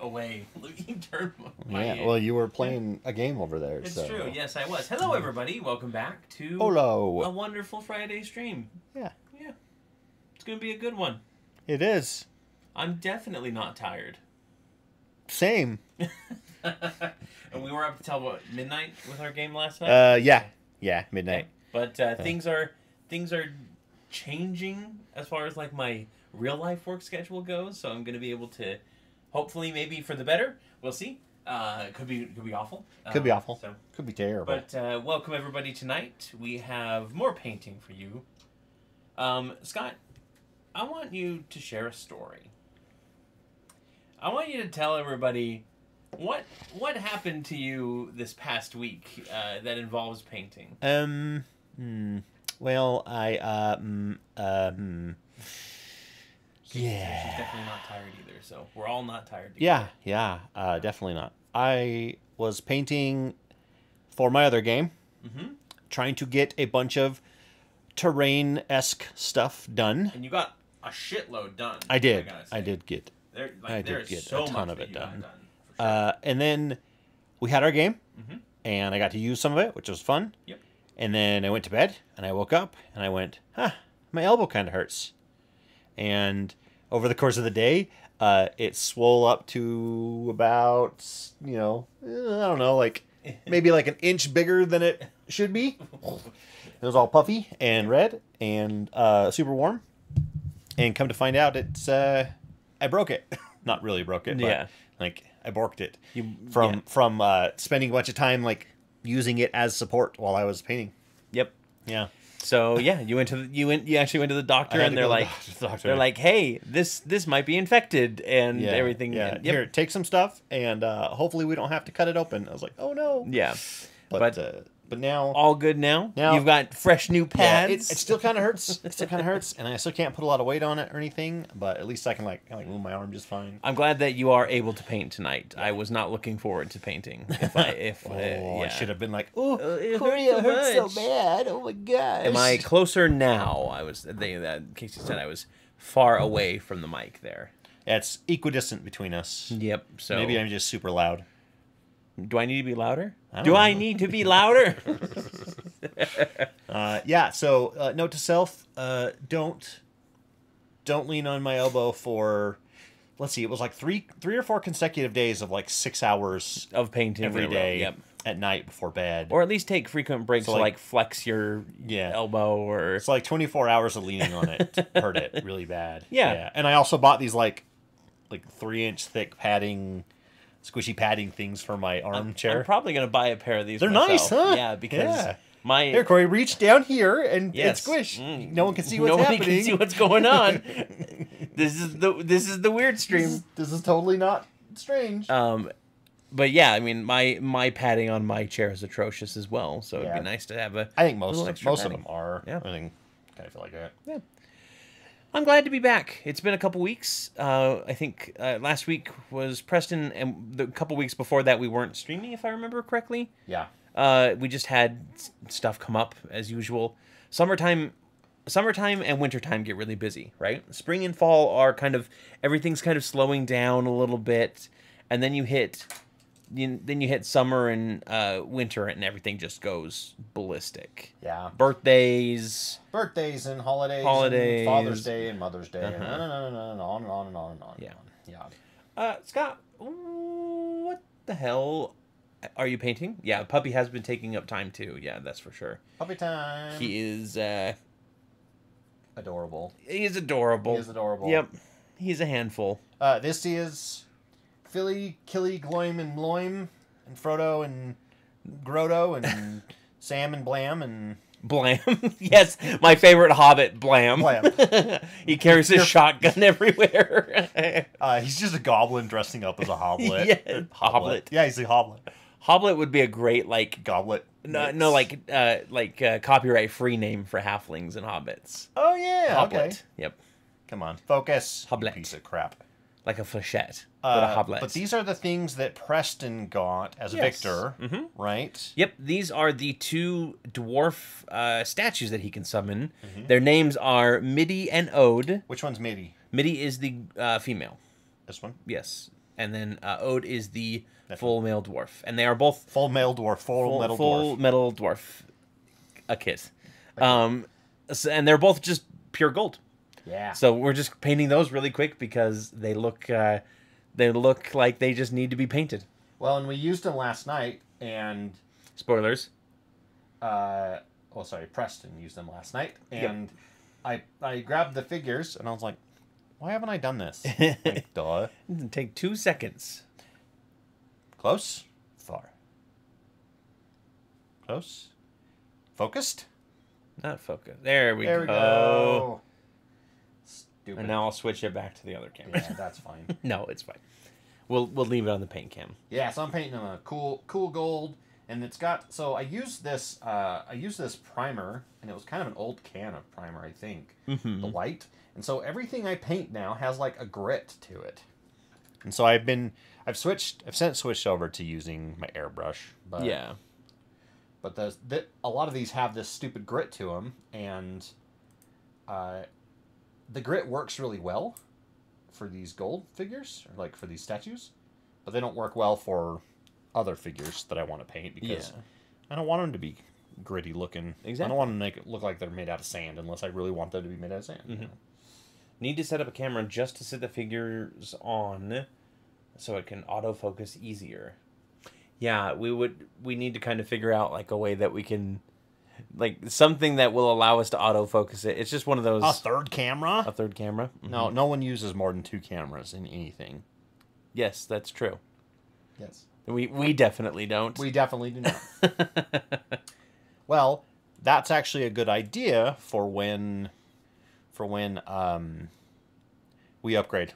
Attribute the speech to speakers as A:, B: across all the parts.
A: away. My
B: Yeah. Well, you were playing a game over there.
A: it's
B: so.
A: true. Yes, I was. Hello, everybody. Welcome back to
B: Hello.
A: a wonderful Friday stream.
B: Yeah.
A: Yeah, it's gonna be a good one.
B: It is.
A: I'm definitely not tired.
B: Same.
A: and we were up till what midnight with our game last night.
B: Uh, yeah. Yeah. Midnight.
A: But uh, things are things are changing as far as like my real life work schedule goes. So I'm going to be able to, hopefully, maybe for the better. We'll see. Uh, it could be could be awful.
B: Could be
A: Um,
B: awful.
A: So,
B: Could be terrible.
A: but uh, welcome everybody tonight. We have more painting for you. Um, Scott, I want you to share a story. I want you to tell everybody what what happened to you this past week uh, that involves painting.
B: um. Hmm. Well, I uh. Mm, uh. Hmm.
A: She's
B: Yeah.
A: definitely not tired either. So we're all not tired.
B: Yeah. Yeah. Uh. Definitely not. I was painting for my other game,
A: Mm-hmm.
B: trying to get a bunch of terrain esque stuff done.
A: And you got a shitload done.
B: I did.
A: gotta
B: I did get.
A: There, like,
B: I
A: there
B: did get
A: so
B: a ton of it
A: got
B: done.
A: sure.
B: Uh, and then we had our game,
A: Mhm.
B: and I got to use some of it, which was fun.
A: Yep.
B: And then I went to bed, and I woke up, and I went, huh, my elbow kind of hurts. And over the course of the day, uh, it swole up to about, you know, eh, I don't know, like maybe like an inch bigger than it should be. It was all puffy and red and uh, super warm. And come to find out, it's uh, I broke it. Not really broke it, but
A: Yeah.
B: like I borked it
A: You-
B: from
A: yeah.
B: from uh, spending a bunch of time like using it as support while I was painting.
A: Yep.
B: Yeah,
A: So yeah, you went to the, you went you actually went to the doctor and they're like
B: the doctor.
A: they're like, hey, this this might be infected and
B: yeah,
A: everything.
B: Yeah,
A: and- yep.
B: here, take some stuff, and uh, hopefully we don't have to cut it open. I was like, oh no.
A: Yeah.
B: but
A: but-
B: uh, but now
A: All good now.
B: Now-
A: You've got fresh new
B: yeah,
A: pads.
B: it, it still kind of hurts. It still kind of hurts, and I still can't put a lot of weight on it or anything. But at least I can like kind of move my arm just fine.
A: I'm glad that you are able to paint tonight. I was not looking forward to painting. If I if
B: Oh,
A: uh,
B: I should have been like, oh,
A: Uh, it
B: Cory,
A: hurts so
B: so bad. Oh my gosh.
A: Am I closer now? I was. They, that Casey said I was far away from the mic there.
B: Yeah, it's equidistant between us.
A: Yep. So
B: Maybe I'm just super loud.
A: Do I need to be louder?
B: I
A: Do
B: don't
A: I need to be louder?
B: Uh, yeah. So uh, note to self: uh, don't don't lean on my elbow for. Let's see. It was like three three or four consecutive days of like six hours
A: of painting
B: every
A: in a row,
B: day
A: Yep.
B: at night before bed.
A: Or at least take frequent breaks
B: So,
A: to
B: like-
A: like flex your
B: Yeah.
A: elbow or
B: It's like 24 hours of leaning on it hurt it really bad.
A: Yeah. Yeah.
B: And I also bought these like like three inch thick padding, squishy padding things for my armchair.
A: I'm
B: armchair.
A: probably gonna buy a pair of these.
B: They're
A: myself.
B: nice, huh?
A: Yeah, because
B: Yeah.
A: my
B: Here, Cory, reach down here and,
A: yes,
B: and squish.
A: Mm.
B: No one can see what's
A: Nobody
B: happening.
A: can see what's going on. this is the this is the weird
B: this,
A: stream.
B: is, this is totally not strange.
A: Um, but yeah, I mean my my padding on my chair is atrocious as well. So it'd be nice to have a.
B: I think most of, most of them are.
A: Yeah.
B: I think kind of feel like that.
A: I'm glad to be back. It's been a couple weeks. Uh, I think uh, last week was Preston, and the couple weeks before that we weren't streaming, if I remember correctly.
B: Yeah.
A: Uh, we just had stuff come up as usual. Summertime, summertime and wintertime get really busy, right? Spring and fall are kind of everything's kind of slowing down a little bit, and then you hit, you, then you hit summer and uh, winter, and everything just goes ballistic.
B: Yeah.
A: Birthdays,
B: Birthdays and holidays.
A: Holidays.
B: And Father's Day and Mother's Day. And
A: Uh-huh.
B: on and on and on and on and on and on and on.
A: Yeah.
B: Yeah.
A: Uh, Scott, what the hell are you painting? Yeah, puppy has been taking up time too. Yeah, that's for sure.
B: Puppy time.
A: He is uh
B: adorable.
A: he is adorable.
B: He is adorable.
A: Yep. He's a handful.
B: Uh, this is Philly, Killy, Gloim, and Bloim, and Frodo, and Grodo, and Sam, and Blam, and
A: Blam. yes, my favorite hobbit, Blam.
B: Blam.
A: he carries his
B: You're-
A: shotgun everywhere.
B: uh, he's just a goblin dressing up as a hoblet.
A: Yeah,
B: Hoblet. Yeah, he's a hoblet.
A: Hoblet would be a great like
B: Goblet.
A: no,
B: mix.
A: no like uh like uh, copyright free name for halflings and hobbits.
B: Oh yeah.
A: Hoblet.
B: Okay.
A: Yep.
B: Come on, focus.
A: Hoblet.
B: Piece of crap.
A: Like a flechette,
B: Uh,
A: but a hoblet.
B: but these are the things that Preston got as
A: Yes.
B: Victor,
A: Mhm.
B: right?
A: Yep, these are the two dwarf uh, statues that he can summon.
B: Mm-hmm.
A: Their names are Midi and Ode.
B: Which one's Midi?
A: Midi is the uh, female,
B: This one.
A: yes, and then uh, Ode is the
B: That's
A: full male dwarf, and they are both
B: Full male dwarf, full,
A: full
B: metal
A: full
B: dwarf.
A: metal dwarf, a kit. Um, s- and they're both just pure gold.
B: Yeah.
A: So we're just painting those really quick because they look uh, they look like they just need to be painted.
B: Well, and we used them last night, and
A: Spoilers.
B: uh, oh sorry, Preston used them last night,
A: Yep.
B: and I I grabbed the figures, and I was like, why haven't I done this? like, duh.
A: Take two seconds.
B: Close, far. Close, focused.
A: Not focused. There we
B: there we
A: go.
B: Stupid.
A: And now I'll switch it back to the other camera.
B: yeah, that's fine.
A: no, it's fine. We'll we'll leave it on the paint cam.
B: Yeah, so I'm painting them a cool, cool gold, and it's got. So I used this. Uh, I used this primer, and it was kind of an old can of primer, I think,
A: Mm-hmm.
B: the white. And so everything I paint now has like a grit to it. And so I've been, I've switched, I've since switched over to using my airbrush. But,
A: yeah.
B: But the, the a lot of these have this stupid grit to them, and uh, the grit works really well for these gold figures, or like for these statues, but they don't work well for other figures that I want to paint because
A: Yeah.
B: I don't want them to be gritty looking.
A: Exactly.
B: I don't want to make it look like they're made out of sand unless I really want them to be made out of sand. you
A: Mhm.
B: know?
A: Need to set up a camera just to sit the figures on, so it can autofocus easier. Yeah, we would. We need to kind of figure out like a way that we can, like something that will allow us to autofocus it. It's just one of those
B: A third camera?
A: a third camera.
B: No, no one uses more than two cameras in anything.
A: Yes, that's true.
B: Yes.
A: We we definitely don't.
B: We definitely do not. Well, that's actually a good idea for when, for when um, we upgrade.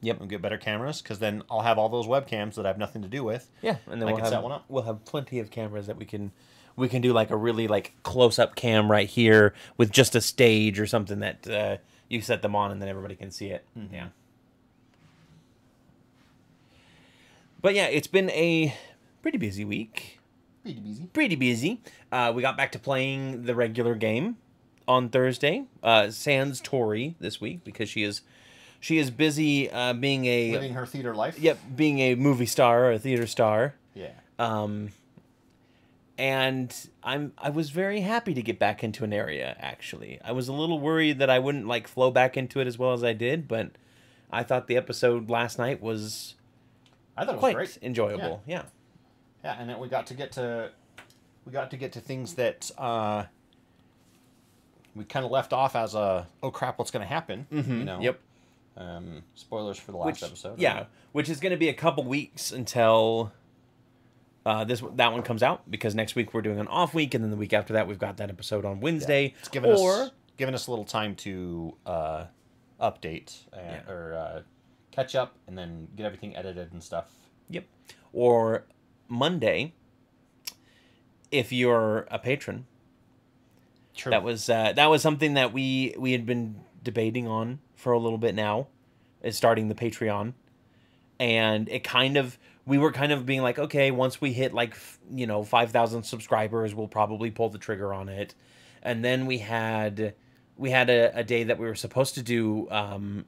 A: Yep.
B: and get better cameras because then I'll have all those webcams that I have nothing to do with.
A: yeah, and then
B: I
A: we'll
B: can
A: have
B: set one up.
A: we'll have plenty of cameras that we can we can do like a really like close up cam right here with just a stage or something that uh, you set them on and then everybody can see it.
B: Mm-hmm.
A: Yeah. But yeah, it's been a pretty busy week.
B: Pretty busy.
A: Pretty busy. Uh, we got back to playing the regular game on Thursday. Uh, Sans Tori this week because she is she is busy uh, being a
B: Living her theater life.
A: yep being a movie star or a theater star.
B: Yeah.
A: Um, and I'm I was very happy to get back into Aneria. Actually, I was a little worried that I wouldn't like flow back into it as well as I did, but I thought the episode last night was
B: I thought it was
A: quite
B: great.
A: enjoyable. Yeah.
B: Yeah, and then we got to get to we got to get to things that uh, we kind of left off as a oh crap, what's going to happen? mm-hmm. You know.
A: Yep.
B: Um, spoilers for the last
A: Which
B: episode.
A: yeah, which is going to be a couple weeks until uh, this that one comes out because next week we're doing an off week, and then the week after that we've got that episode on Wednesday.
B: It's given
A: or
B: us giving us a little time to uh, update uh,
A: Yeah.
B: or uh, catch up, and then get everything edited and stuff.
A: Yep. Or Monday, if you're a patron.
B: True.
A: That was uh, that was something that we we had been debating on for a little bit now, is starting the Patreon, and it kind of we were kind of being like, okay, once we hit like you know five thousand subscribers, we'll probably pull the trigger on it, and then we had we had a, a day that we were supposed to do um,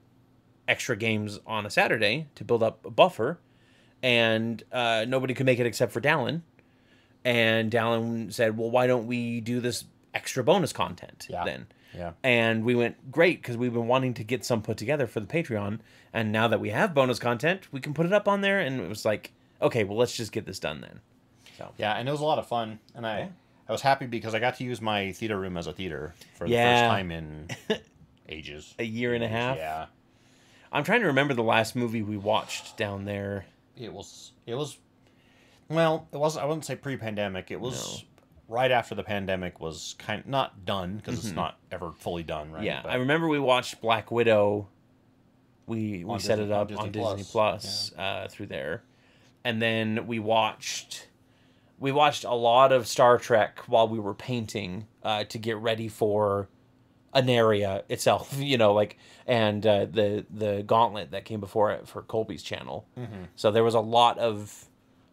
A: extra games on a Saturday to build up a buffer, and uh, nobody could make it except for Dallin. And Dallin said, "Well, why don't we do this extra bonus content
B: Yeah.
A: then?"
B: Yeah.
A: And we went great because we've been wanting to get some put together for the Patreon, and now that we have bonus content, we can put it up on there. And it was like, okay, well, let's just get this done then. So
B: Yeah, and it was a lot of fun, and I
A: Yeah.
B: I was happy because I got to use my theater room as a theater for the
A: Yeah.
B: first time in ages.
A: a year and a half.
B: Yeah,
A: I'm trying to remember the last movie we watched down there.
B: it was it was. Well, it wasn't I wouldn't say pre-pandemic. It was right after the pandemic was kind of not done because it's not ever fully done, right?
A: Mm-hmm. Yeah,
B: But-
A: I remember we watched Black Widow. We we set
B: Disney-
A: it
B: on
A: up
B: Disney
A: on Disney
B: Plus,
A: Plus uh, through there, and then we watched we watched a lot of Star Trek while we were painting uh, to get ready for Aneria itself. You know, like and uh, the the Gauntlet that came before it for Colby's channel.
B: Mm-hmm.
A: So there was a lot of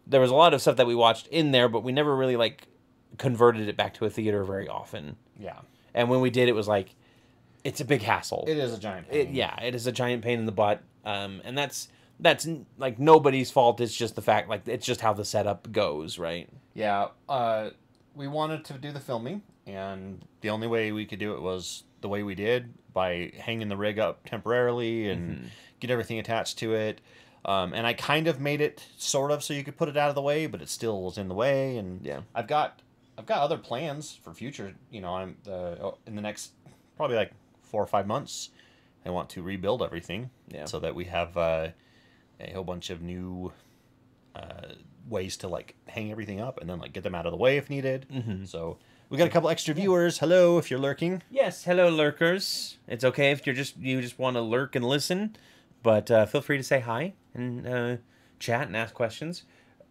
A: there was a lot of stuff that we watched in there, but we never really like converted it back to a theater very often.
B: yeah,
A: And when we did, it was like it's a big hassle.
B: it is a giant.
A: It,
B: Pain.
A: yeah, it is a giant pain in the butt, um, and that's that's like nobody's fault. It's just the fact, like it's just how the setup goes, right?
B: Yeah, uh, we wanted to do the filming, and the only way we could do it was the way we did by hanging the rig up temporarily and
A: Mm-hmm.
B: get everything attached to it. Um, and I kind of made it sort of so you could put it out of the way, but it still was in the way. And
A: Yeah.
B: I've got I've got other plans for future. You know, I'm uh, in the next probably like four or five months. I want to rebuild everything,
A: Yeah.
B: so that we have uh, a whole bunch of new uh, ways to like hang everything up and then like get them out of the way if needed.
A: Mhm.
B: So we got a couple extra viewers. Hello, if you're lurking.
A: Yes, hello lurkers. It's okay if you're just you just want to lurk and listen, but uh, feel free to say hi and uh, chat and ask questions.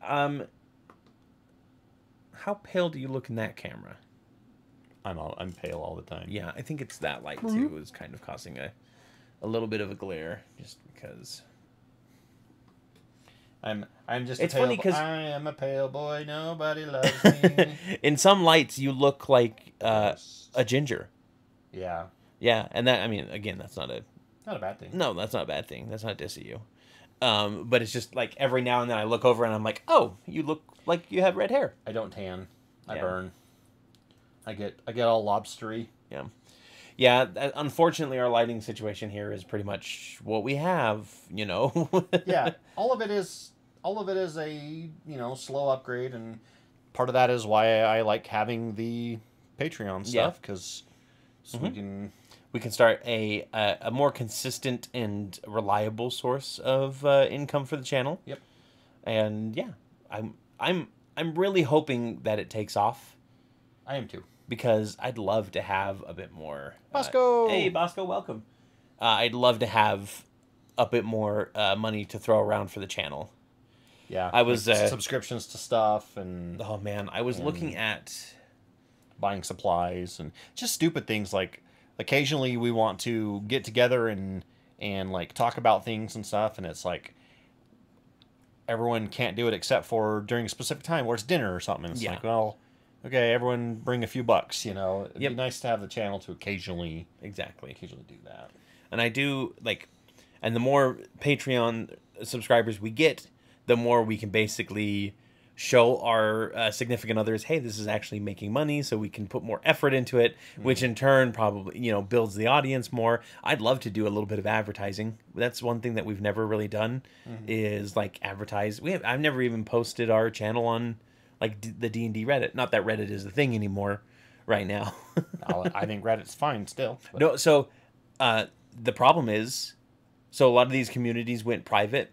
A: Um, how pale do you look in that camera?
B: I'm all, I'm pale all the time.
A: Yeah, I think it's that light
B: Mm-hmm.
A: too is kind of causing a a little bit of a glare just because.
B: I'm I'm just.
A: It's
B: a pale
A: funny
B: bo-
A: 'cause-
B: I am a pale boy. Nobody loves me.
A: in some lights you look like uh, a ginger.
B: yeah,
A: Yeah, and that I mean again that's not a
B: not a bad thing.
A: no that's not a bad thing. That's not diss at you. Um, but it's just like every now and then I look over and I'm like, oh, you look like you have red hair.
B: I don't tan. I
A: Yeah.
B: burn. I get I get all lobstery.
A: Yeah. Yeah, unfortunately, our lighting situation here is pretty much what we have, you know?
B: yeah, all of it is all of it is a you know slow upgrade, and part of that is why I like having the Patreon stuff because so we can
A: we can start a, a, a more consistent and reliable source of uh, income for the channel.
B: Yep.
A: And yeah, I'm I'm I'm really hoping that it takes off
B: I am too.
A: because I'd love to have a bit more. uh,
B: Bosco!
A: hey, Bosco, welcome. Uh, I'd love to have a bit more uh, money to throw around for the channel.
B: Yeah,
A: I was,
B: like
A: uh,
B: subscriptions to stuff and
A: Oh man, I was looking at
B: buying supplies and just stupid things like occasionally we want to get together and and like talk about things and stuff and it's like everyone can't do it except for during a specific time where it's dinner or something it's
A: Yeah.
B: like well okay everyone bring a few bucks you know it'd
A: Yep.
B: be nice to have the channel to occasionally
A: exactly.
B: occasionally do that
A: and I do like, and the more Patreon subscribers we get, the more we can basically show our uh, significant others, hey, this is actually making money, so we can put more effort into it, which in turn probably you know builds the audience more. I'd love to do a little bit of advertising. That's one thing that we've never really done, is like advertise. We have I've never even posted our channel on like d- the D and D Reddit. Not that Reddit is the thing anymore, right now.
B: I think reddit's fine still but-
A: No, so uh, the problem is, so a lot of these communities went private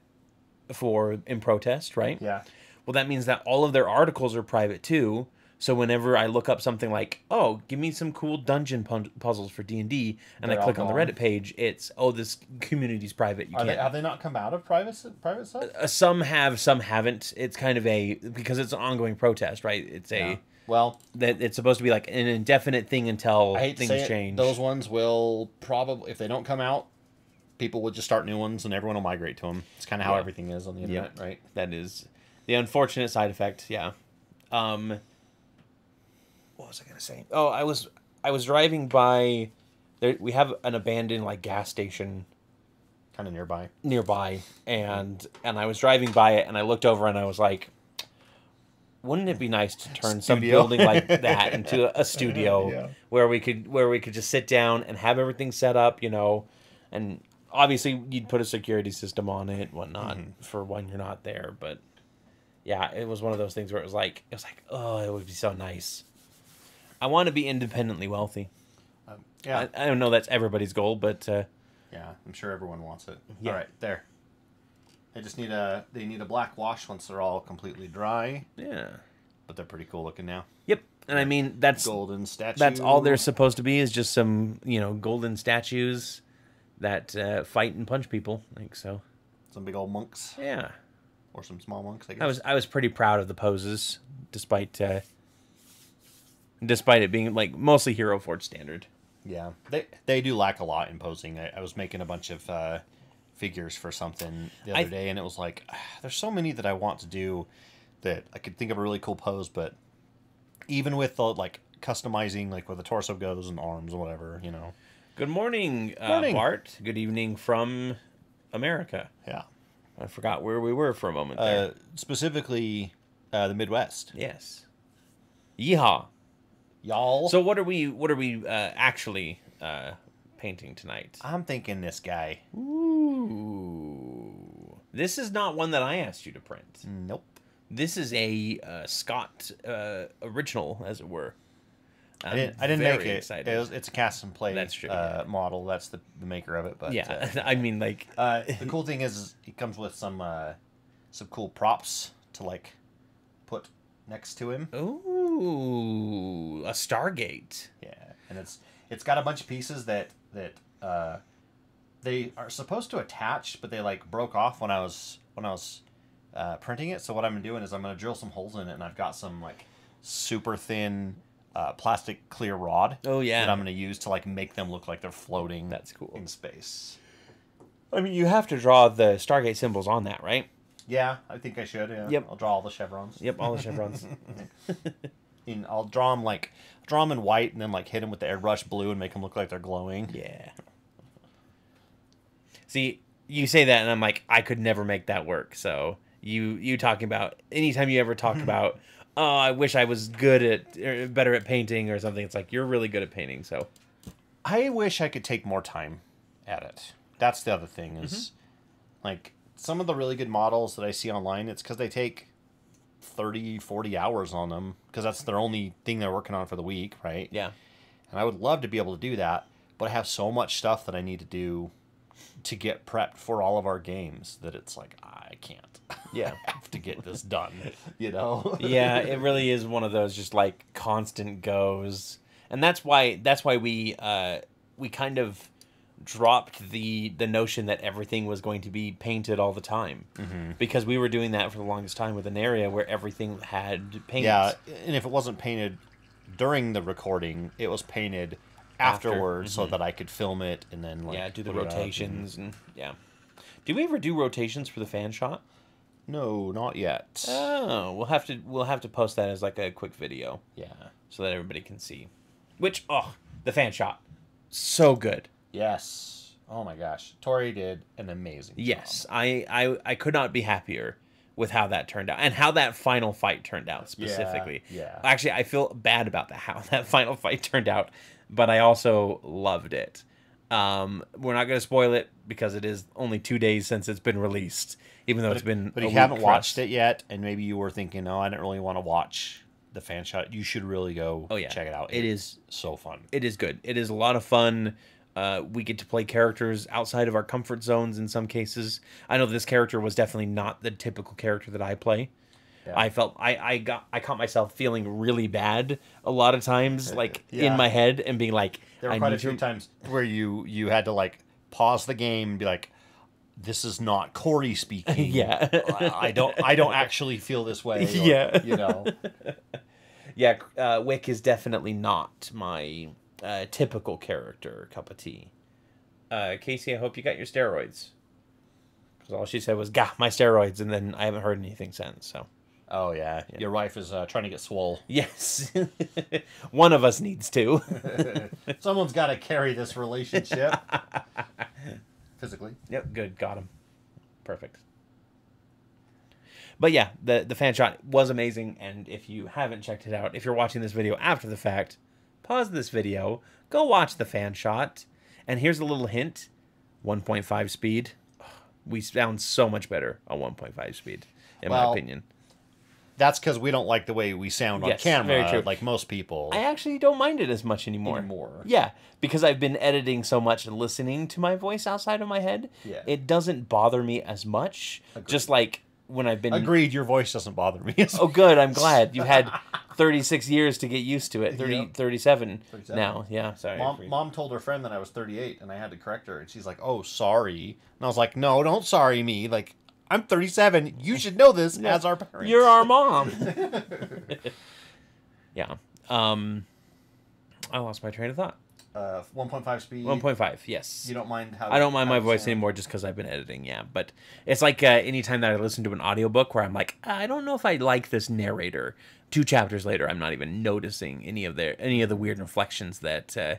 A: for in protest, right?
B: yeah
A: Well, that means that all of their articles are private too. So whenever I look up something like, "Oh, give me some cool dungeon pun- puzzles for D and D," and I click on the. Reddit page, it's, "Oh, this community's private. You
B: Are they,
A: can't."
B: have they not come out of private private stuff
A: Uh, some have, some haven't. It's kind of a because it's an ongoing protest, right? It's a
B: Yeah. well
A: that it's supposed to be like an indefinite thing until
B: I hate to
A: things
B: it,
A: change.
B: those ones will probably if they don't come out, people will just start new ones and everyone will migrate to them. It's kind of how
A: Yeah.
B: everything is on the internet, right?
A: that is the unfortunate side effect yeah um what was i gonna say oh i was i was driving by there we have an abandoned like gas station
B: Kind of nearby.
A: nearby and and i was driving by it and i looked over and i was like wouldn't it be nice to turn some building like that into a studio
B: Yeah.
A: where we could where we could just sit down and have everything set up you know and obviously you'd put a security system on it whatnot
B: Mm-hmm.
A: for when you're not there but yeah it was one of those things where it was like it was like oh it would be so nice i want to be independently wealthy
B: Um, yeah,
A: I, I don't know that's everybody's goal but uh,
B: yeah. I'm sure everyone wants it.
A: Yeah.
B: All right, there. They just need a they need a black wash once they're all completely dry,
A: yeah
B: but they're pretty cool looking now.
A: yep and i mean that's
B: Golden statue.
A: that's all they're supposed to be is just some you know golden statues that uh, fight and punch people like so
B: Some big old monks
A: yeah
B: or some small monks. I guess.
A: i was i was pretty proud of the poses despite uh despite it being like mostly hero forge standard
B: Yeah, they they do lack a lot in posing. I, I was making a bunch of uh, figures for something the other
A: I-
B: day, and it was like, ah, there's so many that I want to do that I could think of a really cool pose, but even with the like customizing, like where the torso goes and arms and whatever, you know.
A: good morning, uh,
B: Morning.
A: bart good evening from america
B: Yeah,
A: I forgot where we were for a moment
B: Uh,
A: there.
B: specifically, uh, the Midwest.
A: yes. Yeehaw.
B: Y'all.
A: So what are we what are we uh, actually uh, painting tonight?
B: I'm thinking this guy.
A: Ooh. This is not one that I asked you to print.
B: Nope.
A: This is a uh, Scott uh, original, as it were.
B: I
A: I'm
B: didn't. I didn't make it.
A: Excited.
B: It was, it's a Cast n Play.
A: That's true,
B: Uh, Model. That's the, the maker of it. But
A: yeah,
B: uh,
A: I mean, like,
B: Uh, the cool thing is, is it comes with some uh, some cool props to like put next to him.
A: ooh, a Stargate.
B: Yeah, and it's it's got a bunch of pieces that that uh, they are supposed to attach, but they like broke off when I was when I was uh, printing it. So what I'm doing is I'm gonna drill some holes in it, and I've got some like super thin uh, plastic clear rod
A: Oh yeah,
B: that I'm gonna use to like make them look like they're floating.
A: that's cool.
B: in space.
A: I mean, you have to draw the Stargate symbols on that, right?
B: Yeah, I think I should. Yeah.
A: Yep.
B: I'll draw all the chevrons.
A: Yep, all the chevrons.
B: In, I'll draw them like draw them in white and then like hit them with the airbrush blue and make them look like they're glowing.
A: yeah. See, you say that, and I'm like, I could never make that work. So you you talking about anytime you ever talk about, oh, I wish I was good at or better at painting or something. It's like you're really good at painting. So
B: I wish I could take more time at it. That's the other thing is
A: Mm-hmm.
B: like some of the really good models that I see online, it's because they take 30, 40 hours on them because that's their only thing they're working on for the week, right?
A: yeah,
B: And I would love to be able to do that, but I have so much stuff that I need to do to get prepped for all of our games that it's like I can't.
A: Yeah.
B: I have to get this done, you know.
A: yeah, it really is one of those just like constant goes, and that's why that's why we uh, we kind of dropped the the notion that everything was going to be painted all the time
B: Mm-hmm.
A: because we were doing that for the longest time with Aneria where everything had paint.
B: Yeah, and if it wasn't painted during the recording, it was painted
A: After,
B: afterwards so that I could film it and then like
A: yeah, do the
B: up and-
A: rotations and yeah. Do we ever do rotations for the fan shot?
B: No, not yet.
A: Oh, we'll have to we'll have to post that as like a quick video
B: yeah.
A: so that everybody can see. Which oh, the fan shot, so good.
B: Yes. Oh my gosh, Tori did an amazing.
A: Yes,
B: job.
A: I, I I could not be happier with how that turned out and how that final fight turned out specifically.
B: yeah.
A: Actually, I feel bad about the how that final fight turned out, but I also loved it. Um, we're not going to spoil it because it is only two days since it's been released, even though it's been.
B: But
A: a
B: if you haven't watched it yet, and maybe you were thinking, "Oh, I didn't really want to watch the fan shot," you should really go.
A: Oh, yeah.
B: check it out.
A: It is
B: so fun.
A: it is good. It is a lot of fun. Uh, we get to play characters outside of our comfort zones in some cases. I know this character was definitely not the typical character that I play.
B: Yeah.
A: I felt I, I got I caught myself feeling really bad a lot of times, like
B: Yeah.
A: in my head, and being like,
B: There were
A: I
B: quite a few
A: to-
B: times where you you had to like pause the game and be like, "This is not Cory speaking."
A: Yeah.
B: I I don't. I don't actually feel this way. or,
A: Yeah.
B: you know.
A: Yeah, uh, Wick is definitely not my uh, typical character cup of tea. Uh, Casey, I hope you got your steroids. Because all she said was, "Gah, my steroids," and then I haven't heard anything since. So
B: Oh yeah, your wife is uh, trying to get swole.
A: yes, one of us needs to.
B: Someone's got to carry this relationship physically.
A: Yep, good, got him. Perfect. But yeah, the the fan shot was amazing, and if you haven't checked it out, if you're watching this video after the fact, pause this video, go watch the fan shot, and here's a little hint: 1.5 speed. We sound so much better on 1.5 speed, in my
B: Well,
A: opinion.
B: That's because we don't like the way we sound on camera, like most people.
A: I actually don't mind it as much anymore.
B: Anymore.
A: Yeah, because I've been editing so much and listening to my voice outside of my head.
B: Yeah.
A: It doesn't bother me as much. Just like when I've been
B: Agreed. Your voice doesn't bother me.
A: Oh good, I'm glad. You had 36 years to get used to it. 30
B: Yep.
A: 37,
B: 37.
A: now. Yeah, sorry.
B: Mom, mom told her friend that I was 38, and I had to correct her, and she's like, "Oh, sorry." And I was like, "No, don't sorry me. Like, I'm 37. You should know this as our parents."
A: You're our mom. yeah. Um I lost my train of thought.
B: uh, 1.5 speed.
A: 1.5. Yes.
B: You don't mind how
A: I don't mind my voice
B: sounds?
A: anymore just because I've been editing, yeah. But it's like uh, anytime that I listen to an audiobook where I'm like, I don't know if I like this narrator. Two chapters later, I'm not even noticing any of their any of the weird inflections that uh,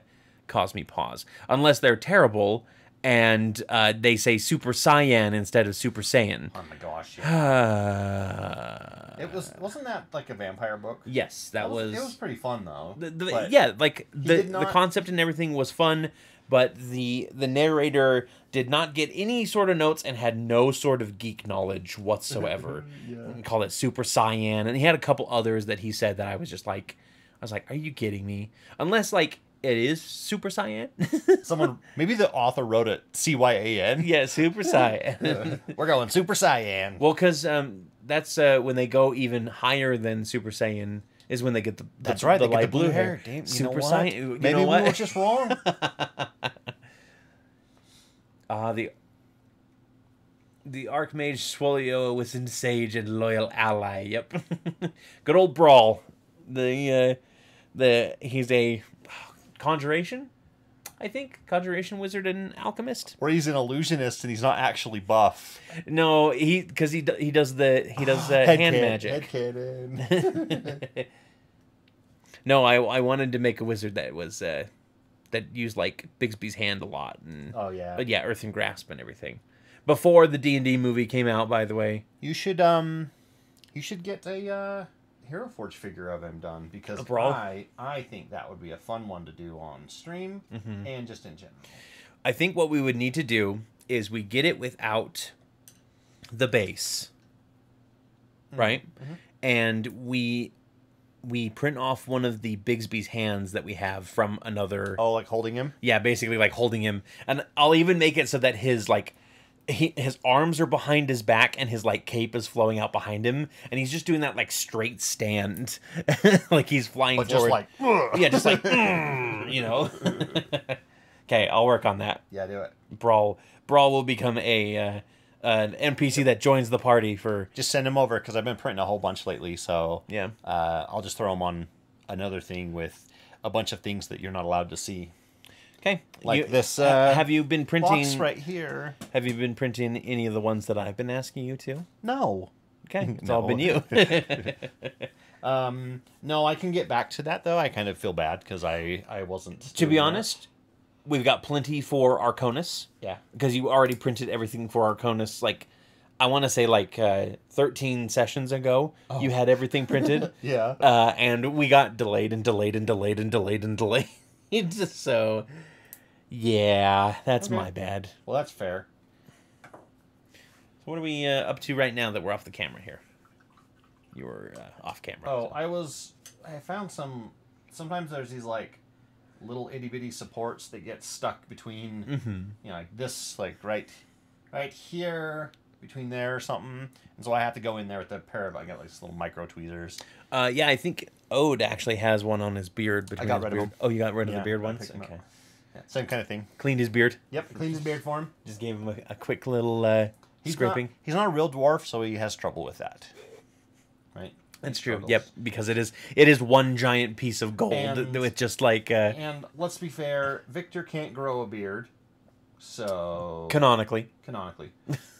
A: cause me pause, unless they're terrible and uh, they say Super Saiyan instead of Super Saiyan.
B: Oh my gosh. Yeah.
A: Uh,
B: It was wasn't that like a vampire book?
A: yes, that was.
B: It was pretty fun though.
A: the, the, yeah, like the
B: did
A: the concept and everything was fun, but the the narrator did not get any sort of notes and had no sort of geek knowledge whatsoever.
B: Yeah.
A: And call it Super Cyan, and he had a couple others that he said that I was just like, I was like, are you kidding me? Unless like it is Super Cyan.
B: Someone maybe the author wrote it C Y A N.
A: yeah, Super Cyan.
B: We're going Super Cyan.
A: well, because um, that's uh, when they go even higher than Super Saiyan is when they get the, the
B: That's right.
A: the
B: they get
A: light
B: the blue hair. Damn, you
A: Super cyan. You
B: Maybe
A: know what?
B: we were just wrong.
A: Ah, the the Archmage Swolio was in Sage and loyal ally. Yep, good old Brawl. The uh, the he's a conjuration, I think conjuration wizard and alchemist.
B: Where he's an illusionist and he's not actually buff.
A: No, he because he do- he does the he does uh,
B: Head
A: hand
B: can-
A: magic.
B: Head cannon.
A: no, I I wanted to make a wizard that was uh, that used like Bigsby's hand a lot and
B: oh yeah.
A: but yeah, Earthen Grasp and everything. Before the D and D movie came out, by the way.
B: You should um, you should get a uh, Hero Forge figure of him done because? I I think that would be a fun one to do on stream
A: Mm-hmm.
B: and just in general.
A: I think what we would need to do is we get it without the base, right? And we we print off one of the Bigsby's hands that we have from another.
B: Oh, like holding him.
A: Yeah, basically like holding him, and I'll even make it so that his like. He, his arms are behind his back and his like cape is flowing out behind him and he's just doing that like straight stand like he's flying
B: But just like
A: yeah just like "Mm," you know okay i'll work on that
B: yeah, do it.
A: Brawl Brawl will become a uh, an NPC that joins the party for
B: Just send him over because I've been printing a whole bunch lately. So
A: yeah.
B: uh, I'll just throw him on another thing with a bunch of things that you're not allowed to see.
A: Okay,
B: Like
A: You-
B: this, uh,
A: have you been printing?
B: Box right here.
A: Have you been printing any of the ones that I've been asking you to?
B: No.
A: Okay, it's all been you.
B: Um, no, I can get back to that though. I kind of feel bad because I I wasn't.
A: to be
B: doing that.
A: honest, we've got plenty for Arconus
B: yeah.
A: because you already printed everything for Arconus. Like, I want to say like uh, thirteen sessions ago, you had everything printed.
B: Yeah.
A: uh, and we got delayed and delayed and delayed and delayed and delayed. so, yeah, that's
B: Okay.
A: my bad.
B: Well, that's fair.
A: So what are we uh, up to right now that we're off the camera here? You were uh, off camera.
B: Oh, I was. I found some. Sometimes there's these like little itty bitty supports that get stuck between.
A: Mm-hmm.
B: You know, like this, like right, right here, between there or something. And so I have to go in there with a pair of. I got like these little micro tweezers.
A: Uh, yeah, I think Ode actually has one on his beard. Between
B: got
A: his
B: rid of
A: beard.
B: them.
A: Oh, you got rid of
B: Yeah,
A: the beard
B: I
A: ones.
B: picked up.
A: Okay.
B: Yeah, same kind of thing.
A: Cleaned his beard.
B: Yep, cleaned his beard for him.
A: Just gave him a, a quick little uh,
B: He's
A: scraping.
B: Not, he's not a real dwarf, so he has trouble with that. Right.
A: That's true.
B: struggles.
A: Yep, because it is it is one giant piece of gold
B: And-
A: with just like uh,
B: And let's be fair, Victor can't grow a beard, so
A: canonically.
B: canonically.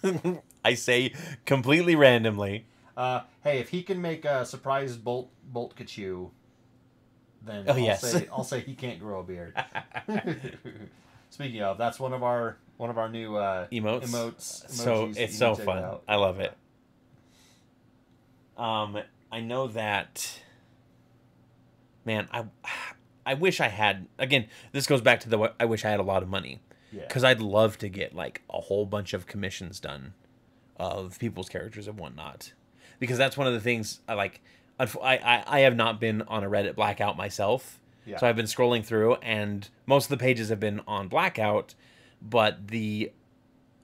A: I say completely randomly.
B: Uh, hey, if he can make a surprise bolt bolt Kachu, then
A: Oh,
B: I'll
A: yes.
B: say I'll say he can't grow a beard. Speaking of, that's one of our one of our new uh,
A: Emotes.
B: emotes.
A: so it's so fun. I love it. Um, I know that. Man, I, I wish I had. Again, this goes back to the. I wish I had a lot of money
B: Yeah.
A: because I'd love to get like a whole bunch of commissions done, of people's characters and whatnot, because that's one of the things I like. I, I have not been on a Reddit blackout myself,
B: Yeah.
A: so I've been scrolling through, and most of the pages have been on blackout, but the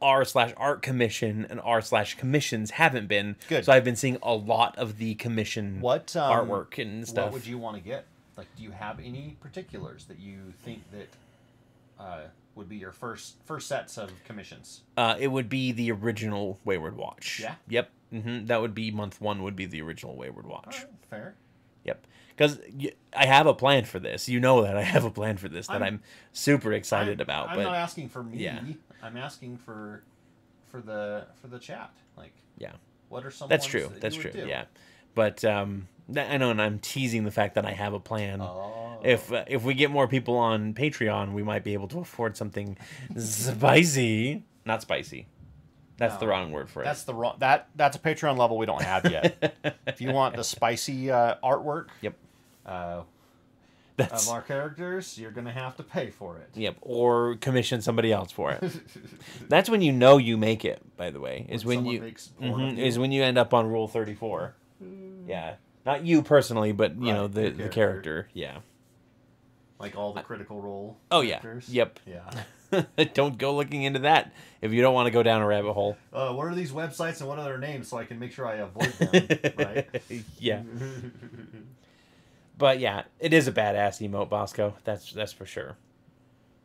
A: r slash art commission and r slash commissions haven't been.
B: Good.
A: So I've been seeing a lot of the commission
B: What um,
A: artwork and stuff.
B: What would you want to get? Like, do you have any particulars that you think that uh, would be your first first sets of commissions?
A: Uh, it would be the original Wayward Watch.
B: Yeah?
A: Yep. Hmm That would be month one. Would be the original Wayward Watch.
B: right, fair.
A: Yep. Because I have a plan for this. You know that I have a plan for this that I'm,
B: I'm-
A: super excited
B: I'm,
A: about.
B: I'm
A: but
B: not asking for me.
A: yeah.
B: I'm asking for for the for the chat. Like,
A: Yeah.
B: what are some?
A: that's true.
B: that
A: That's true.
B: do?
A: Yeah. But um, I know, and I'm teasing the fact that I have a plan.
B: Oh.
A: If uh, if we get more people on Patreon, we might be able to afford something spicy. Not spicy. That's the wrong word for it.
B: That's the wrong that that's a Patreon level we don't have yet. if you want the spicy uh, artwork,
A: Yep.
B: uh,
A: That's
B: of our characters, you're gonna have to pay for it.
A: yep. Or commission somebody else for it. That's when you know you make it. By the way, is when
B: someone
A: you
B: makes porn of
A: Mhm,
B: you.
A: is when you end up on Rule Thirty Four. Yeah, not you personally, but you
B: Right,
A: know the the
B: character.
A: character. Yeah.
B: like all the critical role.
A: Oh yeah.
B: characters.
A: Yep.
B: Yeah.
A: don't go looking into that if you don't want to go down a rabbit hole.
B: Uh, what are these websites and what are their names so I can make sure I avoid them? right.
A: yeah. But yeah, it is a badass emote, Bosco. That's that's for sure.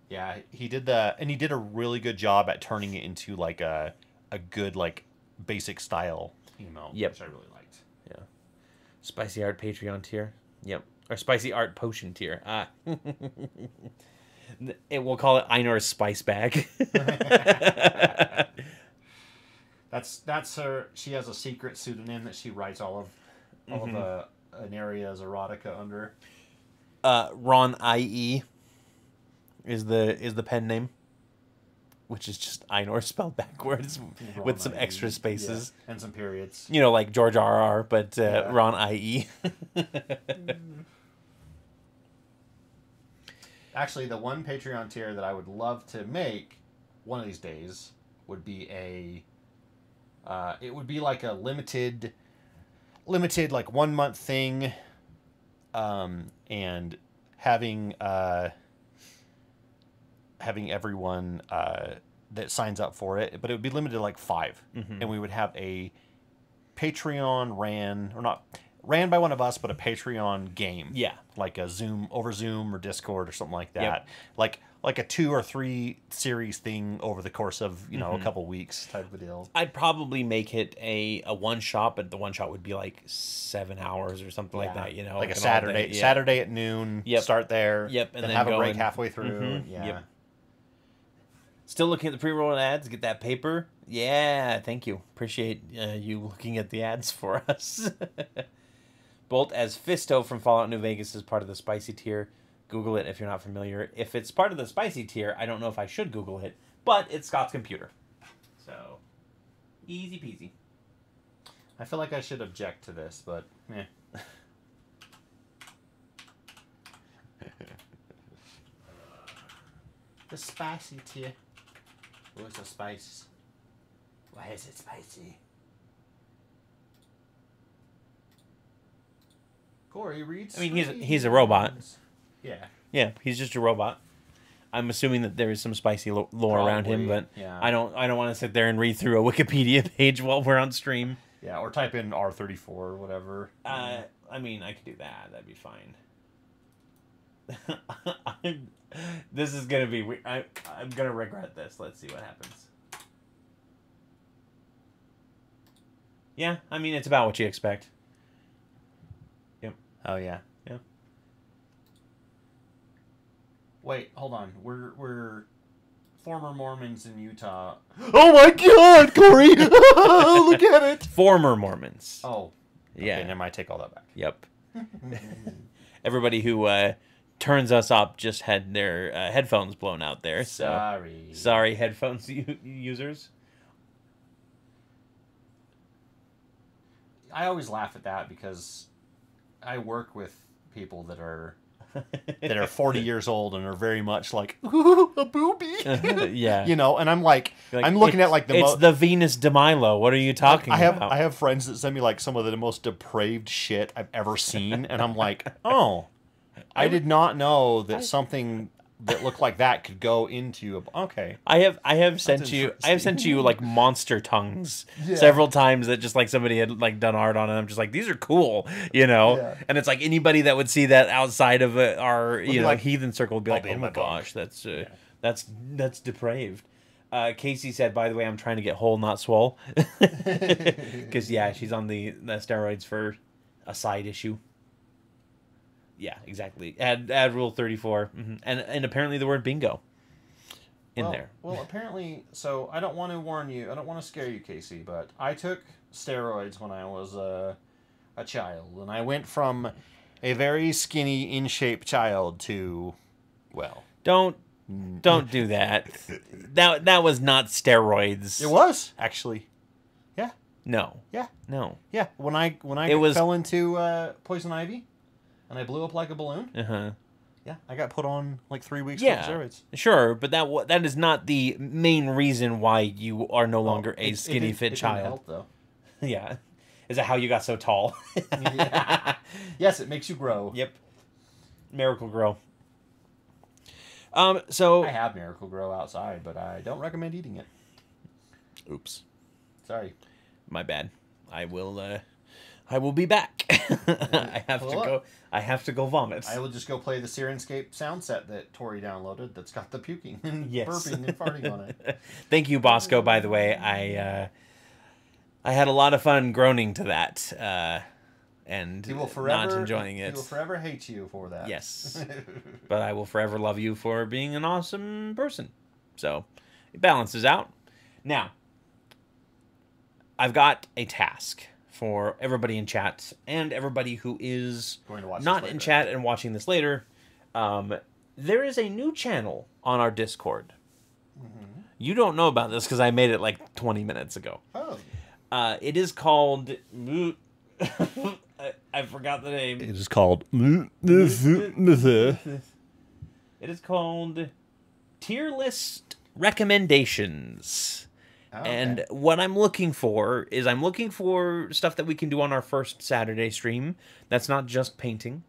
B: Yeah, he did the, and he did a really good job at turning it into like a a good like basic style email.
A: Yep.
B: which I really liked. Yeah.
A: Spicy art Patreon tier. Yep. Or spicy art potion tier. Ah. It we'll call it Einor's spice bag.
B: That's that's her. She has a secret pseudonym that she writes all of all
A: Mhm.
B: of uh, Aneria's erotica under.
A: uh, Ron IE is the is the pen name, which is just Einor spelled backwards with some
B: Ron
A: extra spaces.
B: yeah, and some periods.
A: You know, like George R. R. But uh,
B: Yeah.
A: Ron IE.
B: Actually, the one Patreon tier that I would love to make one of these days would be a. Uh, it would be like a limited, limited like one month thing, um, and having uh, having everyone uh, that signs up for it, but it would be limited to like 5
A: Mhm.
B: and we would have a Patreon ran or not ran by one of us, but a Patreon game
A: yeah.
B: like a Zoom over Zoom or Discord or something like that.
A: Yep.
B: Like like a two or three series thing over the course of you know
A: Mhm.
B: a couple weeks type of deal.
A: I'd probably make it a, a one shot, but the one shot would be like seven hours or something like that. You know,
B: like a Saturday
A: yeah.
B: Saturday at noon.
A: Yep.
B: Start there.
A: Yep, and
B: then,
A: then
B: have a break
A: in.
B: halfway through.
A: Mhm,
B: Yeah.
A: yep. Still looking at the pre-roll ads. Get that paper. Yeah, thank you. Appreciate uh, you looking at the ads for us. Bolt as Fisto from Fallout New Vegas is part of the spicy tier. Google it if you're not familiar. If it's part of the spicy tier, I don't know if I should Google it, but it's Scott's computer. So, easy peasy.
B: I feel like I should object to this, but eh. the spicy tier. Where's the spice? Why is it spicy? Cory reads.
A: I mean, he's a- he's a robot.
B: Yeah.
A: Yeah, he's just a robot. I'm assuming that there is some spicy lo- lore around him, but
B: yeah.
A: I don't. I don't want to sit there and read through a Wikipedia page while we're on stream.
B: Yeah, or type in R thirty four or whatever.
A: Uh, I mean, I could do that. That'd be fine. I'm, this is gonna be. we- I, I'm gonna regret this. Let's see what happens. Yeah, I mean, it's about what you expect.
B: Oh yeah.
A: Yeah.
B: Wait, hold on. We're we're former Mormons in Utah. Oh my God, Cory! Look at it.
A: Former Mormons.
B: Oh,
A: yeah.
B: Okay, never mind. Take all that back.
A: Yep. Everybody who uh, turns us up just had their uh, headphones blown out there. So
B: Sorry.
A: sorry, headphones users.
B: I always laugh at that because I work with people that are that are 40 years old and are very much like Ooh, a booby.
A: yeah.
B: you know, and I'm like,
A: Like,
B: I'm looking at like the
A: it's the Venus de Milo. What are you talking
B: I have
A: about?
B: I have friends that send me like some of the most depraved shit I've ever seen, and I'm like, oh, I did not know that something that looked like that could go into a. Okay,
A: I have I have sent you I have sent you like monster tongues
B: Yeah.
A: several times that just like somebody had like done art on and I'm just like these are cool you know
B: Yeah.
A: and it's like anybody that would see that outside of uh, our you know
B: like,
A: heathen circle would be like oh my gosh that's uh, that's that's depraved. Uh, Casey said, by the way, I'm trying to get whole, not swole. Because, yeah, she's on the, the steroids for a side issue. Yeah, exactly. Add add rule 34. hmm And, and apparently the word bingo in
B: well,
A: there.
B: Well, apparently, so I don't want to warn you. I don't want to scare you, Casey, but I took steroids when I was uh a child, and I went from a very skinny, in shape child to, well,
A: Don't don't do that. that that was not steroids.
B: it was actually, yeah,
A: No.
B: yeah,
A: No.
B: yeah. When I when I
A: It was-
B: fell into uh, poison ivy, and I blew up like a balloon.
A: Uh-huh.
B: Yeah, I got put on like three weeks
A: Yeah.
B: of steroids.
A: Sure, but that wa- that is not the main reason why you are no longer
B: It-
A: a
B: it
A: skinny
B: didn't-
A: fit
B: it didn't
A: child.
B: help, though.
A: yeah. Is that how you got so tall?
B: Yeah. yes, it makes you grow.
A: Yep. Miracle-Gro. Um so
B: I have Miracle-Gro outside, but I don't recommend eating it.
A: oops.
B: Sorry.
A: My bad. I will uh I will be back. I have to
B: up.
A: go I have to go vomit.
B: I will just go play the Syrinscape sound set that Tori downloaded that's got the puking and
A: Yes.
B: burping and farting on it.
A: Thank you, Bosco, by the way. I uh I had a lot of fun groaning to that. Uh and
B: He will forever
A: not enjoying it.
B: He will forever hate you for that.
A: Yes. but I will forever love you for being an awesome person. So it balances out. Now, I've got a task for everybody in chat and everybody who is
B: Going to watch
A: not in chat and watching this later. Um, there is a new channel on our Discord.
B: Mm-hmm.
A: You don't know about this because I made it like 20 minutes ago.
B: oh.
A: Uh, it is called. I, I forgot the name.
B: It is called.
A: It is called Tier List Recommendations.
B: Oh,
A: And what I'm looking for is I'm looking for stuff that we can do on our first Saturday stream. That's not just painting.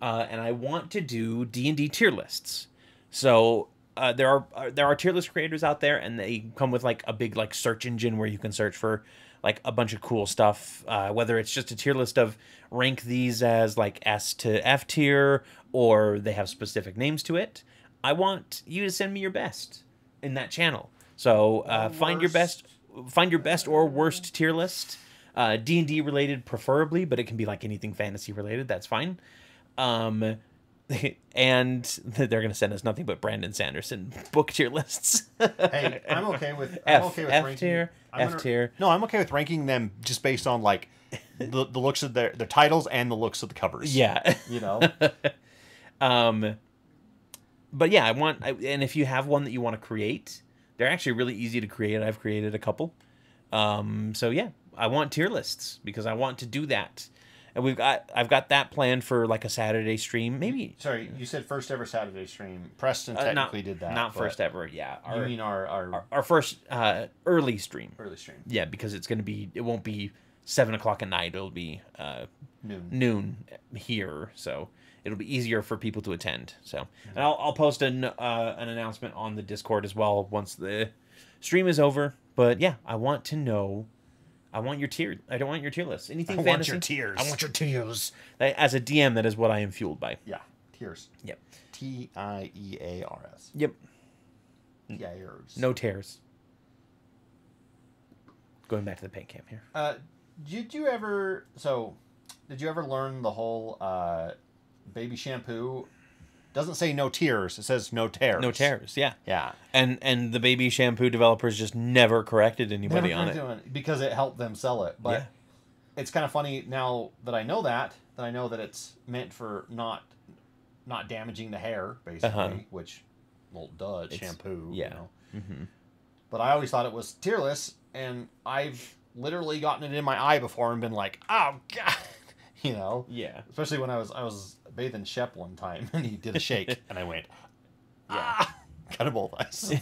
A: Uh, and I want to do D and D tier lists. So uh, there are uh, there are tier list creators out there, and they come with like a big like search engine where you can search for like a bunch of cool stuff. Uh, whether it's just a tier list of rank these as like S to F tier, or they have specific names to it. I want you to send me your best in that channel. So uh, find your best, find your best or worst tier list. Uh, D and D related, preferably, but it can be like anything fantasy related. That's fine. Um, and they're gonna send us nothing but Brandon Sanderson book tier lists.
B: Hey, I'm okay with I'm
A: F
B: okay with
A: F
B: ranking-
A: tier,
B: I'm
A: F
B: gonna-
A: tier.
B: No, I'm okay with ranking them just based on like the, the looks of their their titles and the looks of the covers.
A: Yeah.
B: You know.
A: um, but yeah, I want, I, and if you have one that you want to create, they're actually really easy to create. I've created a couple. Um, so yeah, I want tier lists because I want to do that. And we've got, I've got that planned for like a Saturday stream, maybe.
B: Sorry, you said first ever Saturday stream. Preston
A: Uh,
B: technically
A: not,
B: did that.
A: Not first ever, yeah.
B: You mean our our,
A: our, our first uh, early stream.
B: early stream
A: Yeah, because it's gonna be, it won't be seven o'clock at night. It'll be uh,
B: noon.
A: noon here, so it'll be easier for people to attend. So, and I'll, I'll post an uh, an announcement on the Discord as well once the stream is over. But yeah, I want to know. I want your tier. I don't want your tier list. Anything
B: I want your tears.
A: I want your tiers. That- As a DM, that is what I am fueled by.
B: Yeah, tears.
A: Yep.
B: T I E A R S.
A: Yep.
B: Tears.
A: No tears. Going back to the paint cam here.
B: Uh, did you ever? So, did you ever learn the whole uh, baby shampoo? Doesn't say no tears. It says no tears.
A: No tears. Yeah.
B: Yeah.
A: And and the baby shampoo developers just never corrected anybody
B: Never
A: on it.
B: it because it helped them sell it. But
A: Yeah.
B: it's kind of funny now that I know that that I know that it's meant for not not damaging the hair basically,
A: Uh-huh.
B: which well, duh, it's shampoo.
A: yeah.
B: You know?
A: hmm
B: But I always thought it was tearless, and I've literally gotten it in my eye before and been like, oh god, you know.
A: Yeah.
B: Especially when I was I was bathing Shep one time and he did a shake and I went,
A: Yeah.
B: ah, got him both eyes.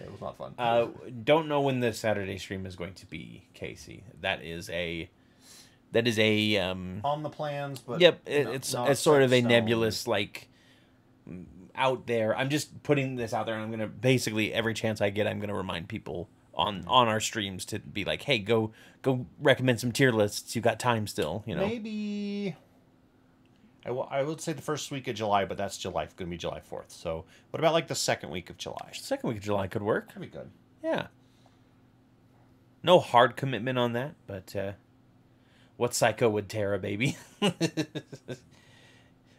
B: Yeah, it was not fun.
A: uh, don't know when the Saturday stream is going to be, Casey. That is a, that is a um.
B: on the plans, but
A: Yep, it,
B: no-
A: it's it's sort of a
B: stone.
A: nebulous like out there. I'm just putting this out there, and I'm gonna basically every chance I get, I'm gonna remind people on on our streams to be like, hey, go go recommend some tier lists. You got time still, you know.
B: Maybe. I, w- I would say the first week of July, but that's July going to be July fourth. So what about like the second week of July?
A: Second week of July could work.
B: That'd be good.
A: Yeah. No hard commitment on that, but uh, what psycho would tear a baby? uh,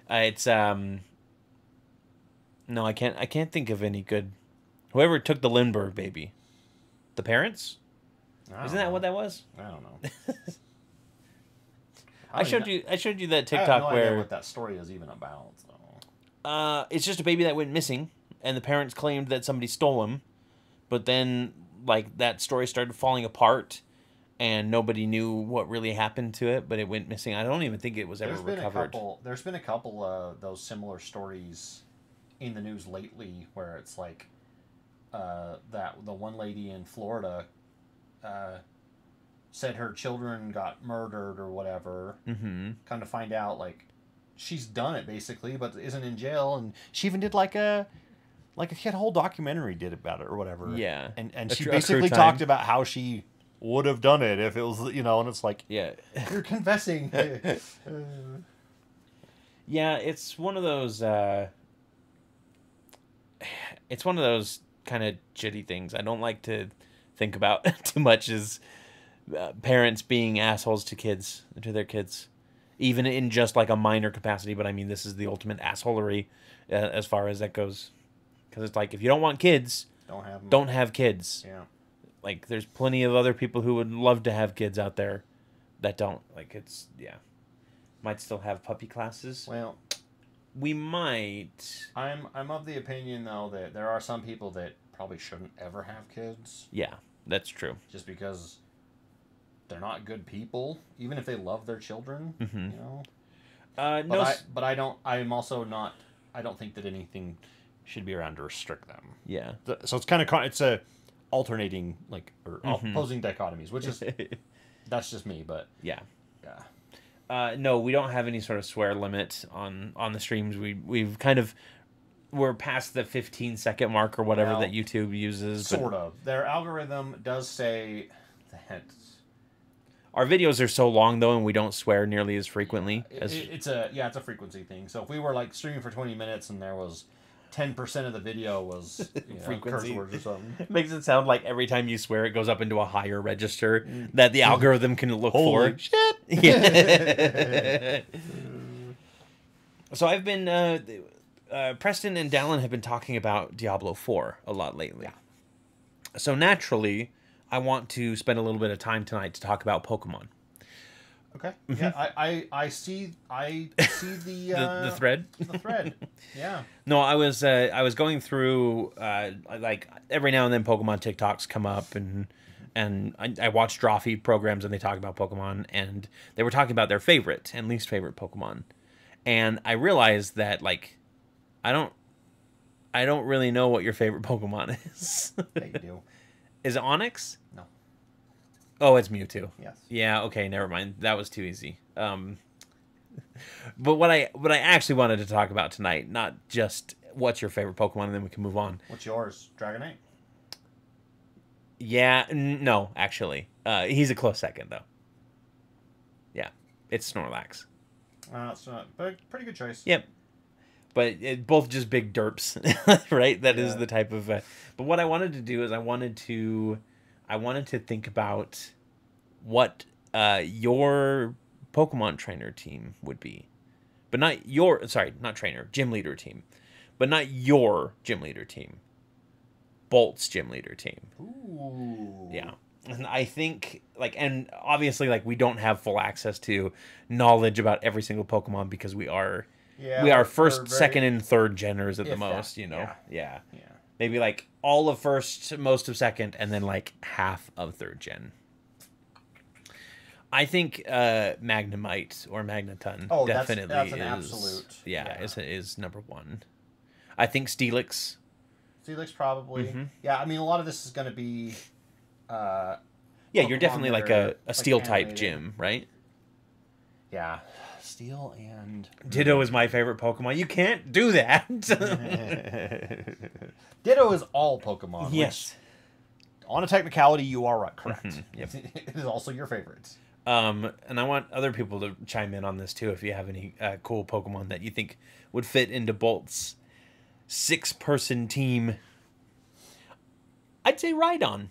A: it's um. No, I can't. I can't think of any good. Whoever took the Lindbergh baby, the parents. Isn't that what that was?
B: I don't know.
A: I
B: don't
A: showed you. I showed you that
B: I have
A: TikTok
B: no idea
A: where
B: what that story is even about. So.
A: uh, it's just a baby that went missing, and the parents claimed that somebody stole him, but then like that story started falling apart, and nobody knew what really happened to it. But it went missing. I don't even think it was ever
B: There's been
A: recovered.
B: a couple. There's been a couple of those similar stories in the news lately, where it's like uh, that the one lady in Florida uh, said her children got murdered or whatever.
A: Mm-hmm.
B: Kind of find out like she's done it basically, but isn't in jail, and she even did like a like a whole documentary did about it or whatever.
A: Yeah.
B: and and
A: A
B: she
A: tr-
B: basically talked about how she would have done it if it was you know, and it's like
A: Yeah.
B: you're confessing.
A: Yeah, it's one of those. Uh, it's one of those kind of shitty things. I don't like to think about too much as uh, parents being assholes to kids, to their kids, even in just like a minor capacity. But I mean, this is the ultimate assholery uh, as far as that goes. Because it's like if you don't want kids,
B: don't have 'em.
A: don't have kids.
B: Yeah.
A: Like there's plenty of other people who would love to have kids out there that don't. Like it's yeah. Might still have puppy classes.
B: Well,
A: We might.
B: I'm I'm of the opinion though that there are some people that probably shouldn't ever have kids
A: Yeah, that's true.
B: just because they're not good people, even if they love their children.
A: Mhm.
B: You know.
A: Uh,
B: But
A: no,
B: I
A: s-
B: but I don't. I'm also not. I don't think that anything should be around to restrict them.
A: yeah.
B: Th- So it's kind of con- it's a alternating like or
A: Mhm.
B: opposing dichotomies, which is that's just me, but
A: yeah.
B: yeah.
A: Uh, no, we don't have any sort of swear limit on on the streams. We we've kind of we're past the 15 second mark or whatever
B: Well,
A: that YouTube uses. But
B: Sort of. Their algorithm does say that
A: our videos are so long though, and we don't swear nearly as frequently
B: It-
A: as
B: it- it's a yeah, it's a frequency thing. So if we were like streaming for twenty minutes and there was ten percent of the video was you know,
A: Frequency.
B: curse words or something.
A: It makes it sound like every time you swear, it goes up into a higher register that the algorithm can look
B: Holy
A: for.
B: shit!
A: Yeah. so I've been uh, uh, Preston and Dallin have been talking about Diablo Four a lot lately. So naturally, I want to spend a little bit of time tonight to talk about Pokemon.
B: Okay. Yeah, I, I I see I see the
A: The,
B: uh,
A: the thread.
B: the thread. Yeah.
A: No, I was uh, I was going through uh, like every now and then Pokemon TikToks come up and and I, I watch draw feed programs and they talk about Pokemon and they were talking about their favorite and least favorite Pokemon, and I realized that like I don't I don't really know what your favorite Pokemon is.
B: Yeah, you do.
A: Is it Onix?
B: No.
A: Oh, it's Mewtwo.
B: Yes.
A: Yeah, okay, never mind. That was too easy. Um but what I what I actually wanted to talk about tonight, not just what's your favorite Pokemon and then we can move on.
B: What's yours? Dragonite?
A: Yeah, n- no, actually. Uh he's a close second though. Yeah. It's Snorlax.
B: Uh, not, but pretty good choice.
A: Yep. But it, both just big derps, right? That is
B: Yeah.
A: the type of. Uh, but what I wanted to do is I wanted to, I wanted to think about what uh, your Pokemon trainer team would be, but not your. Sorry, not trainer, gym leader team, but not your gym leader team. Bolt's gym leader team.
B: Ooh.
A: Yeah. And I think like and obviously like we don't have full access to knowledge about every single Pokemon because we are
B: Yeah.
A: we are first,
B: very-
A: second, and third geners at the
B: If that,
A: most, you know.
B: yeah.
A: Yeah.
B: Yeah.
A: Maybe like all of first, most of second, and then like half of third gen. I think uh Magnemite or Magneton
B: Oh,
A: definitely
B: that's an
A: is
B: absolute,
A: yeah,
B: yeah.
A: is is number one. I think Steelix.
B: Steelix probably.
A: Mhm.
B: Yeah, I mean a lot of this is going to be. Uh,
A: Yeah, you're definitely like a, a
B: like,
A: steel type gym, right?
B: yeah, steel and
A: Ditto is my favorite Pokemon. You can't do that.
B: Ditto is all Pokemon. which,
A: yes.
B: on a technicality, you are right. Correct.
A: Mhm, yep.
B: it is also your favorite.
A: Um, and I want other people to chime in on this too if you have any uh, cool Pokemon that you think would fit into Bolt's six person team. I'd say Rhydon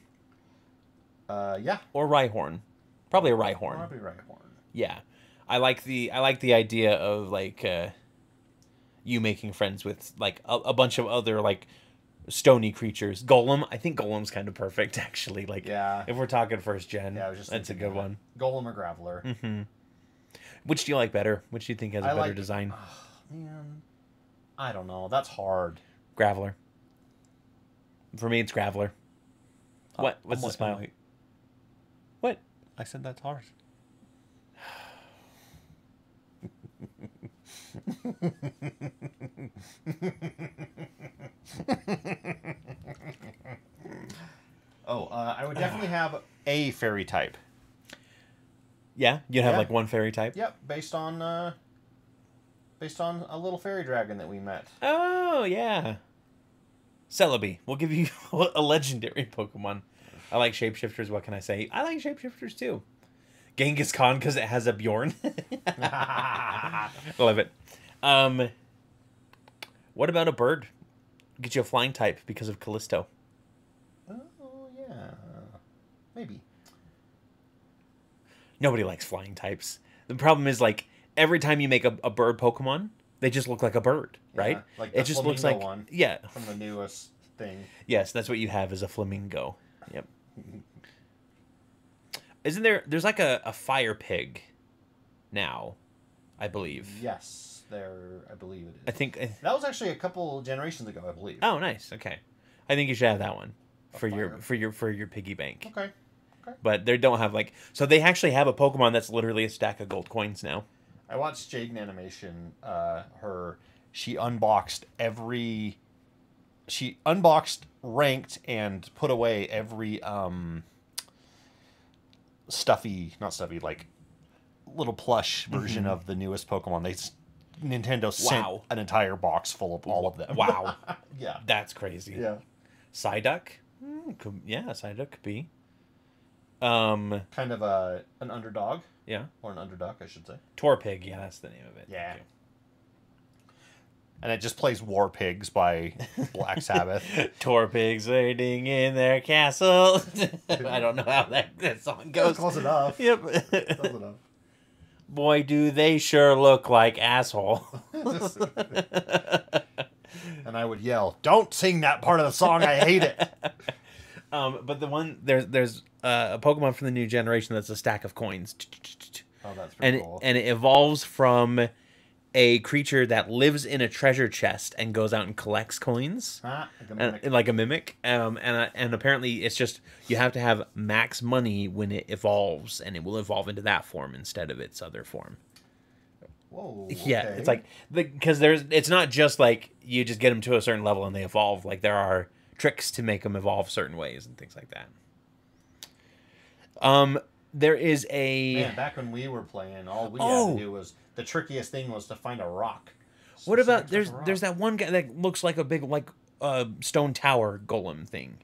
B: Uh, yeah.
A: or Rhyhorn. Probably a Rhyhorn.
B: Probably right. Horn.
A: Yeah. I like the I like the idea of like uh you making friends with like a, a bunch of other like stony creatures. Golem, I think Golem's kind of perfect actually. Like
B: Yeah.
A: if we're talking first gen,
B: Yeah, I was just
A: that's a good one.
B: Golem or Graveler.
A: hmm Which do you like better? Which do you think has a
B: I
A: better
B: like-
A: design?
B: Man, I don't know. That's hard.
A: Graveler. For me, it's Graveler. What?
B: I'm
A: What's the
B: wait-
A: smile? What?
B: I said that's hard. oh, uh, I would definitely have a fairy type.
A: Yeah, you'd have
B: Yeah.
A: like one fairy type.
B: Yep, based on uh, based on a little fairy dragon that we met.
A: Oh yeah. Celebi. We'll give you a legendary Pokemon. I like shapeshifters. What can I say? I like shapeshifters too. Kangaskhan because it has a Bjorn. Love it. Um, what about a bird? Get you a flying type because of Callisto.
B: oh yeah, maybe.
A: Nobody likes flying types. The problem is like every time you make a, a bird Pokemon, they just look like a bird, right?
B: Yeah, like the
A: it just looks like
B: one.
A: yeah,
B: From the newest thing.
A: yes, that's what you have is a flamingo. Yep. Isn't there? There's like a, a fire pig, now, I believe.
B: Yes, there. I believe it is.
A: I think. I-
B: That was actually a couple generations ago, I believe.
A: Oh, nice. Okay, I think you should have that one
B: A
A: for your for your for your piggy bank.
B: Okay.
A: But they don't have like so they actually have a Pokemon that's literally a stack of gold coins now.
B: I watched Jaiden Animation. Uh, her she unboxed every. She unboxed, ranked, and put away every um. Stuffy, not stuffy, like little plush version of the newest Pokemon. They Nintendo sent an entire box full of all of them.
A: Wow,
B: yeah.
A: that's crazy.
B: Yeah.
A: Psyduck? Hmm, could, yeah, Psyduck could be. Um,
B: Kind of a an underdog
A: yeah,
B: or an underdog, I should say.
A: Torpig. Yeah, that's the name of it.
B: Yeah. And it just plays War Pigs by Black Sabbath.
A: you. Torpigs waiting in their castle. I don't know how that, that song goes.
B: Close enough.
A: Yep.
B: Close enough.
A: Boy, do they sure look like asshole.
B: and I would yell, "Don't sing that part of the song! I hate it."
A: um, but the one there's there's uh, a Pokemon from the new generation that's a stack of coins.
B: Oh, that's
A: and
B: pretty
A: it,
B: cool.
A: and it evolves from a creature that lives in a treasure chest and goes out and collects coins
B: Ah, like a
A: and,
B: mimic.
A: like a mimic um and uh, and apparently it's just you have to have max money when it evolves and it will evolve into that form instead of its other form
B: Whoa.
A: yeah
B: okay.
A: it's like because there's it's not just like you just get them to a certain level and they evolve like there are tricks to make them evolve certain ways and things like that um there is a
B: man, back when we were playing, all we
A: Oh.
B: had to do was the trickiest thing was to find a rock.
A: What about there's there's that one guy that looks like a big like uh stone tower golem thing.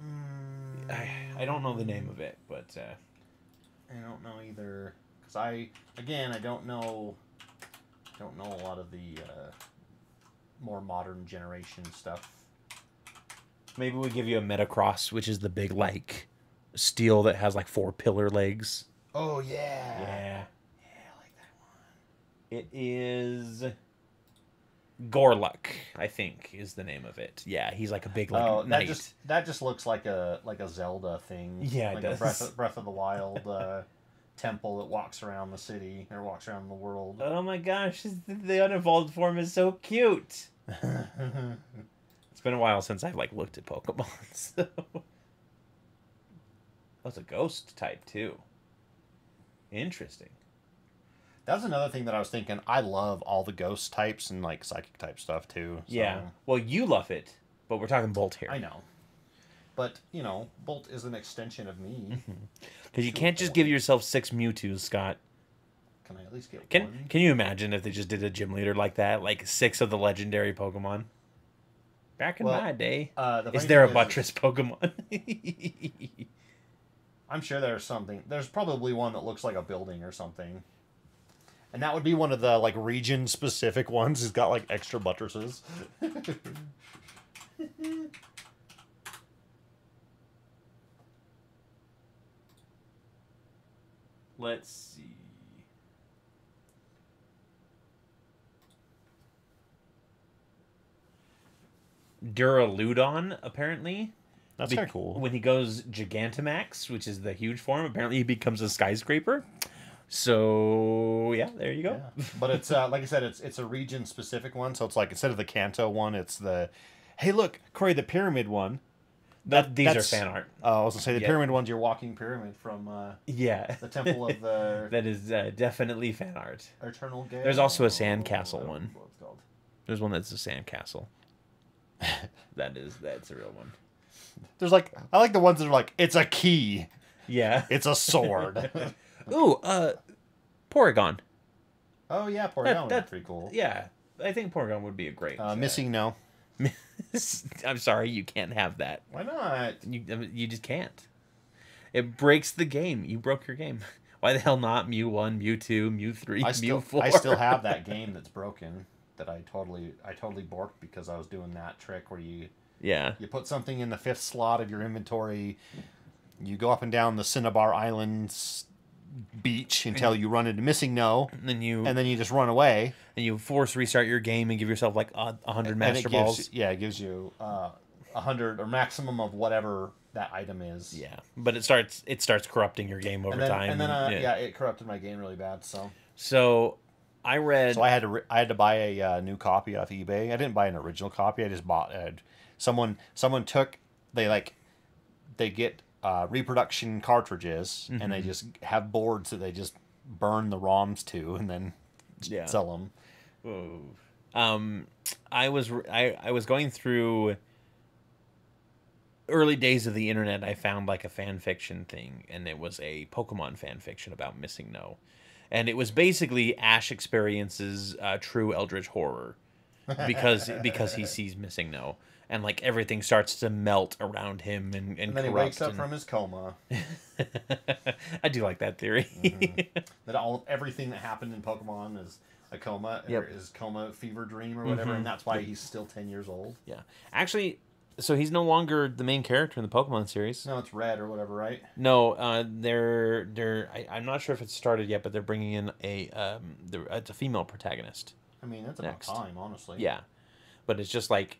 B: Mm,
A: I, I don't know the name of it, but uh,
B: I don't know either, because I again I don't know, don't know a lot of the uh, more modern generation stuff.
A: maybe we give you a Metagross, which is the big like steel that has like four pillar legs.
B: Oh yeah.
A: Yeah,
B: Yeah, I like that one.
A: It is Golurk, I think, is the name of it. Yeah, he's like a big like
B: oh, that
A: knight.
B: just that just looks like a like a Zelda thing.
A: Yeah, it
B: like
A: does.
B: A Breath of, Breath of the Wild uh, temple that walks around the city or walks around the world.
A: Oh my gosh, the unevolved form is so cute. It's been a while since I've like looked at Pokemon. So. That's a ghost type too. Interesting.
B: That's another thing that I was thinking. I love all the ghost types and like psychic type stuff too. so-
A: Yeah. Well, you love it, but we're talking Bolt here.
B: I know. But you know, Bolt is an extension of me.
A: Because you can't just give yourself six Mewtwo's, Scott.
B: Can I at least get
A: Can
B: one?
A: Can you imagine if they just did a gym leader like that, like six of the legendary Pokemon? Back in
B: Well,
A: my day,
B: Uh, the
A: is there a buttress Pokemon?
B: I'm sure there's something. There's probably one that looks like a building or something. And that would be one of the like region specific ones. It's got like extra buttresses.
A: Let's see. Duraludon, apparently.
B: That's
A: Be-
B: kind of cool.
A: When he goes Gigantamax, which is the huge form, apparently he becomes a skyscraper. So yeah, there you go.
B: Yeah. But it's uh, like I said, it's it's a region specific one. So it's like instead of the Kanto one, it's the hey look, Cory, the pyramid one.
A: That, these are fan art.
B: Uh, I was gonna say the
A: Yeah.
B: pyramid one's your walking pyramid from uh,
A: Yeah.
B: the temple of the
A: that is uh, definitely fan art.
B: Eternal Gale.
A: There's also a sandcastle
B: know
A: one.
B: what it's called.
A: There's one that's a sandcastle. that is that's a real one.
B: There's like I like the ones that are like it's a key,
A: Yeah.
B: it's a sword.
A: Ooh, uh, Porygon.
B: oh yeah, Porygon
A: That-
B: would be pretty cool.
A: Yeah, I think Porygon would be a great.
B: Uh, MissingNo.
A: I'm sorry, you can't have that.
B: Why not?
A: You you just can't. It breaks the game. You broke your game. Why the hell not Mew one, Mew two, Mew three,
B: I
A: Mew four?
B: I still have that game that's broken that I totally I totally borked because I was doing that trick where you
A: Yeah.
B: you put something in the fifth slot of your inventory, you go up and down the Cinnabar Islands beach until you run into MissingNo,
A: And then you
B: and then you just run away.
A: and you force restart your game and give yourself like a hundred master
B: it
A: balls.
B: yeah, it gives you uh, a hundred or maximum of whatever that item is.
A: Yeah, but it starts it starts corrupting your game over
B: And then,
A: time.
B: and then uh,
A: and-
B: yeah. it corrupted my game really bad. So
A: So I read.
B: so I had to I had to buy a uh, new copy off eBay. I didn't buy an original copy. I just bought uh, someone someone took they like they get uh, reproduction cartridges and
A: Mm-hmm.
B: they just have boards that they just burn the ROMs to and then
A: Yeah.
B: sell them.
A: Um, I was I I was going through early days of the internet. I found like a fan fiction thing, and it was a Pokemon fan fiction about MissingNo, and it was basically Ash experiences uh, true Eldritch horror because because he sees MissingNo. And like everything starts to melt around him and, and,
B: And then he wakes up
A: and-
B: from his coma.
A: I do like that theory.
B: that all everything that happened in Pokemon is a coma or
A: Yep.
B: is coma fever dream or whatever,
A: Mhm.
B: and that's why he's still ten years old.
A: yeah. Actually, so he's no longer the main character in the Pokemon series.
B: No, it's red or whatever, right?
A: No, uh, they're they're. I, I'm not sure if it's started yet, but they're bringing in a um, the, it's a female protagonist.
B: I mean, that's about
A: Next.
B: time, honestly.
A: Yeah, but it's just like,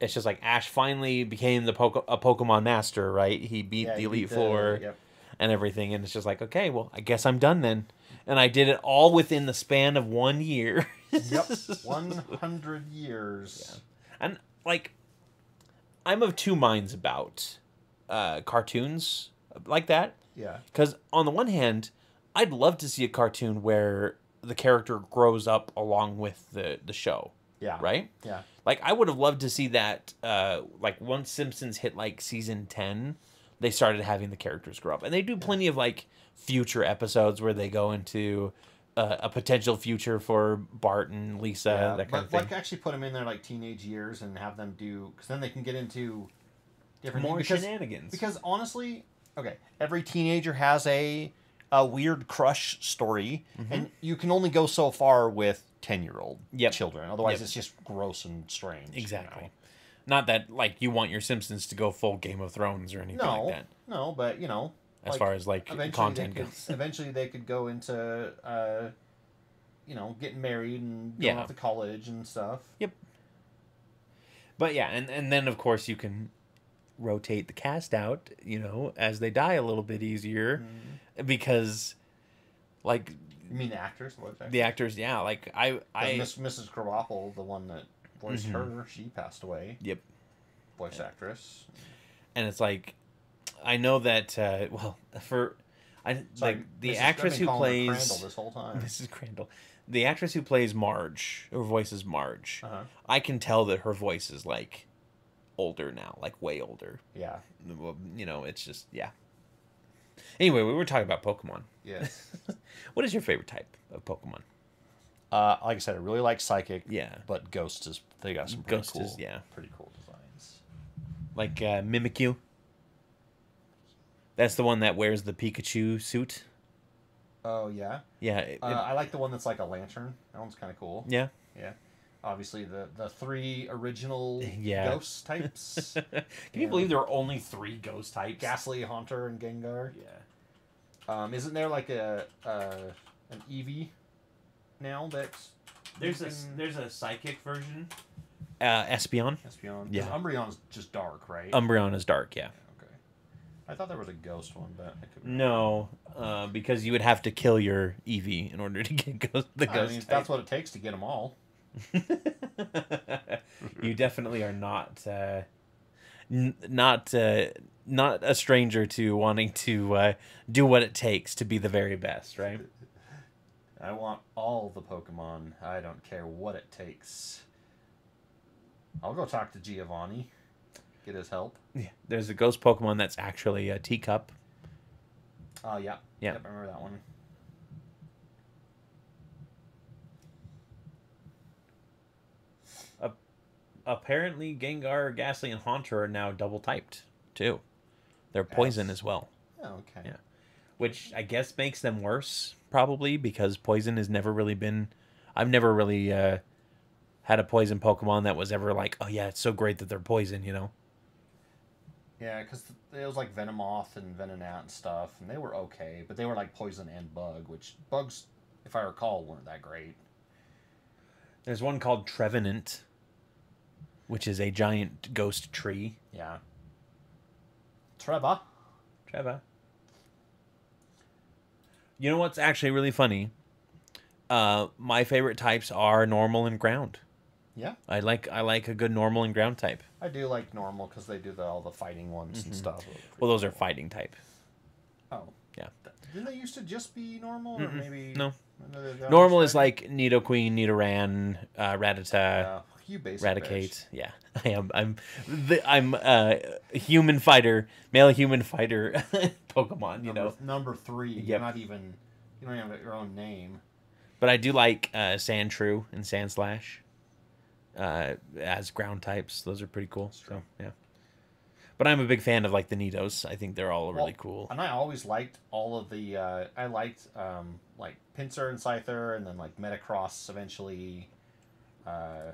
A: it's just like Ash finally became the Poke, a Pokemon master, right? He beat
B: Yeah,
A: the
B: he
A: Elite
B: beat
A: Four
B: Yep.
A: and everything, and it's just like, okay, well, I guess I'm done then. And I did it all within the span of one year.
B: Yep. One hundred years.
A: and like i'm of two minds about uh cartoons like that
B: Yeah.
A: because on the one hand i'd love to see a cartoon where the character grows up along with the the show
B: Yeah.
A: right
B: Yeah.
A: Like i would have loved to see that uh like once simpsons hit like season 10 they started having the characters grow up. And they do plenty of like future episodes where they go into uh, a potential future for bart and lisa
B: yeah.
A: that kind of thing.
B: like actually put them in their like teenage years and have them do because then they can get into different
A: more
B: because,
A: shenanigans.
B: Because honestly, okay, every teenager has a a weird crush story, and you can only go so far with ten year old.
A: Yep.
B: children. Otherwise,
A: Yep.
B: it's just gross and strange. you
A: Exactly.
B: know?
A: Not that like you want your Simpsons to go full Game of Thrones or anything
B: No,
A: like that.
B: no, but you know,
A: As
B: like,
A: far as like content
B: could,
A: goes.
B: eventually they could go into, uh, you know, getting married and going
A: Yeah.
B: off to college and stuff. Yep.
A: But yeah, and and then of course you can rotate the cast out, you know, as they die a little bit easier
B: Mm-hmm.
A: because like
B: You mean the actors? What actors?
A: the actors, yeah, like I, I
B: Miss, Mrs. Krabappel, the one that voiced
A: Mhm.
B: her, she passed away.
A: Yep.
B: Voice actress.
A: and it's like I know that uh well for I like the
B: Mrs.
A: Actress who
B: her
A: plays
B: Crandall this whole time.
A: Mrs. Crandall. The actress who plays Marge or voices Marge.
B: Uh-huh.
A: I can tell that her voice is like older now, like way older.
B: Yeah.
A: Well, You know, it's just yeah. Anyway, we were talking about Pokemon.
B: Yes.
A: What is your favorite type of Pokemon?
B: uh, like I said, I really like Psychic.
A: Yeah,
B: But Ghost is they got some pretty
A: Ghost
B: cool,
A: is- yeah.
B: pretty cool designs.
A: like uh, Mimikyu. That's the one that wears the Pikachu suit.
B: Oh yeah.
A: Yeah, it-
B: Uh,
A: it-
B: I like the one that's like a lantern. That one's kind of cool.
A: yeah.
B: Yeah. Obviously the the three original
A: Yeah.
B: ghost types:
A: Can you
B: Yeah.
A: believe there are only three ghost types?
B: Gastly, Haunter, and Gengar.
A: Yeah.
B: Um, isn't there like a uh, an Eevee now that's
A: There's a there's a psychic version. Uh, Espeon.
B: Espeon?
A: Yeah.
B: Yeah. Umbreon's just dark, right?
A: Umbreon is dark. Yeah.
B: okay. I thought there was a ghost one, but I could.
A: No, uh, because you would have to kill your Eevee in order to get ghost, the
B: I mean,
A: type.
B: that's what it takes to get them all.
A: you definitely are not uh, n- not uh, not a stranger to wanting to uh, do what it takes to be the very best, right?
B: I want all the Pokemon. I don't care what it takes. I'll go talk to Giovanni. Get his help.
A: Yeah. There's a ghost Pokemon that's actually a teacup.
B: Oh yeah.
A: Yeah.
B: Yep, I remember that one.
A: Apparently, Gengar, Gastly, and Haunter are now double typed too. They're poison
B: Yes.
A: as well,
B: Oh, okay.
A: Yeah. which I guess makes them worse probably because poison has never really been. I've never really uh, had a poison Pokemon that was ever like, oh yeah, it's so great that they're poison, you know.
B: Yeah, because it was like Venomoth and Venonat and stuff, and they were okay, but they were like poison and bug, which bugs, if I recall, weren't that great.
A: There's one called Trevenant, which is a giant ghost tree.
B: Yeah. Treva.
A: Trevor. You know what's actually really funny? Uh, my favorite types are normal and ground.
B: Yeah.
A: I like I like a good normal and ground type.
B: I do like normal because they do the, all the fighting ones and stuff.
A: Well, those are fighting type.
B: Oh.
A: Yeah.
B: Didn't they used to just be normal, or
A: Mm-mm.
B: maybe
A: No.
B: no, they- they
A: Normal is like Nidoqueen, Nidoran, uh, Rattata,
B: Yeah, you basic
A: Raticate. Yeah, I am. I'm. The, I'm uh, a human fighter, male human fighter, Pokemon.
B: bitch.
A: You know,
B: number three. You're not even. You don't even have your own name.
A: but I do like uh, Sandshrew and Sandslash uh, as ground types. Those are pretty cool. So yeah. But I'm a big fan of like the Nidos. I think they're all really
B: Well,
A: cool.
B: And I always liked all of the. Uh, I liked um, like Pinsir and Scyther, and then like Metagross eventually, uh,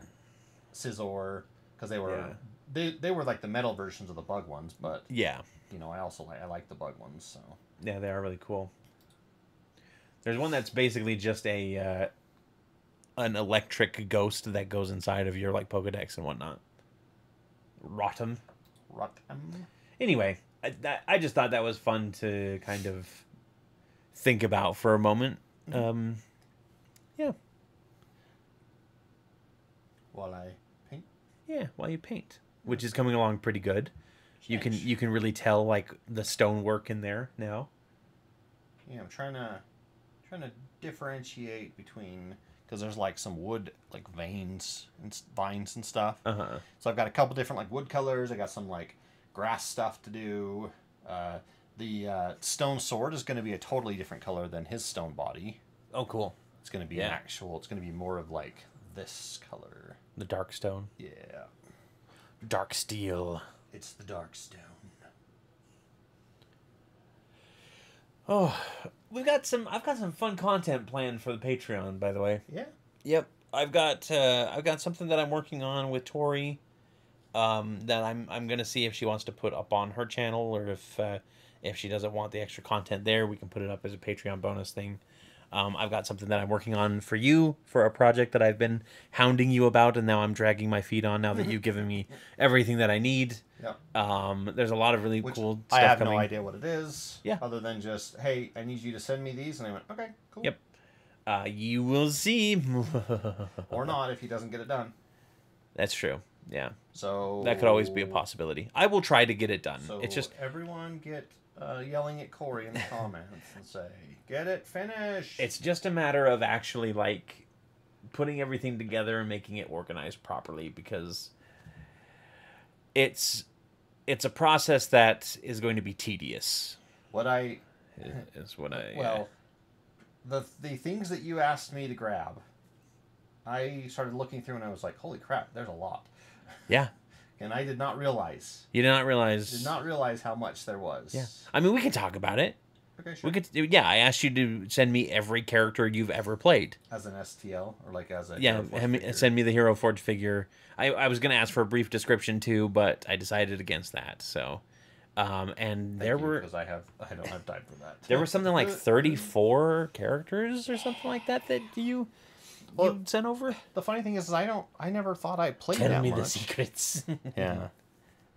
B: Scizor, because they were
A: Yeah.
B: they they were like the metal versions of the bug ones. But
A: Yeah,
B: you know, I also like I like the bug ones. So
A: yeah, they are really cool. There's one that's basically just a uh, an electric ghost that goes inside of your like Pokedex and whatnot. Rotom.
B: Rotom.
A: Anyway, I, that, I just thought that was fun to kind of think about for a moment. Um, yeah.
B: While I.
A: yeah, while you paint, which is coming along pretty good. You can you can really tell like the stonework in there now.
B: Yeah, I'm trying to trying to differentiate between because there's like some wood like veins and vines and stuff.
A: Uh huh.
B: So I've got a couple different like wood colors. I got some like grass stuff to do. Uh, the uh, stone sword is going to be a totally different color than his stone body.
A: Oh, cool.
B: It's going to be
A: Yeah.
B: an actual. It's going to be more of like this color.
A: The dark stone,
B: Yeah,
A: dark steel.
B: it's the dark stone.
A: Oh, we've got some. I've got some fun content planned for the Patreon, by the way.
B: Yeah.
A: Yep, I've got uh, I've got something that I'm working on with Tori. Um, that I'm I'm gonna see if she wants to put up on her channel or if uh, if she doesn't want the extra content there, we can put it up as a Patreon bonus thing. Um, I've got something that I'm working on for you for a project that I've been hounding you about, and now I'm dragging my feet on. Now that you've given me everything that I need,
B: Yep.
A: um, there's a lot of really
B: Which
A: cool stuff
B: I have
A: coming.
B: no idea what it is.
A: Yeah.
B: Other than just, hey, I need you to send me these, and I went, okay, cool.
A: Yep. Uh, you will see.
B: Or not if he doesn't get it done.
A: That's true. Yeah.
B: So
A: That could always be a possibility. I will try to get it done.
B: So
A: it's just
B: everyone get uh, yelling at Cory in the comments and say, "Get it finished."
A: it's just a matter of actually like putting everything together and making it organized properly because it's it's a process that is going to be tedious.
B: what I
A: Is what I
B: well, the the things that you asked me to grab, I started looking through and I was like, "Holy crap, there's a lot,"
A: yeah.
B: And I did not realize
A: You did not realize.
B: did not realize how much there was.
A: Yeah. I mean, we can talk about it.
B: Okay, sure.
A: We could. Yeah, I asked you to send me every character you've ever played.
B: as an STL or like as a
A: yeah,
B: Force
A: send me the Hero Forge figure. I, I was gonna ask for a brief description too, but I decided against that. So, um, and
B: Thank
A: there were
B: because I have I don't have time for that.
A: there were something like thirty four characters or something like that that you
B: Well,
A: you sent over.
B: The funny thing is, I don't. I never thought I played
A: Tell
B: that
A: me
B: much.
A: the secrets.
B: Yeah.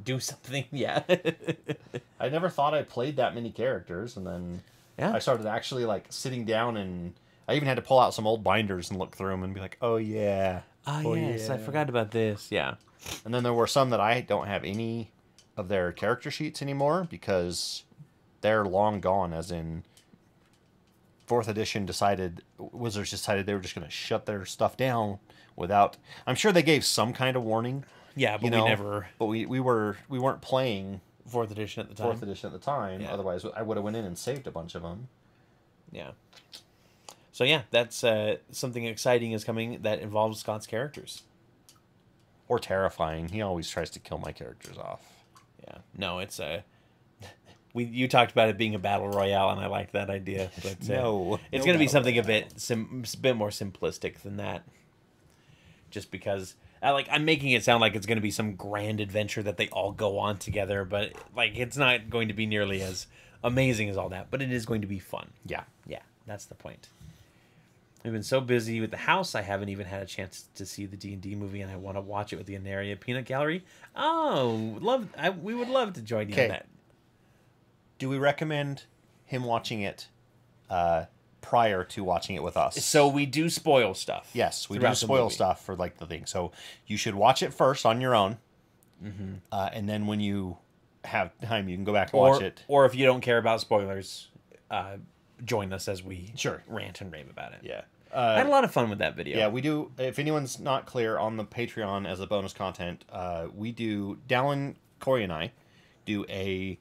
A: do something. Yeah.
B: I never thought I played that many characters, and then
A: yeah.
B: I started actually like sitting down and I even had to pull out some old binders and look through them and be like, oh yeah,
A: Ah,
B: oh,
A: yes, I forgot about this. Yeah.
B: And then there were some that I don't have any of their character sheets anymore because they're long gone. As in, fourth edition decided Wizards decided they were just going to shut their stuff down without. I'm sure they gave some kind of warning,
A: Yeah, but
B: you know.
A: we never
B: But we we were we weren't playing
A: fourth edition at the time.
B: fourth edition at the time.
A: Yeah.
B: Otherwise, I would have went in and saved a bunch of them.
A: Yeah. So yeah, that's uh, something exciting is coming that involves Scott's characters.
B: Or terrifying. He always tries to kill my characters off.
A: Yeah. No, it's a. We you talked about it being a battle royale, and I liked that idea. But uh,
B: No,
A: it's
B: no
A: going to be something a bit sim, a bit more simplistic than that. Just because, I like, I'm making it sound like it's going to be some grand adventure that they all go on together, but like, it's not going to be nearly as amazing as all that. But it is going to be fun.
B: Yeah.
A: Yeah, that's the point. I've been so busy with the house, I haven't even had a chance to see the D and D movie, and I want to watch it with the Aneria Peanut Gallery. Oh, love! I, we would love to join you in that.
B: Do we recommend him watching it uh, prior to watching it with us?
A: So we do spoil stuff.
B: yes, we do spoil stuff for like the thing. So you should watch it first on your own,
A: Mm-hmm.
B: uh, and then when you have time, you can go back and
A: or
B: watch it.
A: or if you don't care about spoilers, uh, join us as we
B: Sure.
A: rant and rave about it.
B: Yeah.
A: I had a
B: Uh,
A: lot of fun with that video.
B: yeah, we do. If anyone's not clear on the Patreon as a bonus content, uh, we do. Dallin, Cory, and I do a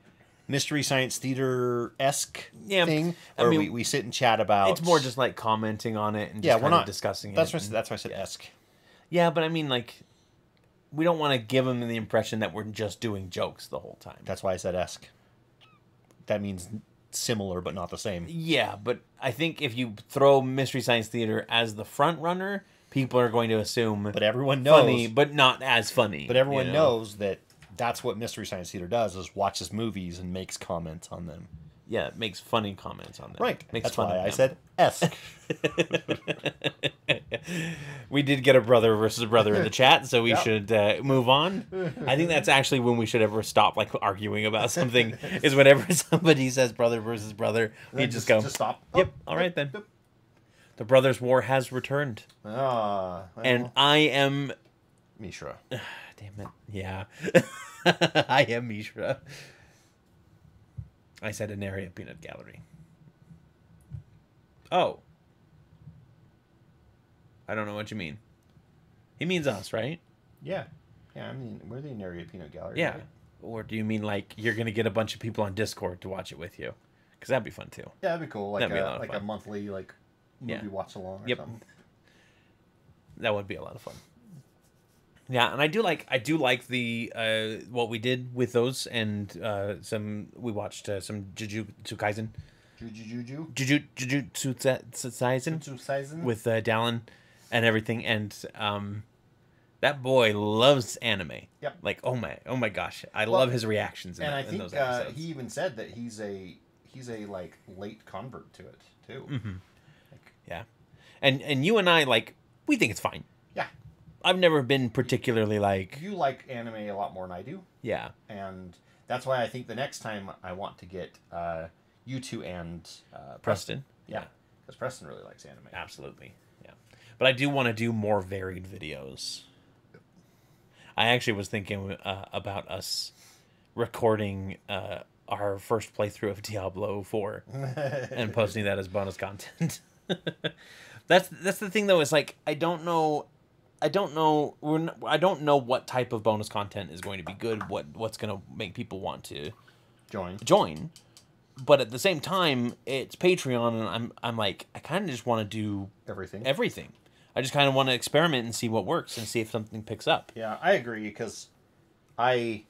B: mystery science theater esque
A: Yeah,
B: thing,
A: I
B: where
A: mean,
B: we, we sit and chat about.
A: it's more just like commenting on it and just
B: yeah, we're not
A: discussing
B: That's
A: it.
B: why, that's why I said esque.
A: Yeah, but I mean, like, we don't want to give them the impression that we're just doing jokes the whole time.
B: That's why I said esque. That means similar but not the same.
A: Yeah, but I think if you throw Mystery Science Theater as the front runner, people are going to assume
B: But everyone knows.
A: funny, but not as funny.
B: but everyone
A: you know?
B: knows that that's what Mystery Science Theater does: is watches movies and makes comments on them.
A: Yeah, it makes funny comments on them.
B: Right.
A: Makes
B: that's
A: fun
B: why I said esque.
A: we did get a brother versus brother in the chat, so we
B: Yep.
A: should uh, move on. I think that's actually when we should ever stop like arguing about something. is whenever somebody says brother versus brother, we
B: Then
A: just, go.
B: Just stop.
A: Yep. All right then. The brothers' war has returned,
B: Ah, well,
A: and I am
B: Mishra.
A: Damn it. Yeah. I am Mishra. I said Aneria Peanut Gallery. Oh. I don't know what you mean. He means us, right?
B: Yeah. Yeah, I mean, we're the Aneria Peanut Gallery.
A: Yeah.
B: right?
A: Or do you mean like you're going to get a bunch of people on Discord to watch it with you? Because that'd be fun too.
B: Yeah, that'd be cool. Like
A: That'd be a
B: a,
A: lot of
B: like a monthly like movie
A: Yeah.
B: watch along or
A: Yep.
B: something.
A: That would be a lot of fun. Yeah, and I do like I do like the uh what we did with those and uh some we watched uh, some Jujutsu Kaisen
B: Juju Juju.
A: Juju Jujutsu Kaisen with uh, Dallin and everything, and um, that boy loves anime.
B: Yep.
A: Like oh my oh my gosh, I
B: Well,
A: love his reactions. In
B: and
A: that,
B: I
A: in
B: think
A: those
B: uh, he even said that he's a he's a like late convert to it too.
A: Mm-hmm. yeah, and and you and I like we think it's fine.
B: Yeah,
A: I've never been particularly like
B: you like anime a lot more than I do,
A: yeah
B: and that's why I think the next time I want to get uh, you two and uh,
A: Preston.
B: Yeah, because Preston really likes anime.
A: Absolutely. Yeah. But I do want to do more varied videos. I actually was thinking uh, about us recording uh, our first playthrough of Diablo 4 and posting that as bonus content. that's that's the thing though is like I don't know I don't know we're n I don't know what type of bonus content is going to be good what what's going to make people want to
B: Join.
A: join but at the same time it's patreon and i'm i'm like i kind of just want to do
B: Everything.
A: everything i just kind of want to experiment and see what works and see if something picks up
B: yeah, I agree because I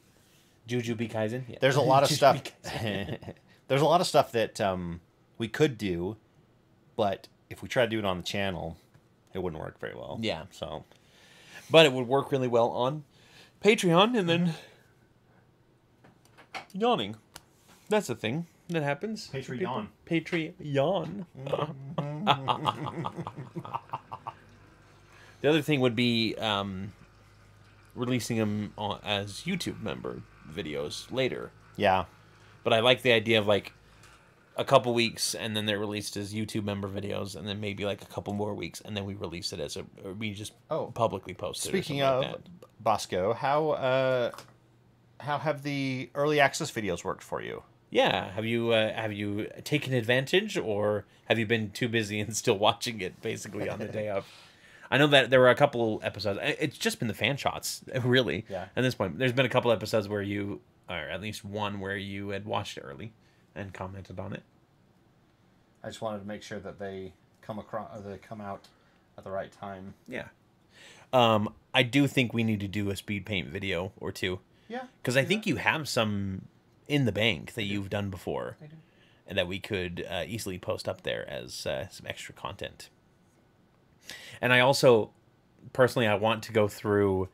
A: juju be kaizen yeah.
B: there's a lot of stuff. There's a lot of stuff that um, we could do, but if we try to do it on the channel, it wouldn't work very well.
A: Yeah.
B: So
A: but it would work really well on patreon and then yawning that's a thing that happens
B: Patreon.
A: patreon the other thing would be um, releasing them on, as youtube member videos later.
B: Yeah.
A: But I like the idea of like a couple weeks and then they're released as YouTube member videos and then maybe like a couple more weeks and then we release it as a or we just
B: Oh.
A: publicly post it.
B: Speaking of
A: like.
B: Bosco, how uh, how have the early access videos worked for you?
A: Yeah, have you uh, have you taken advantage or have you been too busy and still watching it basically on the day of? I know that there were a couple episodes. It's just been the fan shots, really.
B: Yeah.
A: At this point, there's been a couple episodes where you, or at least one where you had watched it early and commented on it.
B: I just wanted to make sure that they come across, they come out at the right time.
A: Yeah. Um, I do think we need to do a speed paint video or two
B: Yeah.
A: because I think you have some in the bank that you've done before,
B: do.
A: and that we could uh, easily post up there as uh, some extra content. And I also, personally, I want to go through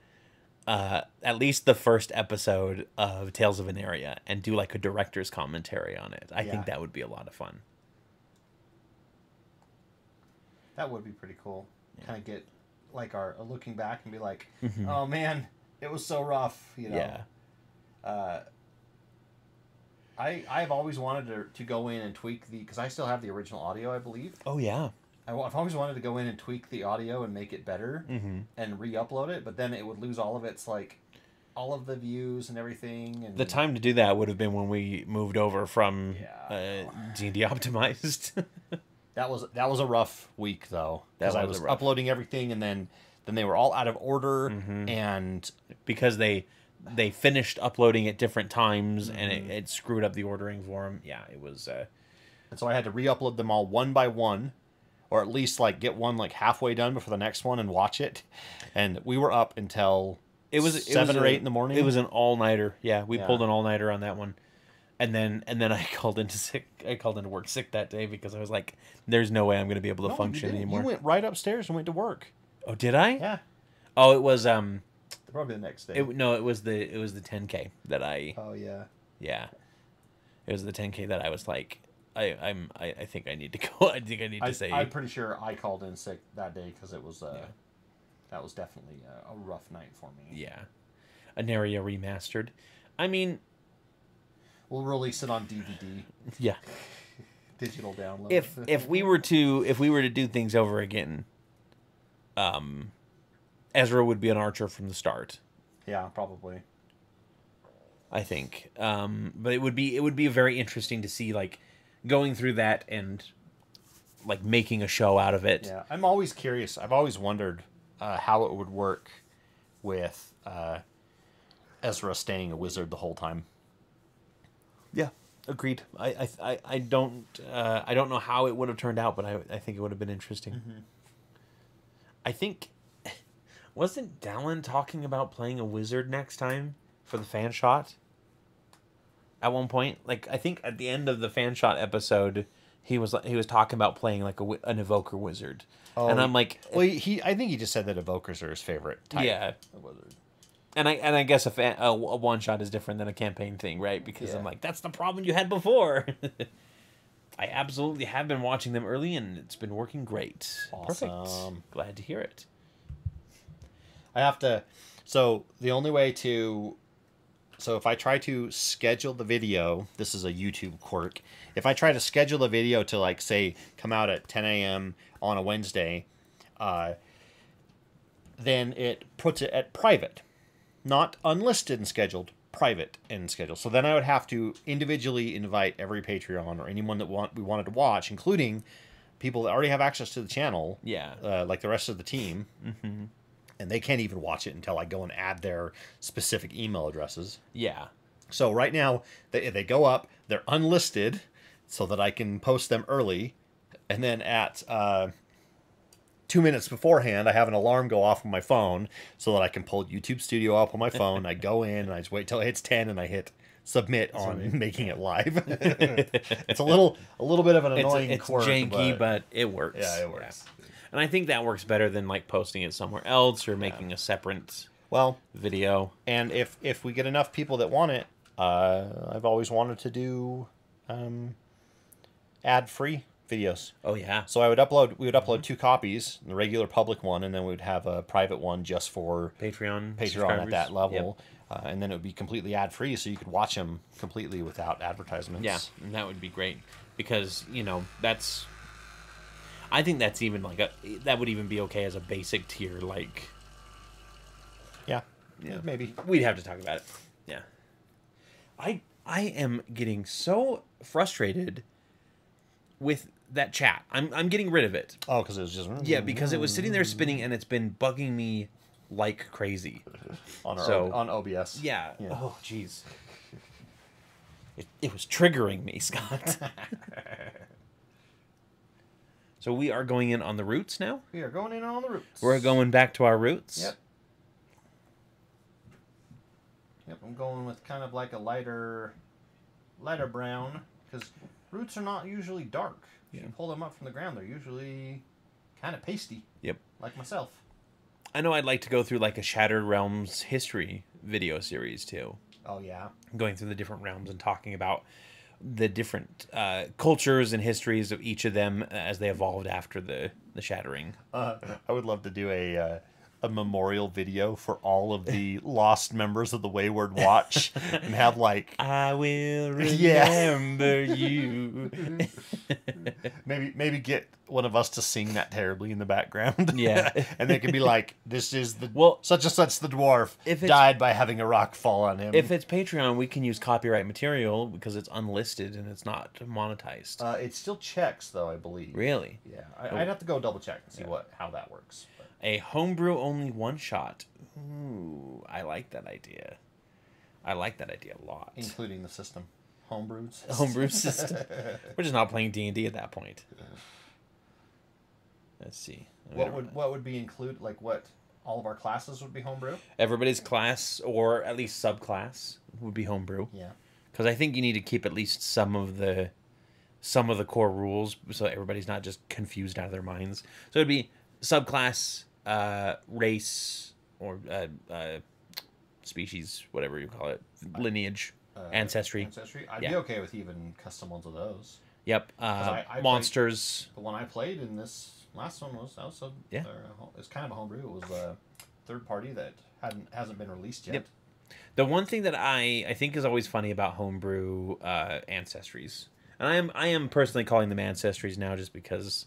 A: uh, at least the first episode of Tales of an Veneria and do like a director's commentary on it. I
B: Yeah.
A: think that would be a lot of fun.
B: That would be pretty cool. Kind of get like our looking back and be like,
A: Mhm.
B: oh man, it was so rough. You know.
A: Yeah.
B: Uh, I I've always wanted to, to go in and tweak the because I still have the original audio I believe.
A: Oh yeah.
B: I, have always wanted to go in and tweak the audio and make it better
A: Mm-hmm.
B: and re-upload it, but then it would lose all of its like all of the views and everything. And
A: The time to do that would have been when we moved over from
B: Yeah.
A: uh, D&D optimized.
B: that was that was a rough week though because I
A: was rough-
B: uploading everything and then then they were all out of order
A: Mhm.
B: and
A: because they they finished uploading at different times and
B: Mm-hmm.
A: it, it screwed up the ordering for them. Yeah, it was. Uh,
B: And so I had to re-upload them all one by one, or at least like get one like halfway done before the next one and watch it. And we were up until
A: it was it
B: seven
A: was
B: or
A: a-
B: eight in the morning.
A: It was an all nighter. Yeah, we
B: Yeah.
A: pulled an all nighter on that one, and then and then I called into sick. I called into work sick that day because I was like, "There's no way I'm going to be able to
B: No,
A: function
B: didn't.
A: anymore."
B: You went right upstairs and went to work.
A: oh, did I?
B: Yeah,
A: Oh, it was um.
B: probably the next day.
A: It, no, it was the it was the 10k that I
B: oh yeah.
A: yeah. It was the 10k that I was like, I I'm I, I think I need to go. I think I need to
B: I,
A: say
B: I'm pretty sure I called in sick that day because it was uh,
A: Yeah.
B: that was definitely a, a rough night for me.
A: yeah. Aneria remastered. I mean,
B: We'll release it on DVD,
A: yeah.
B: digital download.
A: If if we were to if we were to do things over again, um, Ezra would be an archer from the start.
B: yeah, probably.
A: I think. Um, but it would be it would be very interesting to see like going through that and like making a show out of it.
B: Yeah, I'm always curious. I've always wondered uh, how it would work with uh, Ezra staying a wizard the whole time.
A: Yeah, agreed. I I I, I don't uh, I don't know how it would have turned out, but I I think it would have been interesting. I think wasn't Dallin talking about playing a wizard next time for the fan shot? At one point, like I think at the end of the fan shot episode, he was he was talking about playing like a an evoker wizard, oh, and I'm like,
B: well, he, I think he just said that evokers are his favorite type.
A: Yeah.
B: of wizard.
A: and I and I guess a, fan, a, a one shot is different than a campaign thing, right? Because I'm like, that's the problem you had before. I absolutely have been watching them early, and it's been working great.
B: Awesome.
A: Perfect. Glad to hear it.
B: I have to. So the only way to. So if I try to schedule the video, this is a YouTube quirk. If I try to schedule the video to like say come out at 10 a.m. on a Wednesday, uh, then it puts it at private, not unlisted and scheduled, private and scheduled. So then I would have to individually invite every Patreon or anyone that want we wanted to watch, including people that already have access to the channel,
A: Yeah.
B: uh, like the rest of the team
A: hmm
B: and they can't even watch it until I go and add their specific email addresses.
A: Yeah.
B: So right now they they go up, they're unlisted, so that I can post them early, and then at uh, two minutes beforehand, I have an alarm go off on my phone so that I can pull YouTube Studio up on my phone. I go in and I just wait till it hits ten, and I hit submit on making it live. it's a little a little bit of an
A: It's,
B: annoying
A: it's
B: quirk,
A: janky, but, it works.
B: yeah, it works.
A: And I think that works better than like posting it somewhere else or making a separate
B: Well,
A: video.
B: and if if we get enough people that want it uh, i've always wanted to do um, ad free videos
A: Oh yeah.
B: so i would upload we would upload two copies the regular public one and then we would have a private one just for
A: Patreon.
B: patreon at that level uh, and then it would be completely ad free, so you could watch them completely without advertisements.
A: Yeah, and that would be great because you know that's. I think that's even like a that would even be okay as a basic tier. Like
B: yeah,
A: Yeah.
B: maybe.
A: we'd have to talk about it. Yeah. I I am getting so frustrated with that chat. I'm I'm getting rid of it.
B: Oh, because it was just
A: Yeah, because it was sitting there spinning and it's been bugging me like crazy.
B: on our
A: so-
B: on OBS.
A: Yeah.
B: Yeah.
A: Oh, jeez. It, it was triggering me, Scott. so we are going in on the roots now.
B: We are going in on the roots.
A: We're going back to our roots.
B: Yep. Yep, I'm going with kind of like a lighter, lighter brown because roots are not usually dark. If
A: Yeah.
B: you pull them up from the ground, they're usually kind of pasty,
A: Yep.
B: like myself.
A: I know I'd like to go through like a Shattered Realms history video series too.
B: Oh yeah.
A: going through the different realms and talking about the different uh, cultures and histories of each of them as they evolved after the the shattering.
B: Uh, I would love to do a uh, a memorial video for all of the lost members of the Wayward Watch and have like
A: I will
B: Yeah.
A: remember you.
B: maybe maybe get one of us to sing that terribly in the background.
A: Yeah.
B: and they could be like, "This is the
A: Well,
B: such and such the dwarf
A: if
B: died by having a rock fall on him."
A: if it's Patreon, we can use copyright material because it's unlisted and it's not monetized.
B: uh, it still checks though, I believe.
A: really,
B: Yeah, I, I'd have to go double check and see
A: Yeah.
B: what how that works. But
A: a homebrew only one shot. Ooh, I like that idea. I like that idea a lot.
B: including the system, homebrewed. system.
A: homebrew system. We're just not playing D and D at that point. Let's see.
B: what would what would be include like what all of our classes would be homebrew?
A: everybody's class or at least subclass would be homebrew
B: Yeah.
A: because I think you need to keep at least some of the some of the core rules so everybody's not just confused out of their minds. So it'd be subclass, uh, race, or uh, uh, species, whatever you call it, lineage,
B: Uh,
A: ancestry.
B: Ancestry. I'd
A: Yeah.
B: be okay with even custom ones of those.
A: Yep. Uh,
B: I- I played-
A: monsters.
B: The one I played in this last one was also
A: Yeah.
B: it's kind of a homebrew. It was a third party that hadn't hasn't been released yet.
A: Yep. The one thing that I, I think is always funny about homebrew uh, ancestries, and I am I am personally calling them ancestries now just because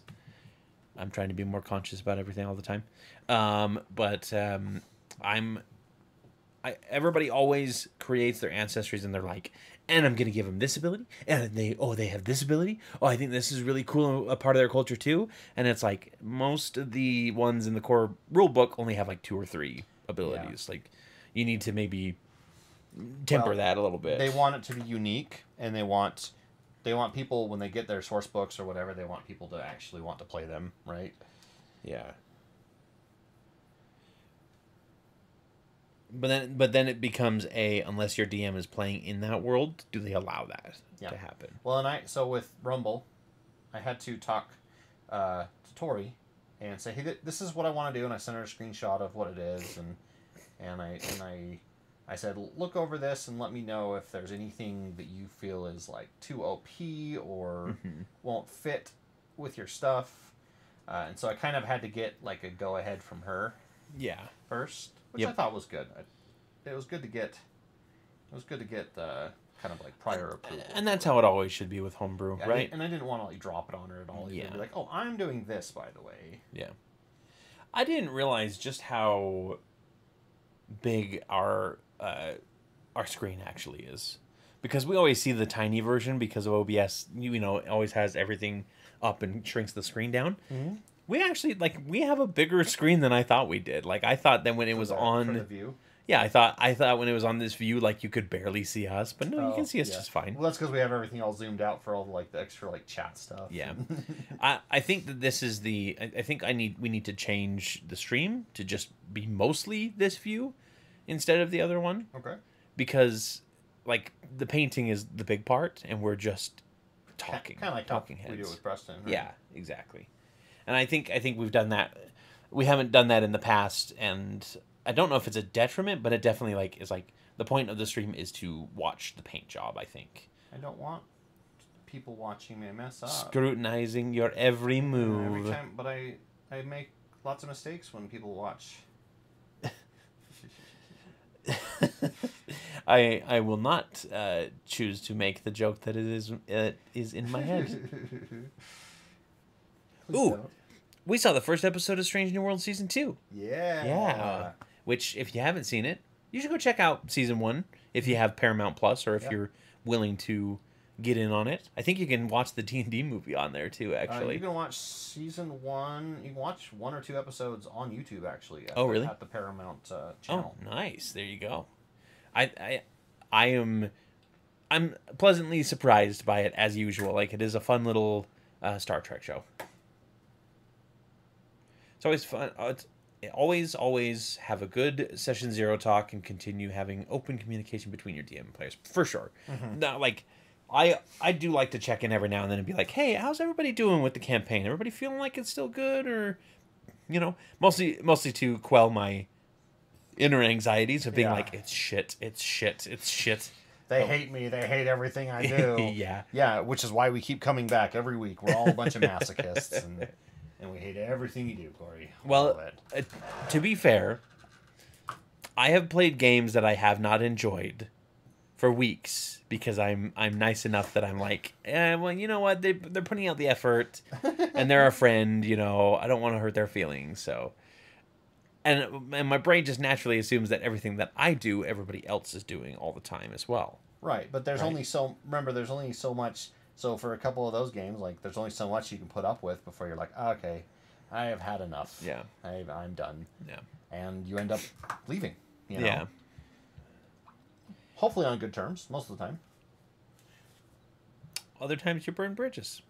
A: I'm trying to be more conscious about everything all the time. Um, but um, I'm I, everybody always creates their ancestries and they're like, and I'm gonna give them this ability, and they oh they have this ability. Oh, I think this is really cool, a part of their culture too. And it's like most of the ones in the core rule book only have like two or three abilities. Like you need to maybe temper
B: Well,
A: that a little bit.
B: They want it to be unique, and they want they want people when they get their source books or whatever. They want people to actually want to play them, right?
A: Yeah. But then, but then it becomes a unless your DM is playing in that world, do they allow that
B: Yeah.
A: to happen?
B: Well, and I so with Rumble, I had to talk uh, to Tori and say, "Hey, th- this is what I want to do," and I sent her a screenshot of what it is, and and I and I I said, "Look over this and let me know if there's anything that you feel is like too OP or won't fit with your stuff." Uh, and so I kind of had to get like a go ahead from her
A: Yeah.
B: first, which I thought was good. I, it was good to get. It was good to get uh, kind of like prior approval.
A: And that's how it always should be with homebrew,
B: Yeah,
A: right?
B: didn't- and I didn't want to like drop it on her at all. Either.
A: Yeah.
B: Be like, oh, I'm doing this, by the way.
A: Yeah. I didn't realize just how big our uh, our screen actually is. Because we always see the tiny version because of OBS, you you know, it always has everything up and shrinks the screen down.
B: Mhm.
A: We actually like we have a bigger screen than I thought we did. Like I thought that when it
B: For
A: was
B: the-
A: on
B: the view.
A: Yeah, I thought I thought when it was on this view like you could barely see us, but no, you
B: Oh,
A: can see us
B: yeah.
A: just fine.
B: Well, that's because we have everything all zoomed out for all the, like the extra like chat stuff.
A: Yeah. I, I think that this is the I, I think I need we need to change the stream to just be mostly this view instead of the other one
B: okay.
A: because like the painting is the big part and we're just talking
B: Kind of like
A: talking heads.
B: we do it with Preston. right?
A: Yeah, exactly. And I think I think we've done that. We haven't done that in the past, and I don't know if it's a detriment, but it definitely like is like the point of the stream is to watch the paint job. I think
B: I don't want people watching me mess up.
A: scrutinizing your every move.
B: Every time, but I I make lots of mistakes when people watch.
A: I I will not uh, choose to make the joke that it is uh, is in my head. Ooh. we saw the first episode of Strange New World season two.
B: Yeah.
A: Yeah. Which, if you haven't seen it, you should go check out season one if you have Paramount Plus or if
B: Yep.
A: you're willing to get in on it. I think you can watch the D and D movie on there too.
B: Uh,
A: Actually,
B: you can watch season one. You can watch one or two episodes on YouTube actually.
A: Oh,
B: the-
A: really?
B: At the Paramount uh,
A: oh, nice. There you go. I I I am I'm pleasantly surprised by it as usual. Like it is a fun little uh, Star Trek show. It's always fun. uh, It's, always always have a good session zero talk and continue having open communication between your DM and players for sure. Not like I I do like to check in every now and then and be like, hey, how's everybody doing with the campaign? Everybody feeling like it's still good or you know mostly mostly to quell my inner anxieties of being
B: Yeah.
A: like it's shit it's shit it's shit
B: They hate me. They hate everything I do.
A: yeah
B: Yeah, which is why we keep coming back every week. We're all a bunch of masochists, and and we hate everything you do, Cory.
A: Well, uh, to be fair, I have played games that I have not enjoyed for weeks because I'm I'm nice enough that I'm like, eh, well, you know what? They they're putting out the effort, and they're a friend. You know, I don't want to hurt their feelings. So, and and my brain just naturally assumes that everything that I do, everybody else is doing all the time as well.
B: right, but there's
A: right.
B: only so. Remember, there's only so much. So for a couple of those games, like there's only so much you can put up with before you're like, "Ah, okay, I have had enough.
A: Yeah.
B: I, I'm done,
A: Yeah.
B: and you end up leaving. You know?
A: Yeah.
B: Hopefully on good terms most of the time.
A: Other times you burn bridges.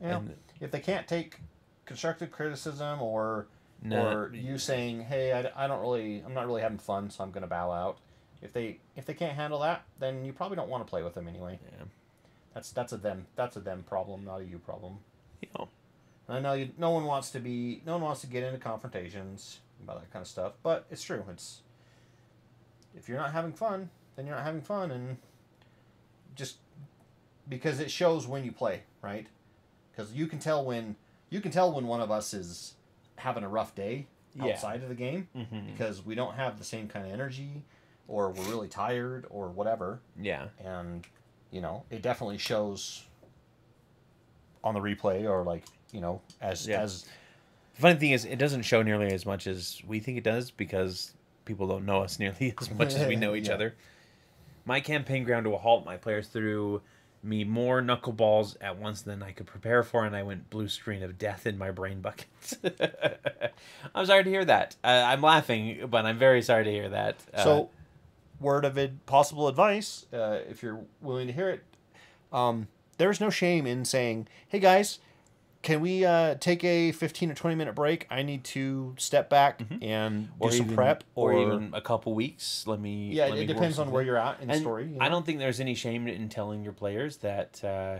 B: Yeah.
A: And-
B: if they can't take constructive criticism or
A: No.
B: or you saying, "Hey, I, I don't really, I'm not really having fun, so I'm gonna bow out." If they if they can't handle that, then you probably don't want to play with them anyway.
A: Yeah.
B: That's that's a them that's a them problem, not a you problem.
A: You know.
B: I know you, no one wants to be no one wants to get into confrontations about that kind of stuff, but it's true. It's if you're not having fun, then you're not having fun, and just because it shows when you play, right? Because you can tell when you can tell when one of us is having a rough day
A: Yeah.
B: outside of the game
A: Mhm.
B: because we don't have the same kind of energy, or we're really tired, or whatever
A: Yeah.
B: and you know it definitely shows on the replay or like you know as
A: Yeah.
B: as
A: The funny thing is, it doesn't show nearly as much as we think it does because people don't know us nearly as much as we know each
B: Yeah.
A: other. My campaign ground to a halt. My players threw me more knuckleballs at once than I could prepare for, and I went blue screen of death in my brain bucket. I'm sorry to hear that. Uh, I'm laughing, but I'm very sorry to hear that. Uh,
B: so word of ad- possible advice uh, if you're willing to hear it um, there's no shame in saying hey guys can we uh, take a 15 or 20 minute break i need to step back and do some
A: even,
B: prep
A: or, even a couple weeks. Let me.
B: yeah
A: let
B: it
A: me
B: depends on where you're at in the story you
A: I don't think there's any shame in telling your players that. Uh,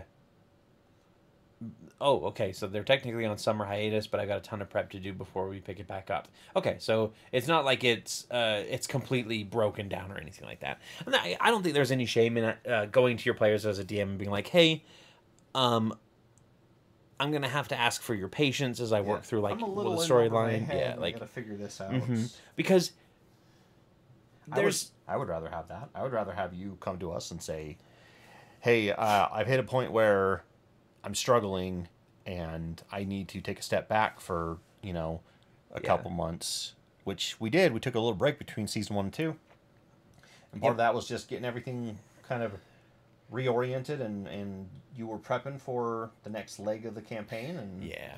A: oh, okay. So they're technically on summer hiatus, but I got a ton of prep to do before we pick it back up. Okay, so it's not like it's uh, it's completely broken down or anything like that. I, I don't think there's any shame in uh, going to your players as a DM and being like, "Hey, um, I'm gonna have to ask for your patience as I work through like
B: a
A: the storyline." Yeah, like
B: I gotta figure this out
A: Mhm. because
B: I would,
A: there's
B: I would rather have that. I would rather have you come to us and say, "Hey, uh, I've hit a point where I'm struggling, and I need to take a step back for you know a
A: Yeah.
B: couple months." Which we did. We took a little break between season one and two, and part of that was just getting everything kind of reoriented, and and you were prepping for the next leg of the campaign, and
A: yeah,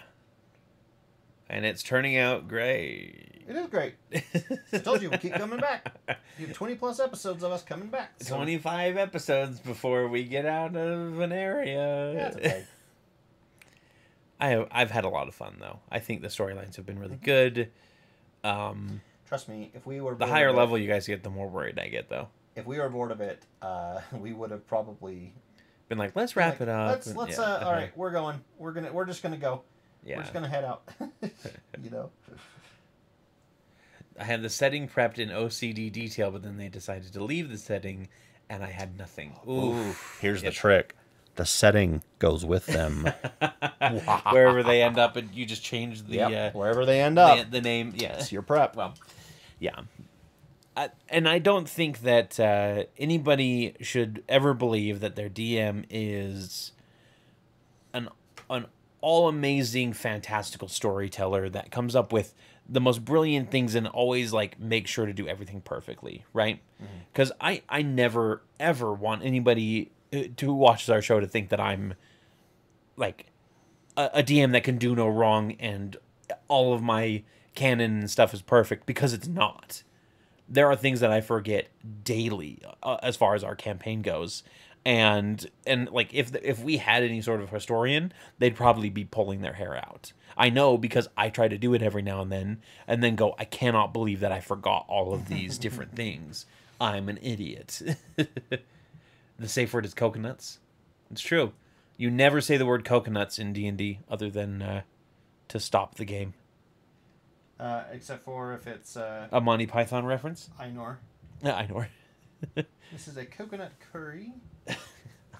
A: and it's turning out great.
B: it is great. I told you we keep coming back. You have twenty plus episodes of us coming back. so-
A: 25 episodes before we get out of an area.
B: Yeah, okay.
A: I I've had a lot of fun though. I think the storylines have been really good. Um,
B: Trust me, if we were
A: the higher level you guys get, the more worried I get though.
B: If we were bored of it, uh, we would have probably
A: Been like, let's wrap
B: like,
A: it up.
B: Let's let's
A: yeah,
B: uh,
A: uh-huh.
B: all right, we're going. We're gonna we're just gonna go.
A: Yeah,
B: We're just gonna head out. you know.
A: I had the setting prepped in OCD detail, but then they decided to leave the setting, and I had nothing. Ooh,
B: here's
A: Yep.
B: the trick. The setting goes with them.
A: wherever they end up, and you just change the
B: Yep,
A: uh,
B: Wherever they end up,
A: the, the name. Yeah,
B: it's your prep.
A: well, yeah. I, and I don't think that uh, anybody should ever believe that their DM is an an all amazing, fantastical storyteller that comes up with the most brilliant things and always like make sure to do everything perfectly, right? Because I I never ever want anybody uh, who watches our show to think that I'm like a, a DM that can do no wrong and all of my canon and stuff is perfect because it's not. There are things that I forget daily uh, as far as our campaign goes. And and like if the, if we had any sort of historian, they'd probably be pulling their hair out. I know because I try to do it every now and then and then go I cannot believe that I forgot all of these different things. I'm an idiot. the safe word is coconuts. It's true. You never say the word coconuts in D&D other than uh, to stop the game.
B: Uh, except for if it's uh,
A: A Monty Python reference?
B: Einor.
A: Know.
B: This is a coconut curry
A: I,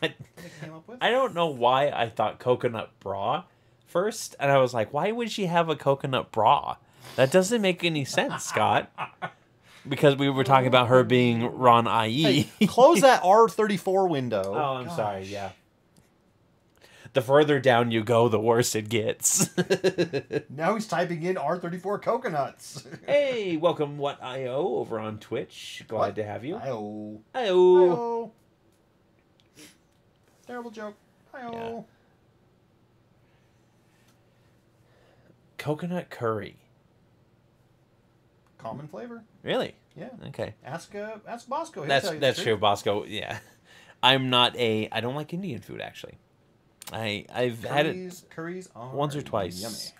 B: I came up with.
A: I don't know why I thought coconut bra first, and I was like, why would she have a coconut bra? That doesn't make any sense, Scott. Because we were talking about her being Ron IE.
B: Hey, close that R34 window.
A: oh, I'm sorry. Yeah. The further down you go, the worse it gets.
B: Now he's typing in R34 coconuts.
A: hey, welcome what IO over on Twitch. Glad
B: What?
A: to have you.
B: Hi-oh.
A: Hi-oh.
B: Hi-oh. Terrible joke. Hi-oh.
A: Coconut curry.
B: Common flavor.
A: Really?
B: Yeah.
A: Okay.
B: Ask uh, ask Bosco. He'll
A: That's
B: tell you
A: that's true, Bosco. Yeah. I'm not a I don't like Indian food actually. I I've had it
B: Curries, curries
A: once or twice.
B: Yummy.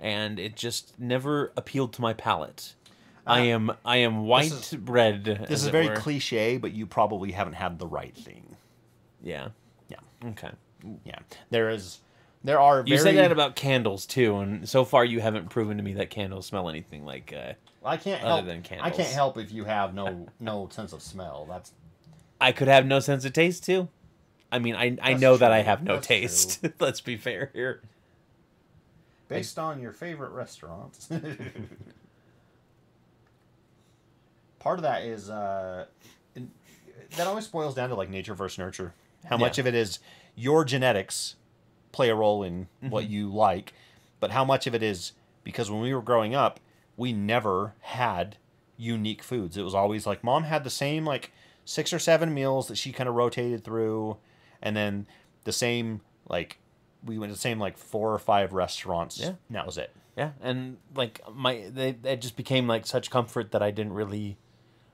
A: and it just never appealed to my palate. I
B: Uh,
A: am I am white
B: is-
A: bread.
B: This is very
A: were.
B: cliche, but you probably haven't had the right thing.
A: Yeah.
B: Yeah.
A: Okay.
B: Yeah. There is there are very
A: You said that about candles too, and so far you haven't proven to me that candles smell anything like. Uh,
B: I can't
A: other
B: help I can't help if you have no no sense of smell. That's
A: I could have no sense of taste too. I mean, I I
B: That's
A: know that. I have no
B: That's
A: taste. Let's be fair here.
B: based on your favorite restaurants. Part of that is uh, that always boils down to like nature versus nurture. How much
A: Yeah.
B: of it is your genetics play a role in what
A: Mm-hmm.
B: you like, but how much of it is because when we were growing up, we never had unique foods. It was always like mom had the same like six or seven meals that she kind of rotated through, and then the same like we went to the same like four or five restaurants.
A: Yeah.
B: and that was it.
A: Yeah, and like my they it just became like such comfort that I didn't really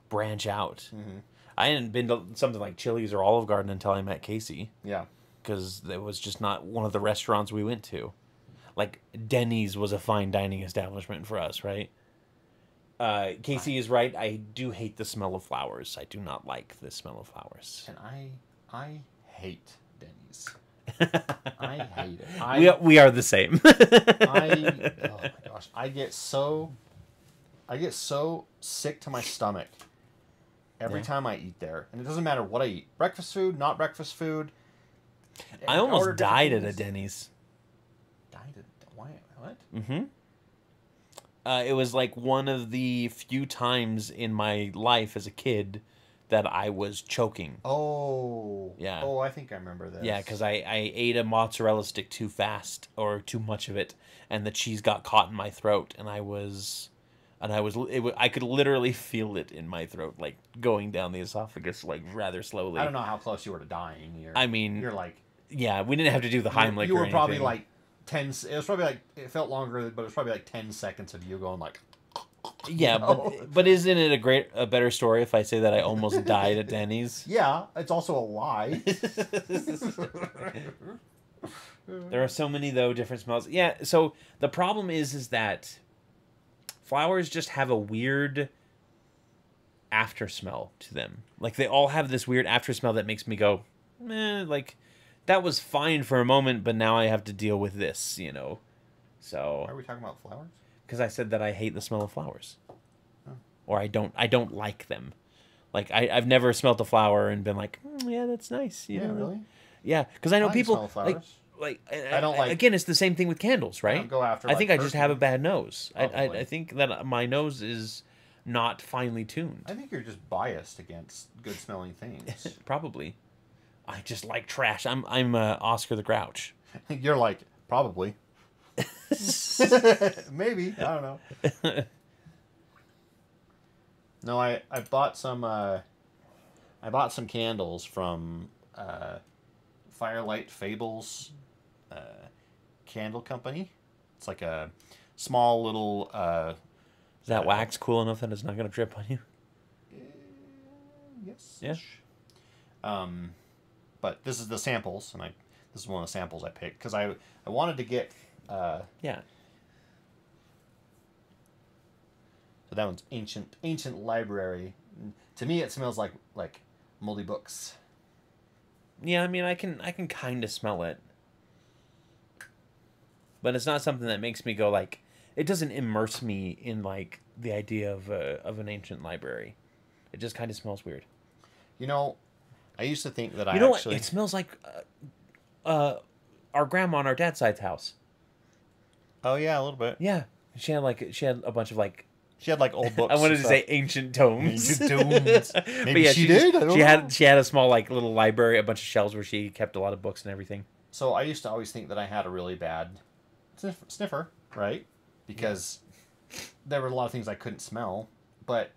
A: branch out.
B: Mm-hmm.
A: I hadn't been to something like Chili's or Olive Garden until I met Casey
B: Yeah.
A: because it was just not one of the restaurants we went to. Like Denny's was a fine dining establishment for us, right? Uh, Casey is right. I do hate the smell of flowers. I do not like the smell of flowers.
B: And I I hate Denny's. I hate it. I
A: we, are, we are the same.
B: I oh my gosh, I get so I get so sick to my stomach every
A: Yeah.
B: time I eat there, and it doesn't matter what I eat. Breakfast food, not breakfast food.
A: I almost died at a. Denny's.
B: Died at why? What?
A: Mm-hmm. Uh, it was like one of the few times in my life as a kid that I was choking.
B: Oh.
A: Yeah.
B: Oh, I think I remember this.
A: Yeah, because I, I ate a mozzarella stick too fast or too much of it, and the cheese got caught in my throat, and I was, and I was, it, I could literally feel it in my throat, like going down the esophagus, like rather slowly.
B: I don't know how close you were to dying. You're,
A: I mean,
B: you're like
A: Yeah, we didn't have to do the Heimlich.
B: You were probably
A: anything.
B: like ten. It was probably like it felt longer, but it was probably like ten seconds of you going like.
A: yeah,
B: know?
A: but but isn't it a great, a better story if I say that I almost died at Denny's?
B: Yeah, it's also a lie.
A: There are so many though different smells. Yeah, so the problem is is that flowers just have a weird after smell to them. Like they all have this weird after smell that makes me go, eh, like that was fine for a moment, but now I have to deal with this, you know. So Are
B: we talking about flowers?
A: Because I said that I hate the smell of flowers,
B: Oh.
A: or I don't, I don't like them. Like I, I've never smelt a flower and been like, "Mm, yeah, that's nice. You
B: yeah,
A: know?
B: really.
A: Yeah, because I know
B: I
A: people
B: smell flowers.
A: like like
B: I don't like-
A: again it's the same thing with candles right
B: don't go after,
A: i think i just have a bad nose I, I, I think that my nose is not finely tuned.
B: I think you're just biased against good smelling things.
A: Probably. I just like trash. I'm I'm uh, Oscar the Grouch.
B: you're like probably. Maybe I don't know. no, I I bought some. Uh, I bought some candles from uh, Firelight Fables uh, Candle Company. It's like a small little. Uh,
A: Is that wax cool enough that it's not gonna drip on you?
B: yes.
A: Yeah.
B: Um, but this is the samples, and I this is one of the samples I picked because I I wanted to get. Uh,
A: Yeah.
B: so that one's ancient ancient library. To me, it smells like like moldy books.
A: Yeah, I mean, I can I can kind of smell it, but it's not something that makes me go like. It doesn't immerse me in like the idea of a, of an ancient library. It just kind of smells weird.
B: You know, I used to think that I
A: you know
B: actually.
A: what? It smells like uh, uh, our grandma on our dad's side's house.
B: Oh yeah, a little bit.
A: Yeah, she had like she had a bunch of like
B: She had like old books.
A: I wanted to say ancient tomes.
B: Ancient tomes.
A: but
B: Maybe
A: yeah,
B: she
A: just-
B: did,
A: she
B: know.
A: had she had a small like little library, a bunch of shelves where she kept a lot of books and everything.
B: So I used to always think that I had a really bad sniff- sniffer, right? Because there were a lot of things I couldn't smell, but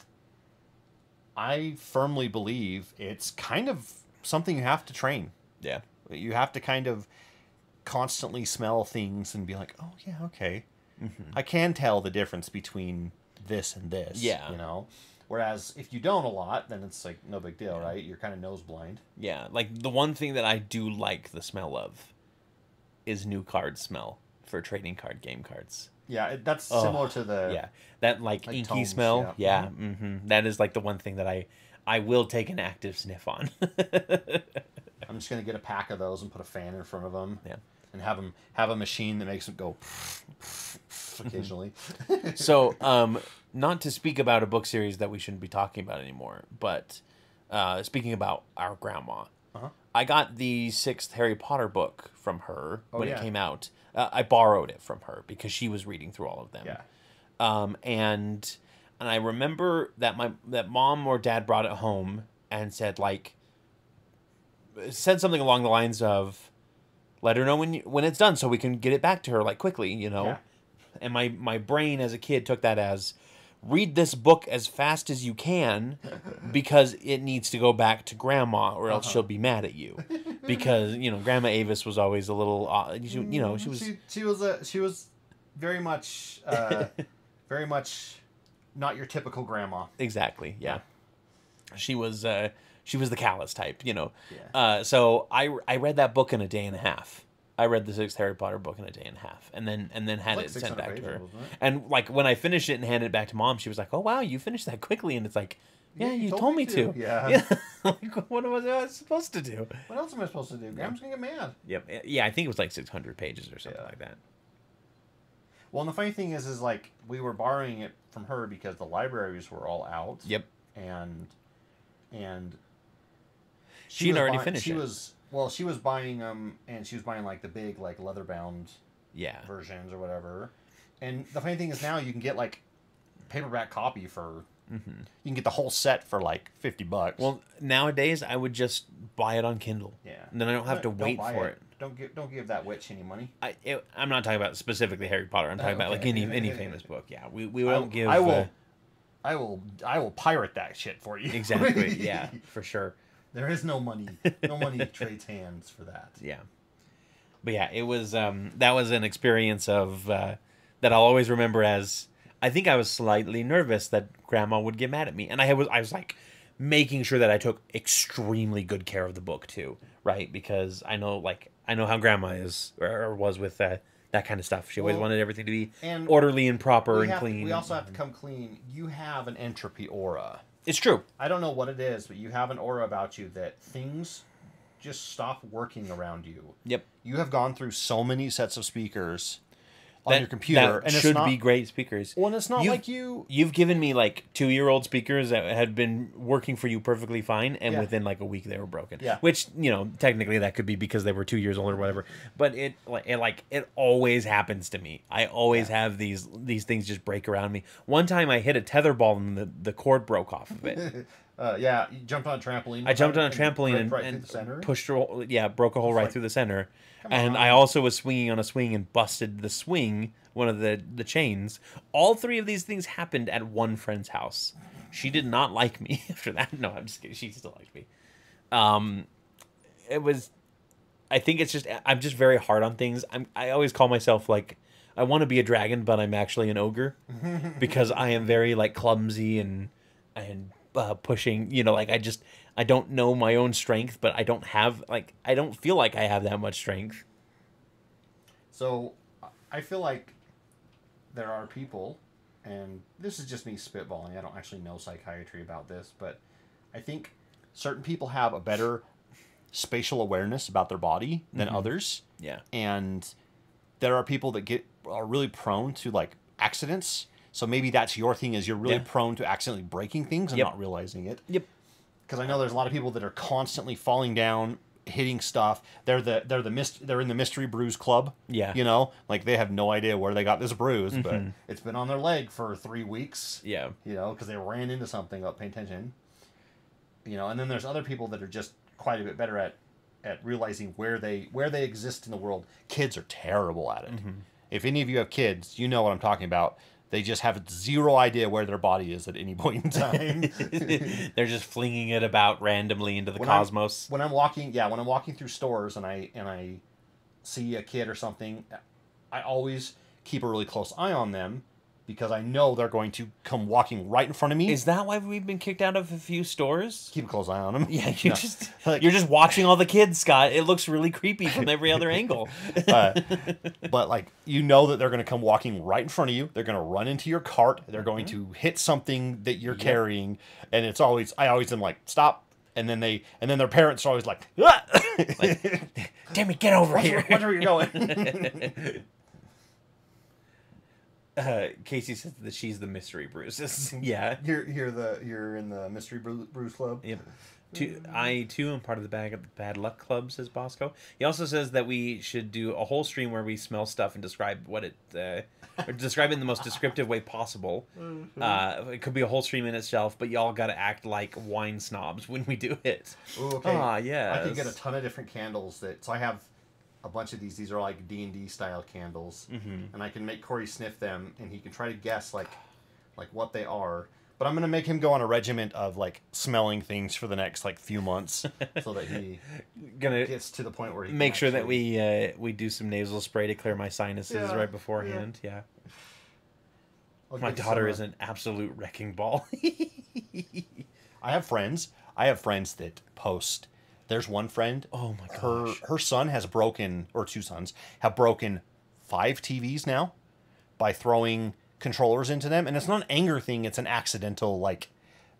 B: I firmly believe it's kind of something you have to train.
A: Yeah.
B: You have to kind of constantly smell things and be like, "Oh yeah, okay. I can tell the difference between this and this."
A: Yeah.
B: you know. Whereas if you don't a lot, then it's like no big deal, right? You're kind of nose blind.
A: Yeah, like the one thing that I do like the smell of is new card smell for trading card game cards.
B: Yeah, that's
A: Oh,
B: similar to the
A: yeah, that like,
B: like
A: inky smell.
B: yeah.
A: Yeah, hmm that is like the one thing that I I will take an active sniff on.
B: I'm just gonna get a pack of those and put a fan in front of them.
A: Yeah.
B: And have them have a machine that makes them go
A: Mm-hmm.
B: occasionally.
A: so, um, not to speak about a book series that we shouldn't be talking about anymore, but uh, speaking about our grandma,
B: Uh-huh.
A: I got the sixth Harry Potter book from her
B: Oh,
A: when
B: yeah.
A: it came out. Uh, I borrowed it from her because she was reading through all of them.
B: yeah.
A: um, and and I remember that my that mom or dad brought it home and said like said something along the lines of let her know when you, when it's done so we can get it back to her like quickly you know
B: Yeah.
A: and my my brain as a kid took that as read this book as fast as you can because it needs to go back to grandma or else
B: Uh-huh.
A: she'll be mad at you because you know grandma avis was always a little uh, she, you know she was
B: she, she was a she was very much uh, very much not your typical grandma.
A: Exactly. Yeah. She was uh she was the callous type, you know.
B: Yeah.
A: Uh so I I read that book in a day and a half. I read the sixth Harry Potter book in a day and a half, and then and then had it sent back to her.
B: pages, wasn't it?
A: And like when I finished it and handed it back to mom, she was like, "Oh wow, you finished that quickly." And it's like, "Yeah, you, told, me to."
B: Yeah.
A: Yeah. like what was I supposed to do?
B: What else am I supposed to do? Grandma's gonna get mad.
A: Yep. Yeah, I think it was like six hundred pages or something
B: Yeah.
A: like that.
B: Well, and the funny thing is, is like we were borrowing it from her because the libraries were all out.
A: Yep.
B: And and
A: She had already finished
B: She
A: it.
B: was well, she was buying them, and she was buying like the big like leather bound
A: Yeah.
B: versions or whatever. And the funny thing is now you can get like paperback copy for you can get the whole set for like fifty bucks.
A: Mm-hmm. Well, nowadays I would just buy it on Kindle.
B: yeah.
A: And then I don't have to
B: Don't
A: wait for it.
B: Don't give don't give that witch any money.
A: I it, I'm not talking about specifically Harry Potter. I'm talking about like any any famous book. Yeah, we we
B: I-
A: won't give.
B: I will
A: uh,
B: I will I will pirate that shit for you.
A: exactly. Yeah, for sure.
B: There is no money. No money trades hands for that.
A: Yeah, but yeah, it was um that was an experience of uh, that I'll always remember as I think I was slightly nervous that Grandma would get mad at me, and I was I was like making sure that I took extremely good care of the book too, right? Because I know like I know how Grandma is or, or was with uh, that kind of stuff. She always
B: Well,
A: wanted everything to be
B: and
A: orderly and proper and
B: have
A: clean.
B: we also have to come clean. You have an entropy aura.
A: It's true.
B: I don't know what it is, but you have an aura about you that things just stop working around you.
A: Yep.
B: You have gone through so many sets of speakers on your computer,
A: that
B: and
A: should
B: not,
A: be great speakers.
B: Well, and it's not
A: You-
B: like you.
A: You've given me like two year old speakers that had been working for you perfectly fine, and
B: Yeah.
A: within like a week they were broken.
B: Yeah.
A: Which you know technically that could be because they were two years old or whatever. But it like it like it always happens to me. I always have these these things just break around me. One time I hit a tether ball and the the cord broke off of it.
B: Uh, yeah, you jumped on a trampoline.
A: I jumped on a trampoline and,
B: right
A: and
B: through the center.
A: pushed a hole, yeah broke a hole right
B: like,
A: through the center. And
B: on.
A: I also was swinging on a swing and busted the swing, one of the the chains. All three of these things happened at one friend's house. She did not like me after that. No, I'm just kidding. She still liked me. Um, it was. I think it's just I'm just very hard on things. I'm I always call myself like I want to be a dragon, but I'm actually an ogre because I am very like clumsy and and uh, pushing. You know, like I just I don't know my own strength, but I don't have like I don't feel like I have that much strength.
B: So I feel like there are people, and this is just me spitballing. I don't actually know psychiatry about this, but I think certain people have a better spatial awareness about their body than others,
A: Yeah.
B: and there are people that get are really prone to like accidents. So maybe that's your thing is you're really
A: Yeah.
B: prone to accidentally breaking things and
A: Yep.
B: not realizing it.
A: Yep.
B: because I know there's a lot of people that are constantly falling down, hitting stuff. They're the they're the mist they're in the mystery bruise club.
A: Yeah.
B: you know, like they have no idea where they got this bruise, but mm-hmm. it's been on their leg for three weeks.
A: Yeah.
B: You know, because they ran into something. Up, pay attention. You know, and then there's other people that are just quite a bit better at at realizing where they where they exist in the world. Kids are terrible at it. Mm-hmm. If any of you have kids, you know what I'm talking about. They just have zero idea where their body is at any point in time.
A: They're just flinging it about randomly into the
B: When I'm-
A: cosmos.
B: when I'm walking, yeah, when I'm walking through stores and I and I see a kid or something, I always keep a really close eye on them because I know they're going to come walking right in front of me.
A: Is that why we've been kicked out of a few stores?
B: keep a close eye on them.
A: Yeah, you
B: No.
A: just
B: Like-
A: you're just watching all the kids, Scott. It looks really creepy from every other angle.
B: Uh, but like you know that they're going to come walking right in front of you. They're going to run into your cart. They're going to hit something that you're carrying, and it's always I always am like stop, and then they and then their parents are always like, ah!
A: Damn it, get over
B: watch,
A: here.
B: watch where you're going.
A: Uh, Casey says that she's the mystery bruises. yeah.
B: you're you're the you're in the mystery Bruce club.
A: Yep. Two, I too am part of the bag of the bad luck club, says Bosco. He also says that we should do a whole stream where we smell stuff and describe what it, uh, or describe it in the most descriptive way possible. Uh, it could be a whole stream in itself, but y'all got to act like wine snobs when we do it.
B: Ooh, okay.
A: Ah, yes.
B: I can get a ton of different candles that. So I have a bunch of these. These are like D and D style candles,
A: Mm-hmm.
B: and I can make Cory sniff them, and he can try to guess like, like what they are. But I'm gonna make him go on a regiment of like smelling things for the next like few months, so that he
A: Gonna
B: gets to the point where he
A: make sure that we uh, we do some nasal spray to clear my sinuses
B: Yeah,
A: right beforehand. Yeah.
B: I'll
A: My daughter is
B: uh,
A: an absolute wrecking ball.
B: I have friends. I have friends that post. There's one friend.
A: Oh my
B: Her
A: gosh.
B: her son has broken, or two sons have broken five TVs now by throwing controllers into them, and it's not an anger thing. It's an accidental like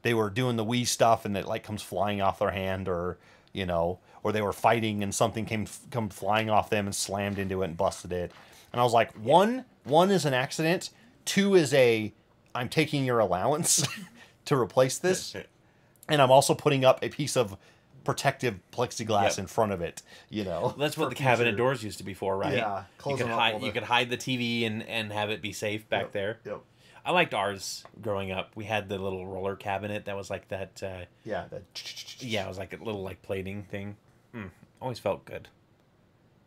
B: they were doing the Wii stuff and it like comes flying off their hand, or you know, or they were fighting and something came come flying off them and slammed into it and busted it. And I was like, one one is an accident. Two is a I'm taking your allowance to replace this and I'm also putting up a piece of protective plexiglass
A: Yep.
B: in front of it. You know,
A: That's what the cabinet
B: future-
A: doors used to be for, right?
B: Yeah,
A: you could hide. You
B: the-
A: could hide the TV and and have it be safe back
B: Yep,
A: there.
B: Yep.
A: I liked ours growing up. We had the little roller cabinet that was like that. Uh,
B: Yeah. That,
A: yeah, it was like a little like plating thing. Mm, always felt good.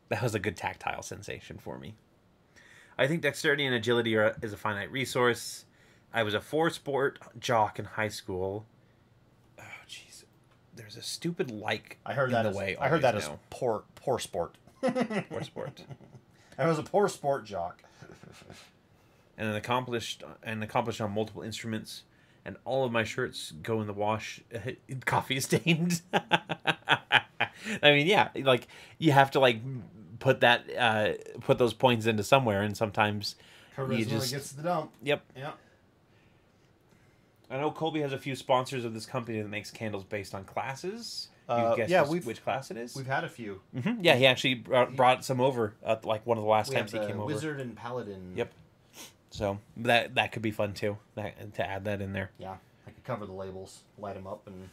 A: That was a good tactile sensation for me. I think dexterity and agility are, is a finite resource. I was a four sport jock in high school. There's a stupid like
B: I heard
A: in
B: that.
A: the
B: as,
A: way.
B: I heard that
A: always
B: as poor poor sport.
A: four sport.
B: I was a poor sport jock.
A: and an accomplished and accomplished on multiple instruments and all of my shirts go in the wash coffee stained i mean yeah like you have to like put that uh put those points into somewhere and sometimes
B: Charisma
A: you just
B: gets the dump.
A: yep
B: Yeah.
A: I know colby has a few sponsors of this company that makes candles based on classes
B: Uh, yeah,
A: which,
B: we've
A: which class it is?
B: we've had a few.
A: Mhm. Yeah, he actually brought, brought some over, uh, like one of the last
B: We
A: times he came over.
B: wizard and paladin.
A: Yep. So that that could be fun too. That to add that in there.
B: Yeah, I could cover the labels, light them up, and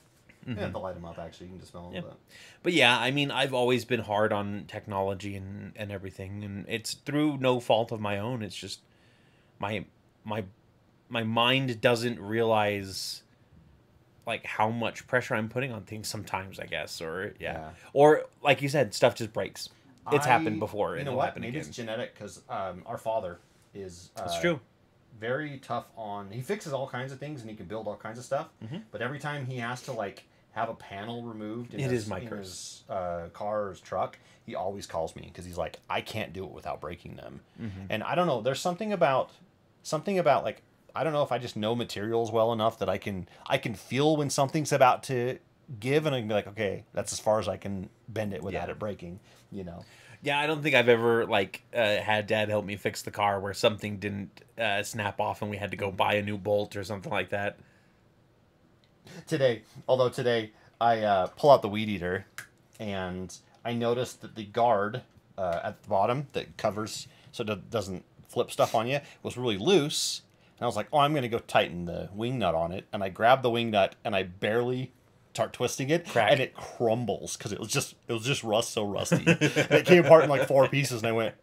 B: don't have to light them up. Actually, you can just smell them.
A: Mm-hmm. Yep.
B: But
A: But yeah, I mean, I've always been hard on technology and and everything, and it's through no fault of my own. It's just my my my mind doesn't realize like how much pressure I'm putting on things sometimes. I guess, or yeah,
B: Yeah.
A: or like you said, stuff just breaks. It's
B: I-
A: happened before.
B: You know
A: it'll
B: what?
A: happen
B: Maybe
A: again.
B: it's genetic because um, our father is. Uh,
A: It's true.
B: Very tough on. He fixes all kinds of things and he can build all kinds of stuff.
A: Mhm.
B: But every time he has to like have a panel removed in
A: It
B: his,
A: is my
B: in
A: curse.
B: his uh, car or his truck, he always calls me because he's like, I can't do it without breaking them.
A: Mm-hmm.
B: And I don't know. There's something about something about like I don't know if I just know materials well enough that I can I can feel when something's about to give and I can be like, okay, that's as far as I can bend it without
A: Yeah.
B: it breaking. You know.
A: Yeah, I don't think I've ever like uh, had dad help me fix the car where something didn't uh, snap off and we had to go buy a new bolt or something like that.
B: today although today i uh, pull out the weed eater and i noticed that the guard uh, at the bottom that covers so it doesn't flip stuff on you was really loose i was like oh i'm going to go tighten the wing nut on it and i grab the wing nut and i barely start twisting it
A: Crack.
B: and it crumbles because it was just it was just rust so rusty and it came apart in like four pieces and i went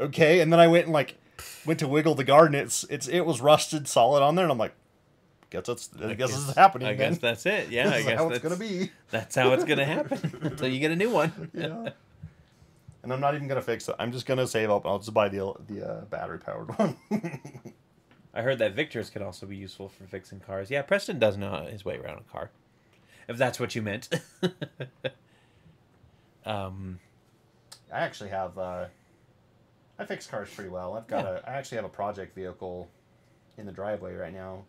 B: okay and then i went and like went to wiggle the guard and it's it's it was rusted solid on there and i'm like guess that's i guess this is happening
A: I
B: then.
A: guess that's it. Yeah,
B: this
A: I guess
B: how
A: that's
B: it's gonna be.
A: That's how it's gonna happen until you get a new one.
B: Yeah. and I'm not even gonna fix it. I'm just gonna save up. I'll just buy the the uh, battery powered one.
A: I heard that Victors can also be useful for fixing cars. Yeah, Preston does know his way around a car, if that's what you meant. um,
B: I actually have. Uh, I fix cars pretty well. I've got
A: Yeah.
B: a. I actually have a project vehicle in the driveway right now.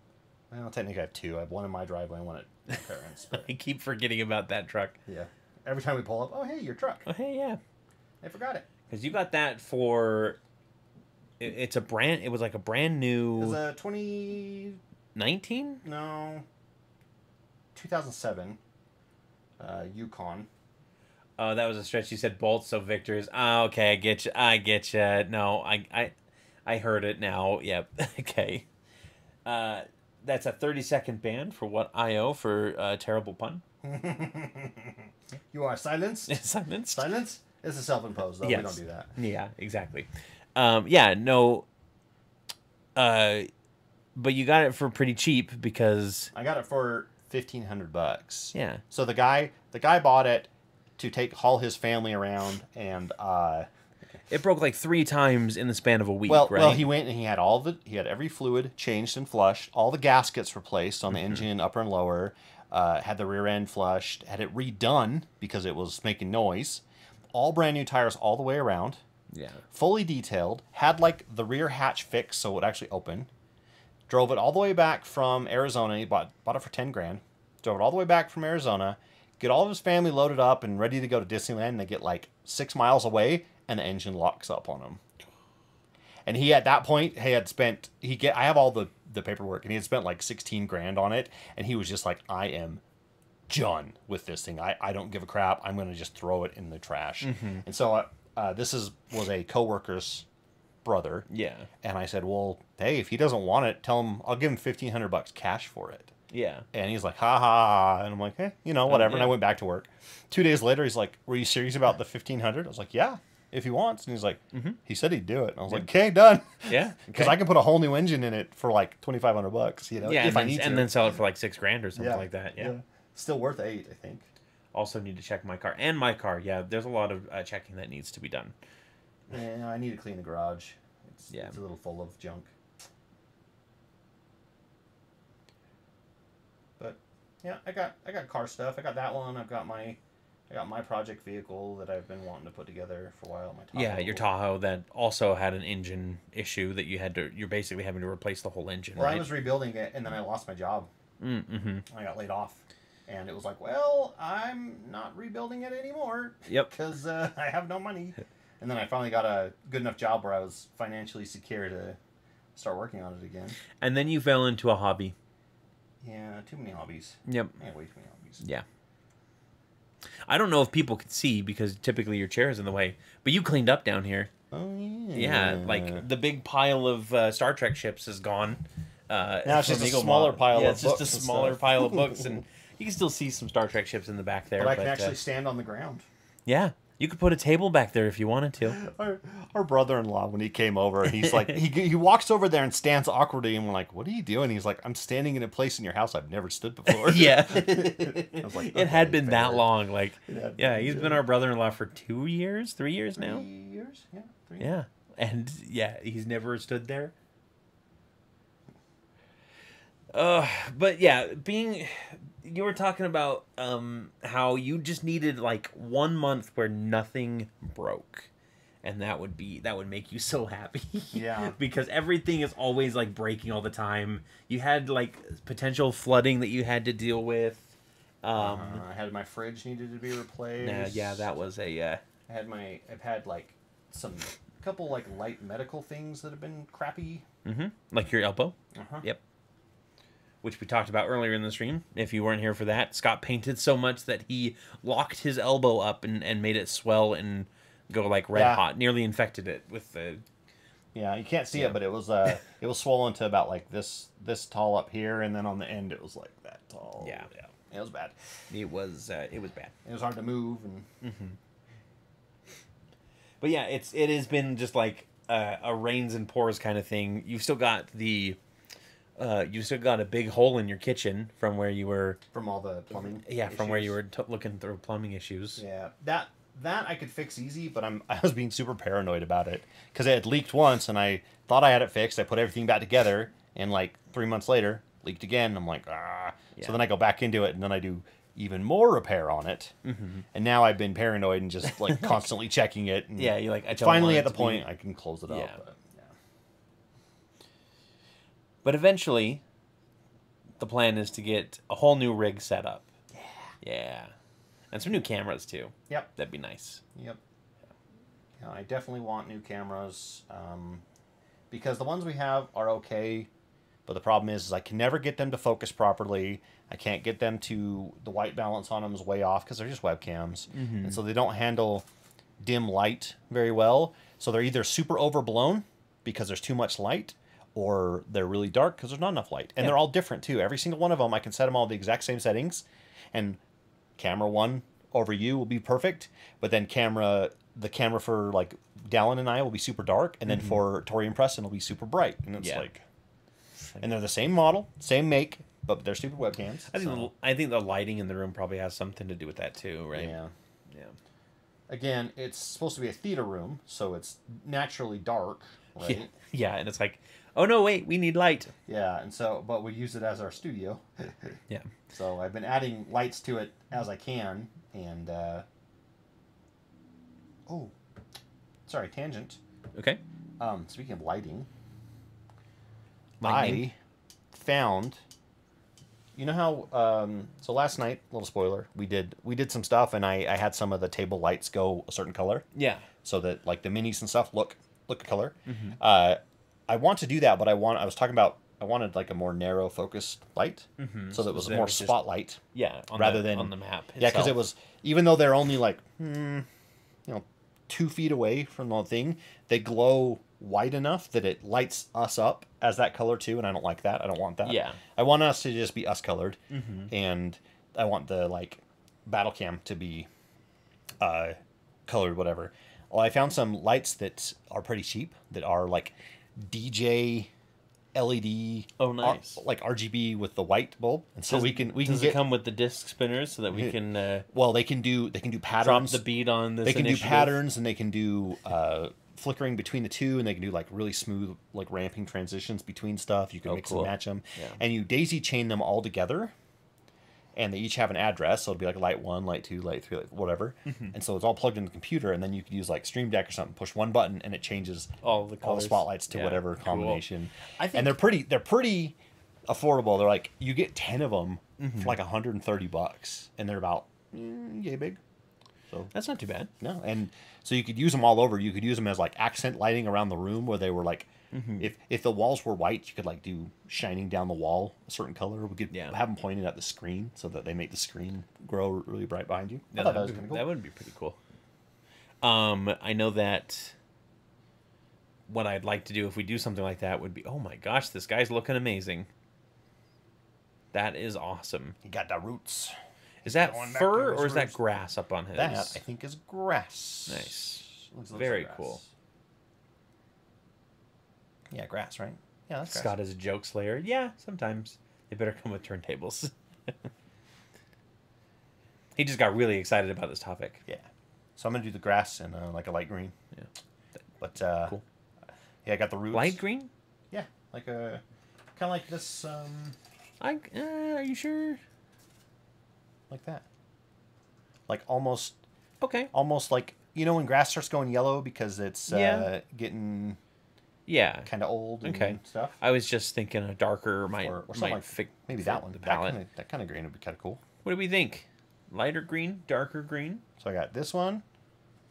B: Well, technically, I have two. I have one in my driveway and one at my parents. But
A: I keep forgetting about that truck.
B: yeah, every time we pull up, oh hey, your truck.
A: Oh, hey, yeah,
B: I forgot it.
A: because you got that for. It- It's a brand. It was like a brand
B: It was
A: new
B: a twenty
A: nineteen.
B: no. 2007. Uh, Yukon.
A: Oh, that was a stretch. You said bolts, so Victors. Ah, okay, I get you. I get you. No, I, I, I heard it now. Yep. okay. Uh, that's a thirty second ban for what I owe for uh, terrible pun.
B: you are silenced.
A: Silence.
B: Silence is a self-imposed, though. We don't do that.
A: Yeah, exactly. Um, yeah, no. Uh, but you got it for pretty cheap because
B: I got it for fifteen hundred bucks.
A: yeah,
B: So the guy, the guy bought it to take haul his family around, and uh,
A: it broke like three times in the span of a week.
B: well,
A: right?
B: well, he went and he had all the he had every fluid changed and flushed, all the gaskets replaced on the
A: Mm-hmm.
B: engine, upper and lower, uh, had the rear end flushed, had it redone because it was making noise, all brand new tires all the way around.
A: Yeah.
B: fully detailed, had like the rear hatch fixed so it would actually open. Drove it all the way back from Arizona. He bought bought it for ten grand. Drove it all the way back from Arizona. Get all of his family loaded up and ready to go to Disneyland. And they get like six miles away, and the engine locks up on him. And he at that point he had spent he get I have all the the paperwork and he had spent like sixteen grand on it, and he was just like I am done with this thing. I, I don't give a crap. I'm gonna just throw it in the trash. And so uh, uh, this is was a coworker's brother,
A: Yeah.
B: and I said, well, hey, if he doesn't want it, tell him I'll give him fifteen hundred bucks cash for it.
A: Yeah.
B: And he's like, ha ha, ha. and I'm like, eh, you know, whatever. And I went back to work. Two days later, he's like, were you serious about the fifteen hundred? I was like, yeah, if he wants. And he's like, he said he'd do it. And I was like, okay, done.
A: Yeah.
B: Because
A: okay.
B: I can put a whole new engine in it for like twenty five hundred bucks, you know,
A: yeah,
B: if
A: and,
B: I
A: then,
B: need
A: and
B: to.
A: then sell it for like six grand or something like that. Yeah.
B: Still worth eight, I think.
A: Also need to check my car and my car. Yeah, there's a lot of uh, checking that needs to be done.
B: Yeah, I need to clean the garage. It's,
A: Yeah.
B: it's a little full of junk. But yeah, I got I got car stuff. I got that one. I've got my I got my project vehicle that I've been wanting to put together for a while. My Tahoe.
A: Yeah, your Tahoe that also had an engine issue that you had to. You're basically having to replace the whole engine,
B: Well, I was rebuilding it, and then I lost my job.
A: Mm-hmm.
B: I got laid off, and it was like, well, I'm not rebuilding it anymore
A: Yep.
B: because uh, I have no money. And then I finally got a good enough job where I was financially secure to start working on it again.
A: And then you fell into a hobby.
B: Yeah, too many hobbies.
A: Yep.
B: Have way too many hobbies.
A: Yeah. I don't know if people could see because typically your chair is in the way, but you cleaned up down here.
B: Oh yeah.
A: Yeah, like the big pile of uh, Star Trek ships is gone. Uh,
B: Now it's just a smaller pile
A: yeah,
B: of
A: it's just a
B: books
A: smaller pile of books, and you can still see some Star Trek ships in the back there.
B: but I
A: But,
B: can
A: uh,
B: actually stand on the ground.
A: yeah, you could put a table back there if you wanted to.
B: Our, our brother-in-law, when he came over, he's like, he, he walks over there and stands awkwardly, and we're like, "What are you doing?" He's like, "I'm standing in a place in your house I've never stood before."
A: yeah,
B: I was like,
A: it had
B: "Okay,
A: been that long. Like, yeah, he's been our brother-in-law for two years, three years now.
B: Three years, yeah, three
A: Yeah, and yeah, he's never stood there. Uh, but yeah, being you were talking about um how you just needed like one month where nothing broke. And that would be that would make you so happy.
B: Yeah.
A: because everything is always like breaking all the time. You had like potential flooding that you had to deal with. Um
B: Uh, I had my fridge needed to be replaced.
A: nah, yeah, that was a uh
B: I had my. I've had like some couple like light medical things that have been crappy.
A: mm-hmm like your elbow.
B: Uh-huh.
A: Yep. Which we talked about earlier in the stream. If you weren't here for that, Scott painted so much that he locked his elbow up and, and made it swell and go like red
B: Yeah.
A: hot. Nearly infected it with the.
B: Yeah, you can't see
A: Yeah.
B: it, but it was uh, it was swollen to about like this this tall up here, and then on the end it was like that tall.
A: Yeah.
B: yeah, it was bad.
A: It was uh, it was bad.
B: It was hard to move, and
A: But yeah, it's it has been just like uh, a rains and pours kind of thing. You've still got the. Uh, you still got a big hole in your kitchen from where you were.
B: from all the plumbing.
A: Yeah, from where you were t- looking through plumbing issues.
B: Yeah, that that I could fix easy, but I'm I was being super paranoid about it because it had leaked once, and I thought I had it fixed. I put everything back together, and like three months later, leaked again. I'm like, ah.
A: Yeah.
B: So then I go back into it, and then I do even more repair on it,
A: Mm-hmm.
B: and now I've been paranoid and just like constantly checking it. And
A: Yeah, you like. I
B: finally at the
A: to be-
B: point I can close it up.
A: Yeah.
B: Yeah.
A: But eventually, the plan is to get a whole new rig set up. Yeah. Yeah. And some new cameras too.
B: Yep.
A: That'd be nice.
B: Yep. Yeah, I definitely want new cameras um, because the ones we have are okay, but the problem is, is I can never get them to focus properly. I can't get them to the white balance on them is way off because they're just webcams, and so they don't handle dim light very well. So they're either super overblown because there's too much light, or they're really dark because there's not enough light. And
A: Yeah.
B: they're all different too. Every single one of them, I can set them all the exact same settings, and camera one over you will be perfect, but then camera the camera for like Dallin and I will be super dark, and then mm-hmm. for Tori and Preston will be super bright, and it's
A: Yeah.
B: like, and they're the same model, same make, but they're stupid webcams.
A: I think
B: so,
A: the, I think the lighting in the room probably has something to do with that too, right?
B: yeah.
A: Yeah.
B: Again, it's supposed to be a theater room, so it's naturally dark, right?
A: Yeah. Yeah, and it's like, oh no, wait, we need light.
B: Yeah, and so but we use it as our studio.
A: Yeah.
B: So I've been adding lights to it as I can, and uh, oh, sorry, tangent.
A: Okay.
B: Um, speaking of lighting,
A: Lightning.
B: I found. You know how um, so last night, little spoiler, we did we did some stuff, and I I had some of the table lights go a certain color
A: Yeah.
B: so that like the minis and stuff look look a color.
A: Mm-hmm.
B: Uh, I want to do that, but I want I was talking about I wanted like a more narrow focused light,
A: Mhm.
B: so that it was
A: So
B: more
A: was just-
B: spotlight
A: Yeah. On
B: rather
A: the,
B: than
A: on the map.
B: Yeah, because it was even though they're only like hmm, you know two feet away from the thing, they glow white enough that it lights us up as that color too, and I don't like that. I don't want that.
A: Yeah.
B: I want us to just be us colored,
A: Mhm.
B: and I want the like battle cam to be uh, colored whatever. Well, I found some lights that are pretty cheap that are like DJ LED.
A: Oh, nice.
B: R- like RGB with the white bulb, and so
A: Does-
B: we can we can
A: does
B: get
A: come with the disc spinners so that we can uh,
B: well they can do they can do patterns.
A: drop the beat on this?
B: they can
A: initiative?
B: do patterns and they can do uh, flickering between the two and they can do like really smooth like ramping transitions between stuff you can
A: Oh,
B: mix
A: cool.
B: and match them
A: Yeah.
B: and you daisy chain them all together and they each have an address so it'll be like light one light two light three light whatever
A: Mm-hmm.
B: and so it's all plugged in the computer and then you can use like stream deck or something push one button and it changes
A: all the
B: all the spotlights to
A: Yeah,
B: whatever
A: cool.
B: combination
A: I think
B: and they're pretty they're pretty affordable they're like you get 10 of them
A: Mm-hmm.
B: for like 130 bucks and they're about mm, yay big So
A: That's not too bad.
B: no, and so you could use them all over. You could use them as like accent lighting around the room, where they were like,
A: Mm-hmm.
B: if if the walls were white, you could like do shining down the wall a certain color. We could
A: Yeah.
B: have them pointed at the screen so that they make the screen grow really bright behind you.
A: Yeah,
B: I
A: that,
B: that was
A: would,
B: kind cool.
A: that would be pretty cool. Um, I know that what I'd like to do if we do something like that would be, oh my gosh, this guy's looking amazing. That is awesome.
B: He got the roots.
A: Is that
B: Going back to
A: fur or is that grass up on his?
B: That I think is grass.
A: Nice.
B: Looks- looks
A: Very
B: grass.
A: cool.
B: Yeah, grass, right? Yeah, that's grass.
A: Scott is a joke slayer. Yeah, sometimes they better come with turntables. he just got really excited about this topic.
B: Yeah. So I'm gonna do the grass and uh, like a light green.
A: Yeah.
B: But uh,
A: Cool.
B: Yeah, I got the roots.
A: Light green?
B: Yeah, like a kind of like this, um,
A: I. Uh, are you sure?
B: like that. Like almost,
A: Okay.
B: almost like you know when grass starts going yellow because it's uh, getting
A: Yeah.
B: kind of old and
A: Okay.
B: stuff.
A: I was just thinking a darker might
B: Or, or
A: might
B: like
A: fit
B: maybe that one.
A: The
B: That
A: palette.
B: kind of that kind of green would be kind of cool.
A: What do we think? Lighter green, darker green?
B: So I got this one,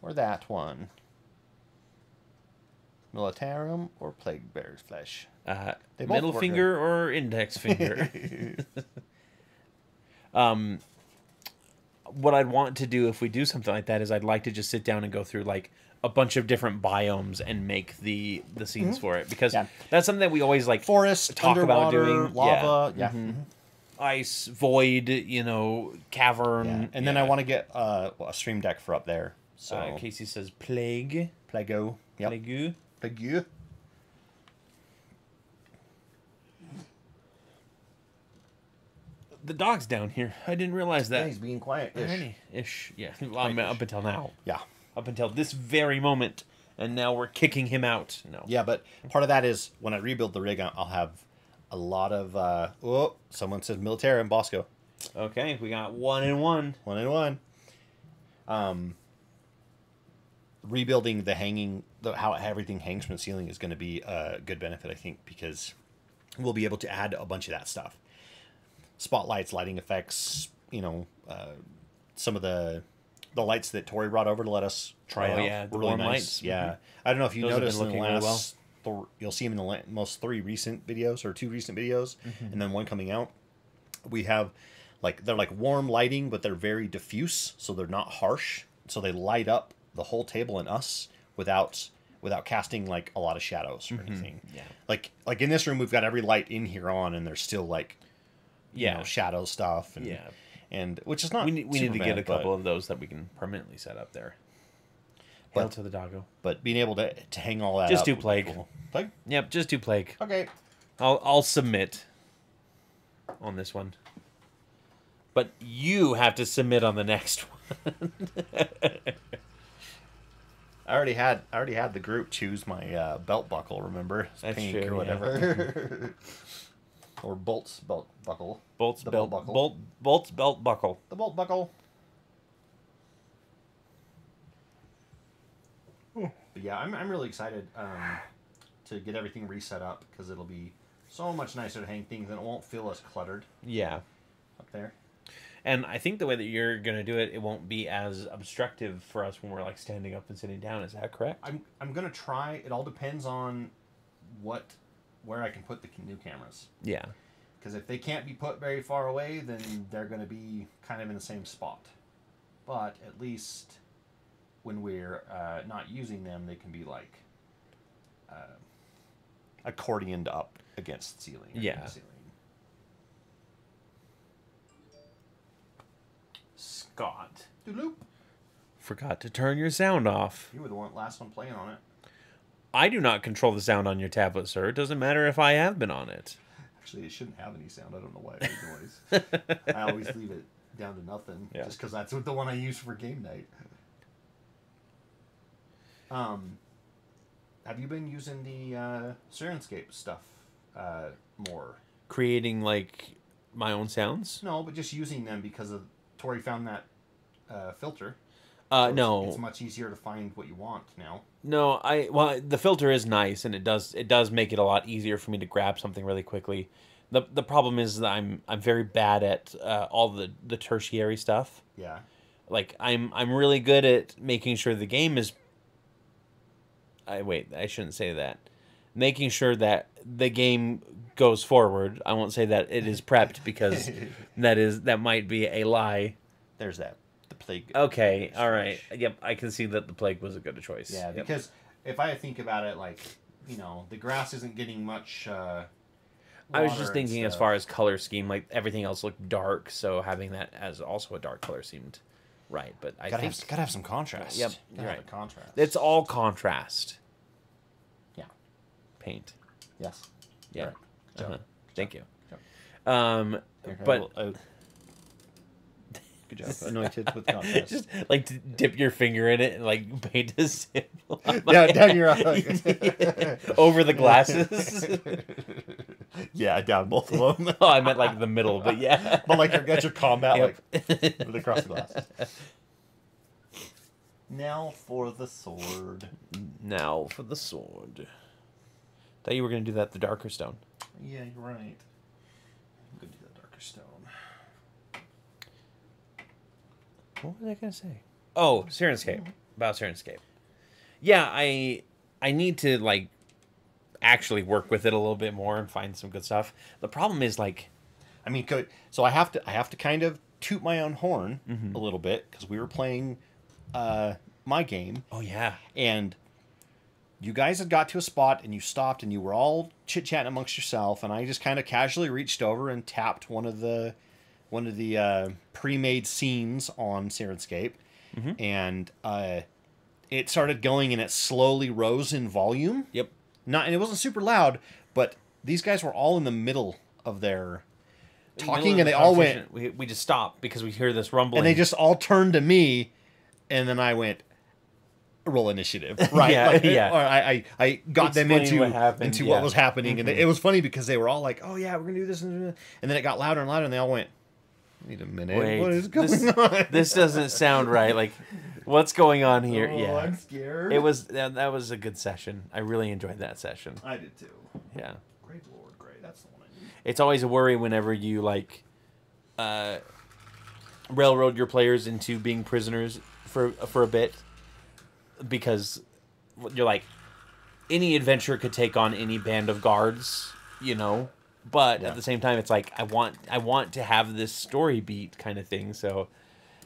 B: or that one. Militarum or Plaguebearer Flesh.
A: Uh, middle finger or index finger? um, what I'd want to do if we do something like that is I'd like to just sit down and go through like a bunch of different biomes and make the the scenes for it because
B: Yeah.
A: that's something that we always like
B: Forest,
A: talk about
B: underwater,
A: doing
B: lava. Yeah.
A: Mhm.
B: mhm.
A: ice void you know cavern
B: Yeah. And then I want to get uh, a stream deck for up there. So
A: uh, Casey says plague
B: Plago. Yep.
A: plague
B: Plague.
A: the dog's down here I didn't realize that
B: Yeah, he's being quiet.
A: Ish. Yeah. Well, I mean, up until now.
B: Yeah.
A: Up until this very moment. And now we're kicking him out. No.
B: Yeah, but part of that is when I rebuild the rig, I'll have a lot of. Uh, oh, someone says military and Bosco.
A: Okay, we got one and one.
B: One and one. Um, rebuilding the hanging, the, how everything hangs from the ceiling is going to be a good benefit, I think, because we'll be able to add a bunch of that stuff. Spotlights, lighting effects, you know, uh, some of the the lights that Tori brought over to let us try
A: Oh,
B: out.
A: yeah, the
B: really
A: warm
B: nice.
A: lights.
B: Yeah,
A: Mhm.
B: I don't know if you
A: Those
B: noticed in the
A: looking really
B: last. Th- you'll see them in the la- most three recent videos or two recent videos,
A: Mm-hmm.
B: and then one coming out. We have like they're like warm lighting, but they're very diffuse, so they're not harsh. So they light up the whole table and us without without casting like a lot of shadows or anything.
A: Mm-hmm. Yeah.
B: Like like in this room, we've got every light in here on, and there's still like you
A: Yeah.
B: know, shadow stuff. And,
A: Yeah.
B: And which is not
A: We need, we need to get a couple of those that we can permanently set up there. Hail
B: But-
A: to the doggo.
B: but being able to to hang all that
A: Just do plague.
B: cool. Plague.
A: Yep, just do plague.
B: Okay.
A: I'll I'll submit on this one. But you have to submit on the next one.
B: I already had I already had the group choose my uh, belt buckle. Remember, It's
A: That's
B: pink
A: true,
B: or
A: yeah.
B: whatever, or bolts belt buckle.
A: Bolts
B: The
A: belt
B: belt buckle.
A: bolt bolts belt buckle.
B: The bolt buckle. But yeah, I'm I'm really excited um, to get everything reset up because it'll be so much nicer to hang things and it won't feel as cluttered
A: Yeah.
B: up there.
A: And I think the way that you're gonna do it, it won't be as obstructive for us when we're like standing up and sitting down. Is that correct?
B: I'm I'm gonna try. It all depends on what where I can put the new cameras.
A: Yeah.
B: Because if they can't be put very far away, then they're going to be kind of in the same spot. But at least when we're uh, not using them, they can be like uh, accordioned up against the ceiling.
A: Yeah.
B: the ceiling.
A: Scott.
B: Doodloop.
A: Forgot to turn your sound off.
B: You were the one last one playing on it.
A: I do not control the sound on your tablet, sir. It doesn't matter if I have been on it.
B: Actually, it shouldn't have any sound. I don't know why it makes noise. I always leave it down to nothing,
A: Yeah.
B: just because that's what the one I use for game night. Um, have you been using the uh, Syrinscape stuff uh, more?
A: Creating like my own sounds?
B: No, but just using them because of Tori found that uh, filter.
A: Uh, no,
B: it's much easier to find what you want now.
A: no. I well, the filter is nice, and it does it does make it a lot easier for me to grab something really quickly. the The problem is that I'm I'm very bad at uh, all the the tertiary stuff.
B: Yeah,
A: like I'm I'm really good at making sure the game is I wait, I shouldn't say that. Making sure that the game goes forward. I won't say that it is prepped because that is that might be a lie.
B: There's that. The plague.
A: Okay, all right. Yep, I can see that the plague was a good choice.
B: Yeah,
A: Yep.
B: because if I think about it, like you know, the grass isn't getting much. Uh,
A: I was just thinking as far as color scheme, like everything else looked dark, so having that as also a dark color seemed right. But I
B: gotta
A: think
B: have, gotta have some contrast.
A: Yep,
B: gotta
A: you're
B: have
A: right.
B: a contrast.
A: it's all contrast
B: yeah.
A: paint.
B: Yes.
A: Yeah.
B: Right.
A: Uh-huh. Thank you. Um, but
B: I will- I- good job. Anointed with contrast.
A: just like to dip your finger in it and like paint a symbol
B: Yeah, down your eye.
A: over the glasses.
B: yeah, down both of them.
A: oh, I meant like the middle, but yeah.
B: but like your, get your combat
A: Yep.
B: like with across the glasses. Now for the sword.
A: now for the sword. Thought you were gonna do that the darker stone.
B: Yeah, you're right. I'm gonna do the darker stone.
A: What was I gonna say? Oh, Syrinscape. About Syrinscape. Yeah, I I need to like actually work with it a little bit more and find some good stuff. The problem is like
B: I mean, so I have to I have to kind of toot my own horn
A: Mm-hmm.
B: a little bit because we were playing uh, my game
A: oh yeah.
B: and you guys had got to a spot and you stopped and you were all chit chatting amongst yourself and I just kind of casually reached over and tapped one of the one of the uh, pre-made scenes on Syrinscape
A: Mm-hmm.
B: and uh, it started going and it slowly rose in volume.
A: Yep.
B: Not and it wasn't super loud, but these guys were all in the middle of their
A: In the
B: talking
A: of
B: and
A: the
B: they all went
A: We, we just stopped because we hear this rumbling.
B: and they just all turned to me, and then I went roll initiative. Right?
A: Yeah,
B: Like,
A: yeah.
B: Or I, I, I got them into
A: what happened,
B: into
A: yeah. Mm-hmm.
B: what was happening, and it was funny because they were all like, "Oh yeah, we're gonna do this," and then it got louder and louder, and they all went, "Wait a minute,
A: Wait,
B: what is going
A: this,
B: on?"
A: this doesn't sound right. Like, what's going on here?
B: Oh,
A: yeah,
B: I'm scared.
A: it was that, that was a good session. I really enjoyed that session.
B: I did too.
A: Yeah,
B: Great Lord, great. That's the one I need.
A: it's always a worry whenever you like uh, railroad your players into being prisoners for for a bit because you're like any adventure could take on any band of guards, you know. But
B: Yeah.
A: at the same time, it's like I want I want to have this story beat kind of thing. So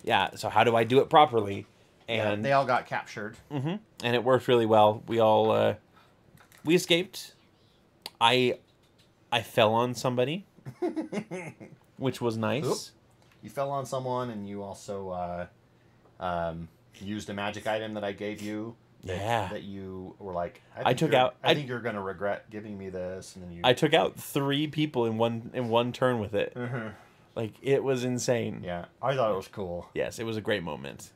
A: yeah, so how do I do it properly?
B: Yeah,
A: And
B: they all got captured.
A: hmm and it worked really well. We all uh, we escaped. I I fell on somebody, which was nice.
B: Oop. You fell on someone, and you also uh, um, used a magic item that I gave you. That,
A: Yeah.
B: That you were like, I,
A: I took out-
B: I,
A: I-
B: think you're gonna regret giving me this, and then you.
A: I took out three people in one in one turn with it.
B: Mhm.
A: Like it was insane.
B: Yeah, I thought it was cool.
A: Yes, it was a great moment.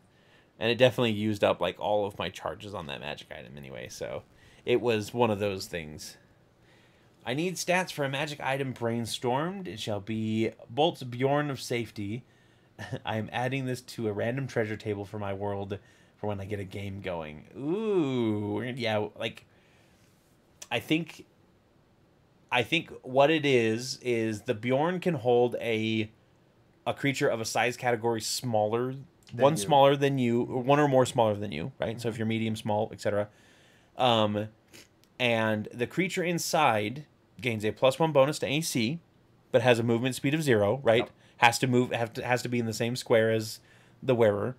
A: And it definitely used up like all of my charges on that magic item anyway, so it was one of those things. I need stats for a magic item brainstormed. It shall be Bolt's Bjorn of Safety. I am adding this to a random treasure table for my world for when I get a game going. Ooh, yeah, like I think I think what it is is the Bjorn can hold a a creature of a size category smaller, one
B: you.
A: smaller than you, or one or more smaller than you, right? So if you're medium, small, etc. Um, and the creature inside gains a plus one bonus to AC, but has a movement speed of zero, right?
B: Yep.
A: Has to move, have to, has to be in the same square as the wearer,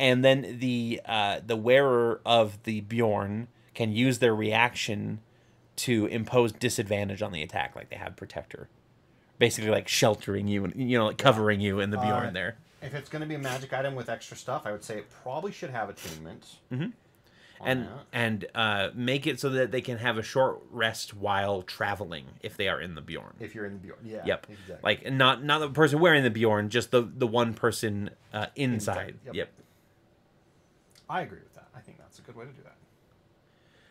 A: and then the uh, the wearer of the Bjorn can use their reaction to impose disadvantage on the attack, like they have protector, basically like sheltering you and you know like covering you in the Bjorn
B: Uh,
A: there.
B: If it's gonna be a magic item with extra stuff, I would say it probably should have attunement.
A: Mhm.
B: on
A: and
B: that.
A: and uh, make it so that they can have a short rest while traveling if they are in the Bjorn.
B: if you're in the Bjorn, yeah.
A: Yep.
B: Exactly.
A: Like not not the person wearing the Bjorn, just the the one person uh, inside.
B: Inside, yep.
A: Yep.
B: I agree with that. I think that's a good way to do that.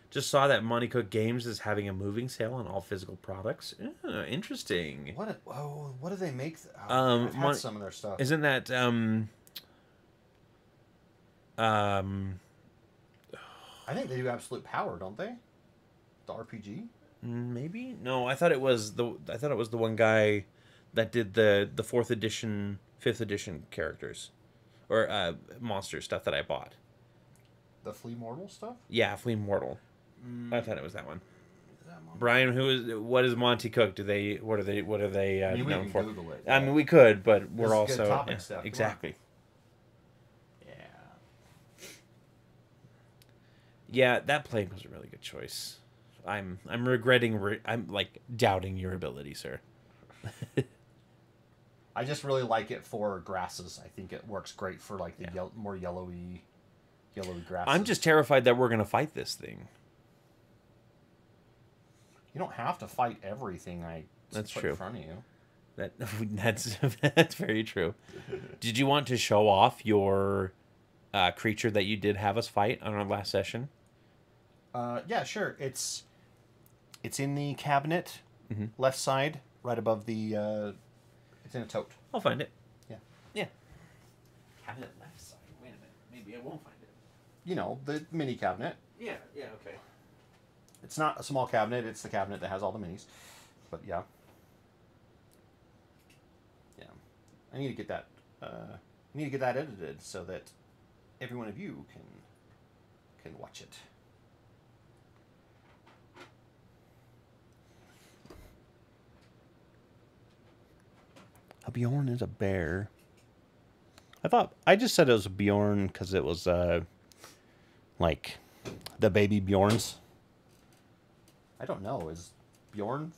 A: Just saw that Monte Cook Games is having a moving sale on all physical products. Ah, interesting.
B: What? A, oh, what do they make? Oh,
A: Um,
B: I've had
A: Mon-
B: some of their stuff.
A: Isn't that um um
B: I think they do absolute power, don't they? The RPG.
A: maybe no? I thought it was the I thought it was the one guy that did the the fourth edition, fifth edition characters. or uh, monster stuff that I bought.
B: The Flee Mortal stuff?
A: Yeah, Flee Mortal.
B: Mm,
A: I thought it was that one.
B: that
A: Brian, who is what is Monte Cook? Do they what are they what are they uh,
B: I mean, we
A: known for?
B: It.
A: I mean, we could, but we're
B: This
A: also
B: topic
A: yeah,
B: stuff.
A: Exactly.
B: yeah.
A: Yeah, that plague was a really good choice. I'm I'm regretting re- I'm like doubting your ability, sir.
B: I just really like it for grasses. I think it works great for like the
A: Yeah.
B: yel- more yellowy, yellowy grasses.
A: I'm just terrified that we're gonna fight this thing.
B: You don't have to fight everything I
A: That's
B: put
A: true.
B: in front of you.
A: That that's that's very true. Did you want to show off your uh, creature that you did have us fight on our last session?
B: Uh, yeah, sure. It's it's in the cabinet,
A: Mhm.
B: left side, right above the. Uh, it's in a tote.
A: I'll find it.
B: Yeah.
A: Yeah. Cabinet left side. Wait a minute. Maybe I won't find it.
B: You know the mini cabinet.
A: Yeah. Yeah. Okay.
B: It's not a small cabinet. It's the cabinet that has all the minis. But yeah. Yeah. I need to get that. Uh, I need to get that edited so that every one of you can can watch it. A Bjorn is a bear. I thought I just said it was a Bjorn because it was uh like the baby Bjorns. I don't know. Is Bjorn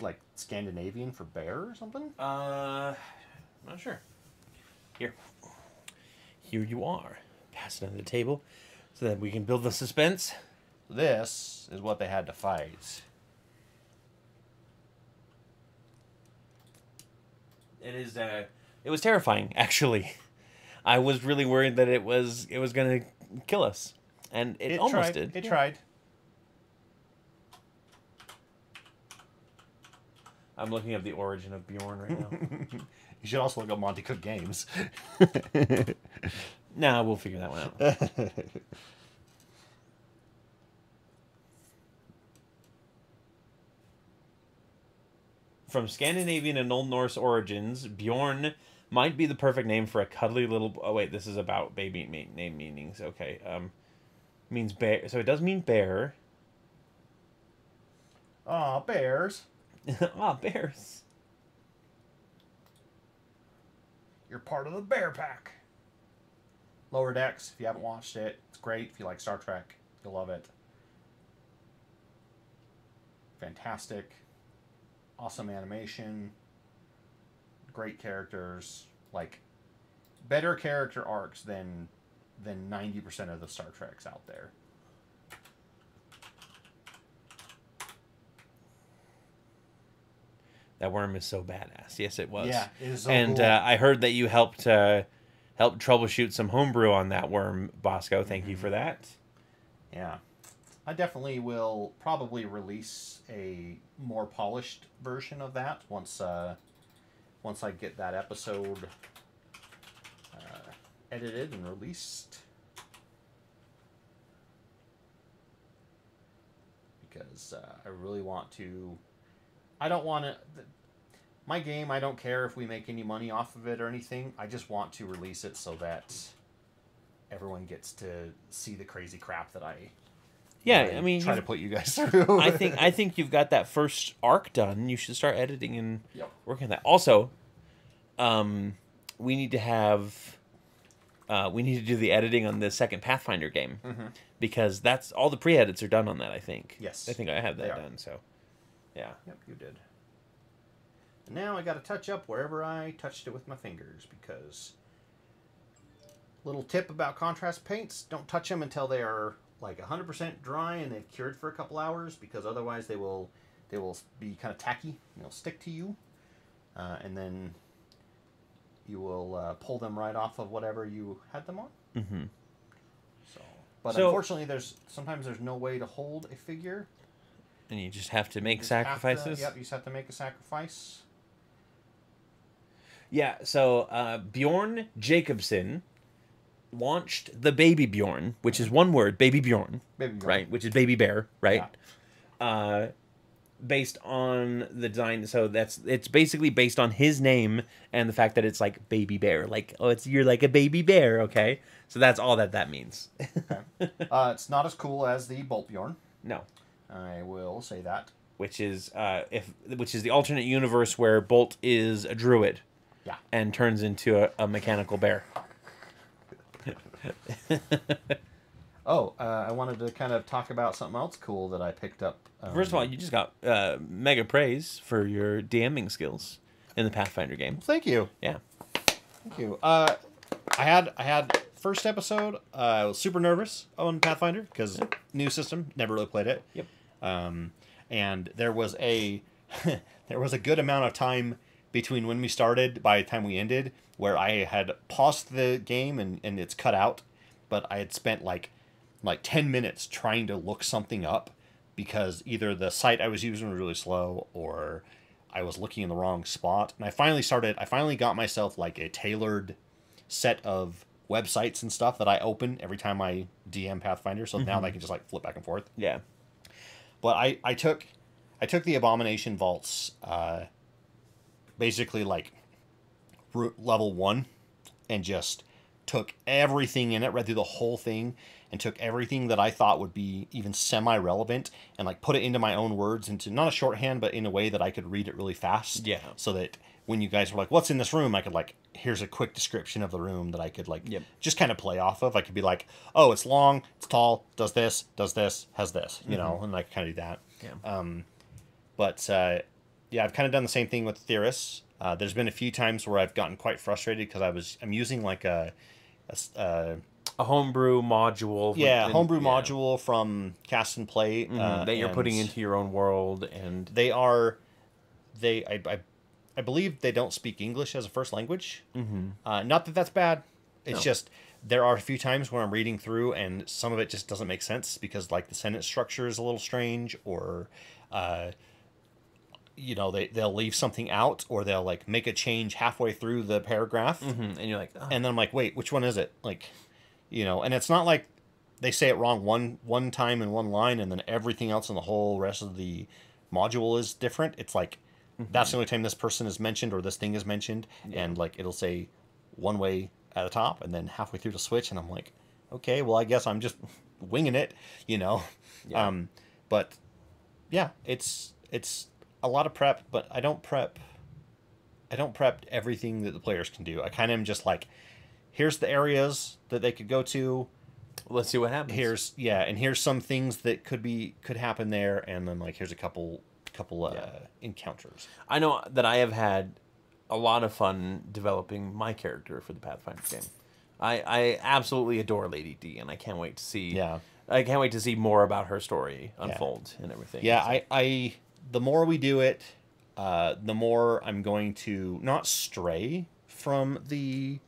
B: like Scandinavian for bear or something?
A: Uh, I'm not sure. Here. Here you are. Pass it on the table so that we can build the suspense.
B: This is what they had to fight.
A: It is. Uh, it was terrifying, actually. I was really worried that it was it was gonna kill us, and it, almost
B: tried.
A: did.
B: It
A: Yeah.
B: tried.
A: I'm looking up the origin of Bjorn right now.
B: You should also look up Monte Cook games.
A: nah, we'll figure that one out. From Scandinavian and Old Norse origins, Bjorn might be the perfect name for a cuddly little. Oh wait, this is about baby name meanings. Okay, um, means bear. So it does mean bear.
B: Ah, bears.
A: ah, bears.
B: You're part of the bear pack. Lower Decks, if you haven't watched it, it's great. If you like Star Trek, you'll love it. Fantastic. Awesome animation. Great characters. Like better character arcs than than 90% of the Star Treks out there.
A: That worm is so badass. Yes, it was.
B: Yeah, it is so
A: and
B: cool.
A: uh, I heard that you helped uh, help troubleshoot some homebrew on that worm, Bosco. Thank you
B: Mm-hmm.
A: for that.
B: Yeah. I definitely will probably release a more polished version of that once uh, once I get that episode uh, edited and released. Because uh, I really want to. I don't want to. My game, I don't care if we make any money off of it or anything. I just want to release it so that everyone gets to see the crazy crap that I
A: Yeah,
B: that
A: I mean,
B: try to put you guys through.
A: I think I think you've got that first arc done. You should start editing and
B: Yep.
A: working on that. Also, um, we need to have. Uh, we need to do the editing on the second Pathfinder game
B: Mhm.
A: because that's all the pre-edits are done on that. I think.
B: Yes,
A: I think I have that done. So, yeah.
B: Yep, you did. And now I got to touch up wherever I touched it with my fingers because. Little tip about contrast paints: don't touch them until they are like 100% dry and they've cured for a couple hours because otherwise they will they will be kind of tacky. They'll stick to you, uh, and then you will uh, pull them right off of whatever you had them on.
A: Mm-hmm.
B: So, but
A: So-
B: unfortunately, there's sometimes there's no way to hold a figure.
A: And you just have to make
B: You just have to-
A: sacrifices.
B: yep, you just have to make a sacrifice.
A: Yeah, so uh, Bjorn Jakobson launched the Baby Bjorn, which is one word, Baby Bjorn,
B: Baby Bjorn.
A: right? Which is baby bear, right? Uh, based on the design. So that's it's basically based on his name and the fact that it's like baby bear. Like oh, it's you're like a baby bear. Okay, so that's all that that means.
B: uh, it's not as cool as the Bolt Bjorn.
A: no,
B: I will say that.
A: which is uh if which is the alternate universe where Bolt is a druid.
B: Yeah.
A: And turns into a, a mechanical bear.
B: Oh, uh, I wanted to kind of talk about something else cool that I picked up. Um,
A: First of all, you just got uh, mega praise for your DMing skills in the Pathfinder game.
B: thank you,
A: Yeah.
B: thank you. Uh, I had I had first episode. Uh, I was super nervous on Pathfinder because new system, never really played it.
A: Yep.
B: um, and there was a there was a good amount of time between when we started by the time we ended where I had paused the game and, and it's cut out, but I had spent like like ten minutes trying to look something up because either the site I was using was really slow or I was looking in the wrong spot. And I finally started I finally got myself like a tailored set of websites and stuff that I open every time I DM Pathfinder. So now I can just like flip back and forth
A: Yeah.
B: but I I took I took the abomination vaults uh basically like root level 1 and just took everything in it read through the whole thing and took everything that I thought would be even semi relevant and like put it into my own words into not a shorthand but in a way that I could read it really fast
A: Yeah.
B: so that when you guys were like what's in this room I could like here's a quick description of the room that I could like
A: Yep.
B: just kind of play off of I could be like oh it's long it's tall does this does this has this you know and I could kind of do that
A: Yeah.
B: Um, but uh, yeah, I've kind of done the same thing with Theorists. Uh, there's been a few times where I've gotten quite frustrated because I was I'm using like a, a uh,
A: a homebrew module.
B: yeah
A: and-
B: homebrew
A: yeah.
B: module from Cast n Play
A: Mhm,
B: uh,
A: that you're putting into your own world, and
B: They are they I, I I believe they don't speak English as a first language. Mm-hmm. Uh, not that that's bad. It's
A: No.
B: just there are a few times where I'm reading through and some of it just doesn't make sense because like the sentence structure is a little strange or uh, you know they they'll leave something out or they'll like make a change halfway through the paragraph
A: Mhm, and you're like, oh,
B: and then I'm like, wait, which one is it? Like, you know, and it's not like they say it wrong one one time in one line, and then everything else in the whole rest of the module is different. It's like that's the only time this person is mentioned or this thing is mentioned, and like it'll say one way at the top, and then halfway through the switch, and I'm like, okay, well, I guess I'm just winging it, you know.
A: Yeah.
B: Um, but yeah, it's it's a lot of prep, but I don't prep. I don't prep everything that the players can do. I kind of am just like, here's the areas that they could go to.
A: let's see what happens.
B: Here's yeah, and here's some things that could be could happen there, and then like here's a couple couple uh,
A: Yeah.
B: encounters.
A: I know that I have had a lot of fun developing my character for the Pathfinder game. I, I absolutely adore Lady D, and I can't wait to see.
B: Yeah.
A: I can't wait to see more about her story unfold and everything.
B: Yeah, I, I the more we do it, uh, the more I'm going to not stray from the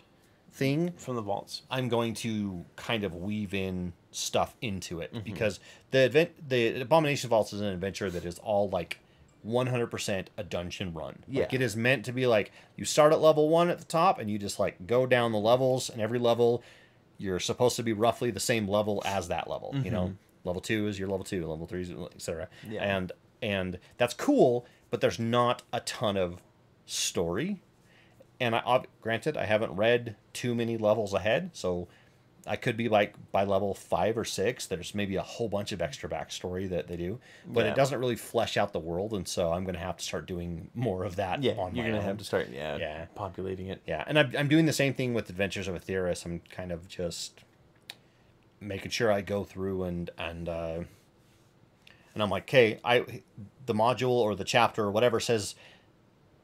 B: thing.
A: from the vaults.
B: I'm going to kind of weave in stuff into it
A: Mm-hmm.
B: because the event, the Abomination Vaults is an adventure that is all like 100% a dungeon run. Like
A: Yeah.
B: it is meant to be like you start at level one at the top and you just like go down the levels, and every level you're supposed to be roughly the same level as that level. You know, level two is your level two, level three is etc.
A: Mm-hmm. Yeah.
B: And and that's cool, but there's not a ton of story and I granted I haven't read too many levels ahead, so I could be like by level five or six. There's maybe a whole bunch of extra backstory that they do, but
A: Yeah.
B: it doesn't really flesh out the world, and so I'm gonna have to start doing more of that.
A: Yeah, you're gonna
B: own.
A: have to start. Yeah,
B: Yeah.
A: populating it.
B: Yeah, and I'm, I'm doing the same thing with Adventures of a Theorist. I'm kind of just making sure I go through and and uh, and I'm like, okay, I the module or the chapter or whatever says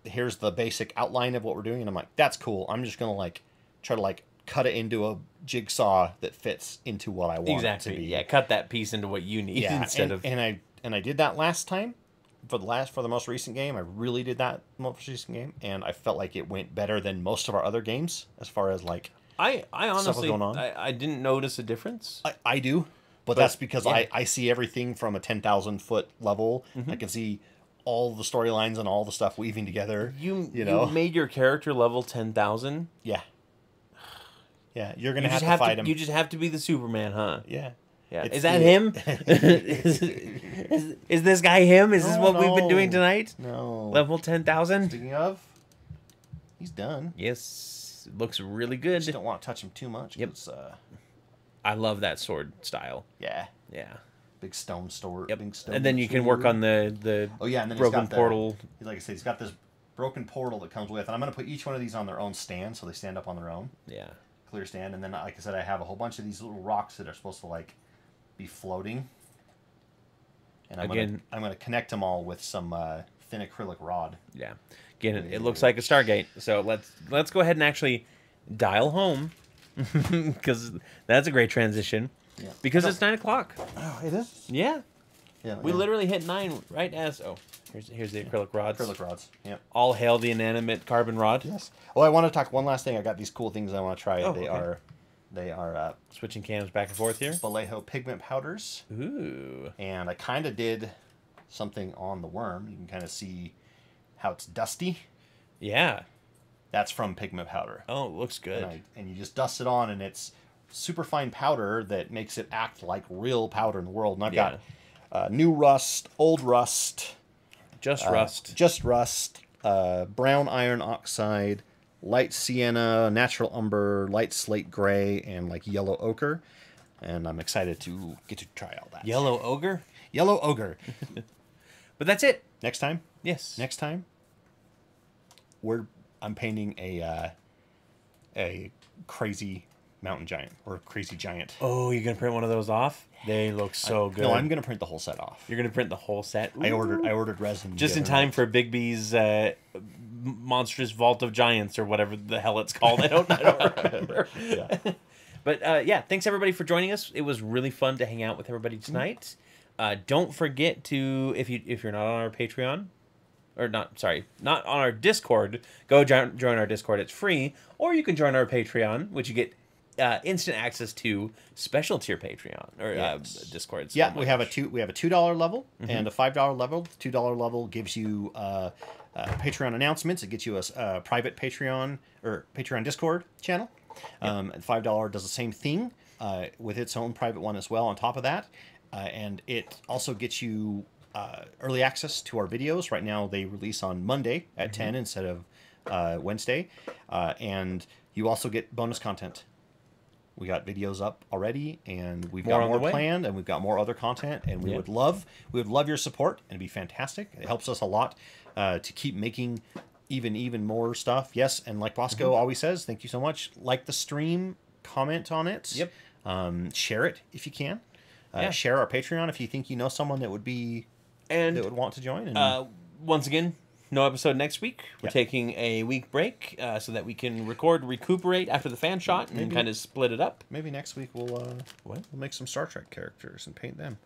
B: here's the basic outline of what we're doing, and I'm like, that's cool. I'm just gonna like try to like cut it into a jigsaw that fits into what I want
A: Exactly.
B: it to be.
A: Yeah, cut that piece into what you need
B: Yeah,
A: instead
B: and,
A: of.
B: and I and I did that last time for the last for the most recent game. I really did that most recent game, and I felt like it went better than most of our other games as far as like
A: I I honestly. I, I didn't notice a difference.
B: I, I do, but,
A: But,
B: that's because
A: yeah.
B: I I see everything from a ten thousand foot level.
A: Mm-hmm.
B: I can see all the storylines and all the stuff weaving together.
A: You
B: you know
A: made your character level ten thousand.
B: yeah yeah you're gonna have
A: just
B: to
A: have
B: fight
A: to.
B: him
A: You just have to be the Superman, huh?
B: yeah
A: Yeah.
B: It's
A: Is that him? is, is, is this guy him? Is this
B: No,
A: what we've been doing tonight?
B: No.
A: Level 10,000?
B: Speaking of, he's done.
A: Yes. Looks really
B: Just
A: good.
B: don't want to touch him too much.
A: Yep.
B: Uh,
A: I love that sword style.
B: yeah.
A: Yeah.
B: Big stone store.
A: Yep.
B: Big stone
A: And then you can work on the the
B: Oh yeah, and then
A: broken
B: he's got the,
A: portal.
B: Like I said, he's got this broken portal that comes with, and I'm gonna put each one of these on their own stand, so they stand up on their own
A: Yeah.
B: clear stand. And then, like I said, I have a whole bunch of these little rocks that are supposed to like be floating. And I'm
A: Again-
B: gonna I'm gonna connect them all with some uh, thin acrylic rod.
A: Yeah. Again, it, it looks like a Stargate. So let's let's go ahead and actually dial home because that's a great transition.
B: Yeah.
A: Because it's nine o'clock.
B: Oh, it is.
A: Yeah.
B: Yeah.
A: We
B: yeah.
A: literally hit nine right as oh here's here's the acrylic rods.
B: acrylic rods. Yep.
A: All hail the inanimate carbon rod.
B: Yes. Well, I want to talk one last thing. I got these cool things I want to try.
A: Oh,
B: they
A: okay.
B: are, they are uh,
A: Switching cams back and forth here.
B: Vallejo pigment powders,
A: Ooh.
B: and I kind of did something on the worm. You can kind of see how it's dusty.
A: Yeah.
B: That's from pigment powder.
A: Oh, it looks good.
B: And, I, and you just dust it on, and it's super fine powder that makes it act like real powder in the world. And I've got uh, new rust, old rust,
A: Just
B: uh,
A: rust.
B: just rust, uh, brown iron oxide, light sienna, natural umber, light slate gray, and like yellow ochre. And I'm excited to get to try all that.
A: Yellow ogre.
B: Yellow ochre.
A: But that's it.
B: Next time,
A: Yes.
B: next time, we're I'm painting a uh, a crazy mountain giant or crazy giant.
A: Oh, you're gonna print one of those off? They look so good.
B: No, I'm gonna print the whole set off.
A: You're gonna print the whole set.
B: I ordered I ordered resin
A: just in time
B: night.
A: for Big B's uh, monstrous vault of giants or whatever the hell it's called. I don't, I don't remember.
B: Yeah.
A: But uh, yeah, thanks everybody for joining us. It was really fun to hang out with everybody tonight. Uh, don't forget to if you if you're not on our Patreon, or not sorry, not on our Discord, go join, join our Discord. It's free, or you can join our Patreon, which you get uh, instant access to special tier Patreon or
B: Yes.
A: uh, Discords.
B: Yeah, we have a two we have a two dollar level
A: Mm-hmm.
B: and a five dollar level. The two dollar level gives you uh, uh, Patreon announcements. It gets you a private Patreon or Patreon Discord channel. Um, and five dollar does the same thing uh, with its own private one as well. On top of that, uh, and it also gets you uh, early access to our videos. Right now, they release on Monday at
A: Mm-hmm.
B: ten instead of uh, Wednesday, uh, and you also get bonus content. We got videos up already, and we've
A: More
B: got more planned, and we've got more other content, and we
A: Yeah.
B: would love we would love your support, and it'd be fantastic. It helps us a lot uh, to keep making even even more stuff. Yes, and like Bosco
A: Mm-hmm.
B: always says, thank you so much. Like the stream, comment on it.
A: Yep.
B: Um, share it if you can. Uh,
A: Yeah.
B: Share our Patreon if you think you know someone that would be
A: and
B: that would want to join. And
A: Uh, once again, no episode next week. We're
B: Yeah.
A: taking a week break uh, so that we can record, recuperate after the fan shot, and
B: Maybe.
A: kind of split it up.
B: maybe next week we'll uh,
A: What?
B: we'll make some Star Trek characters and paint them.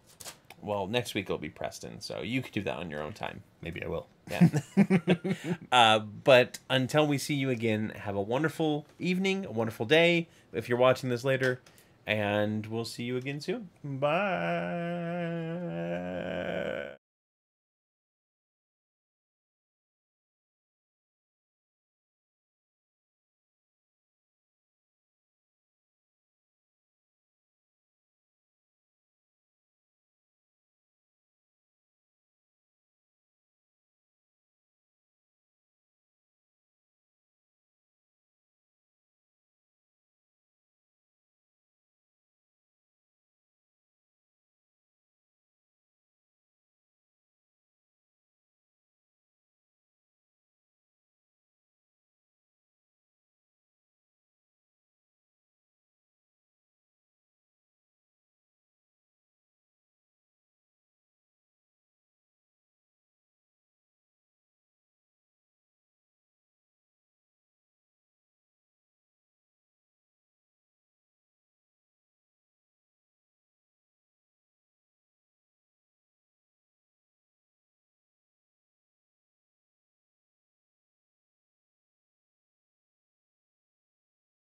A: Well, next week it'll be Preston, so you could do that on your own time.
B: Maybe I will.
A: Yeah. uh, but until we see you again, have a wonderful evening, a wonderful day if you're watching this later, and we'll see you again soon.
B: Bye.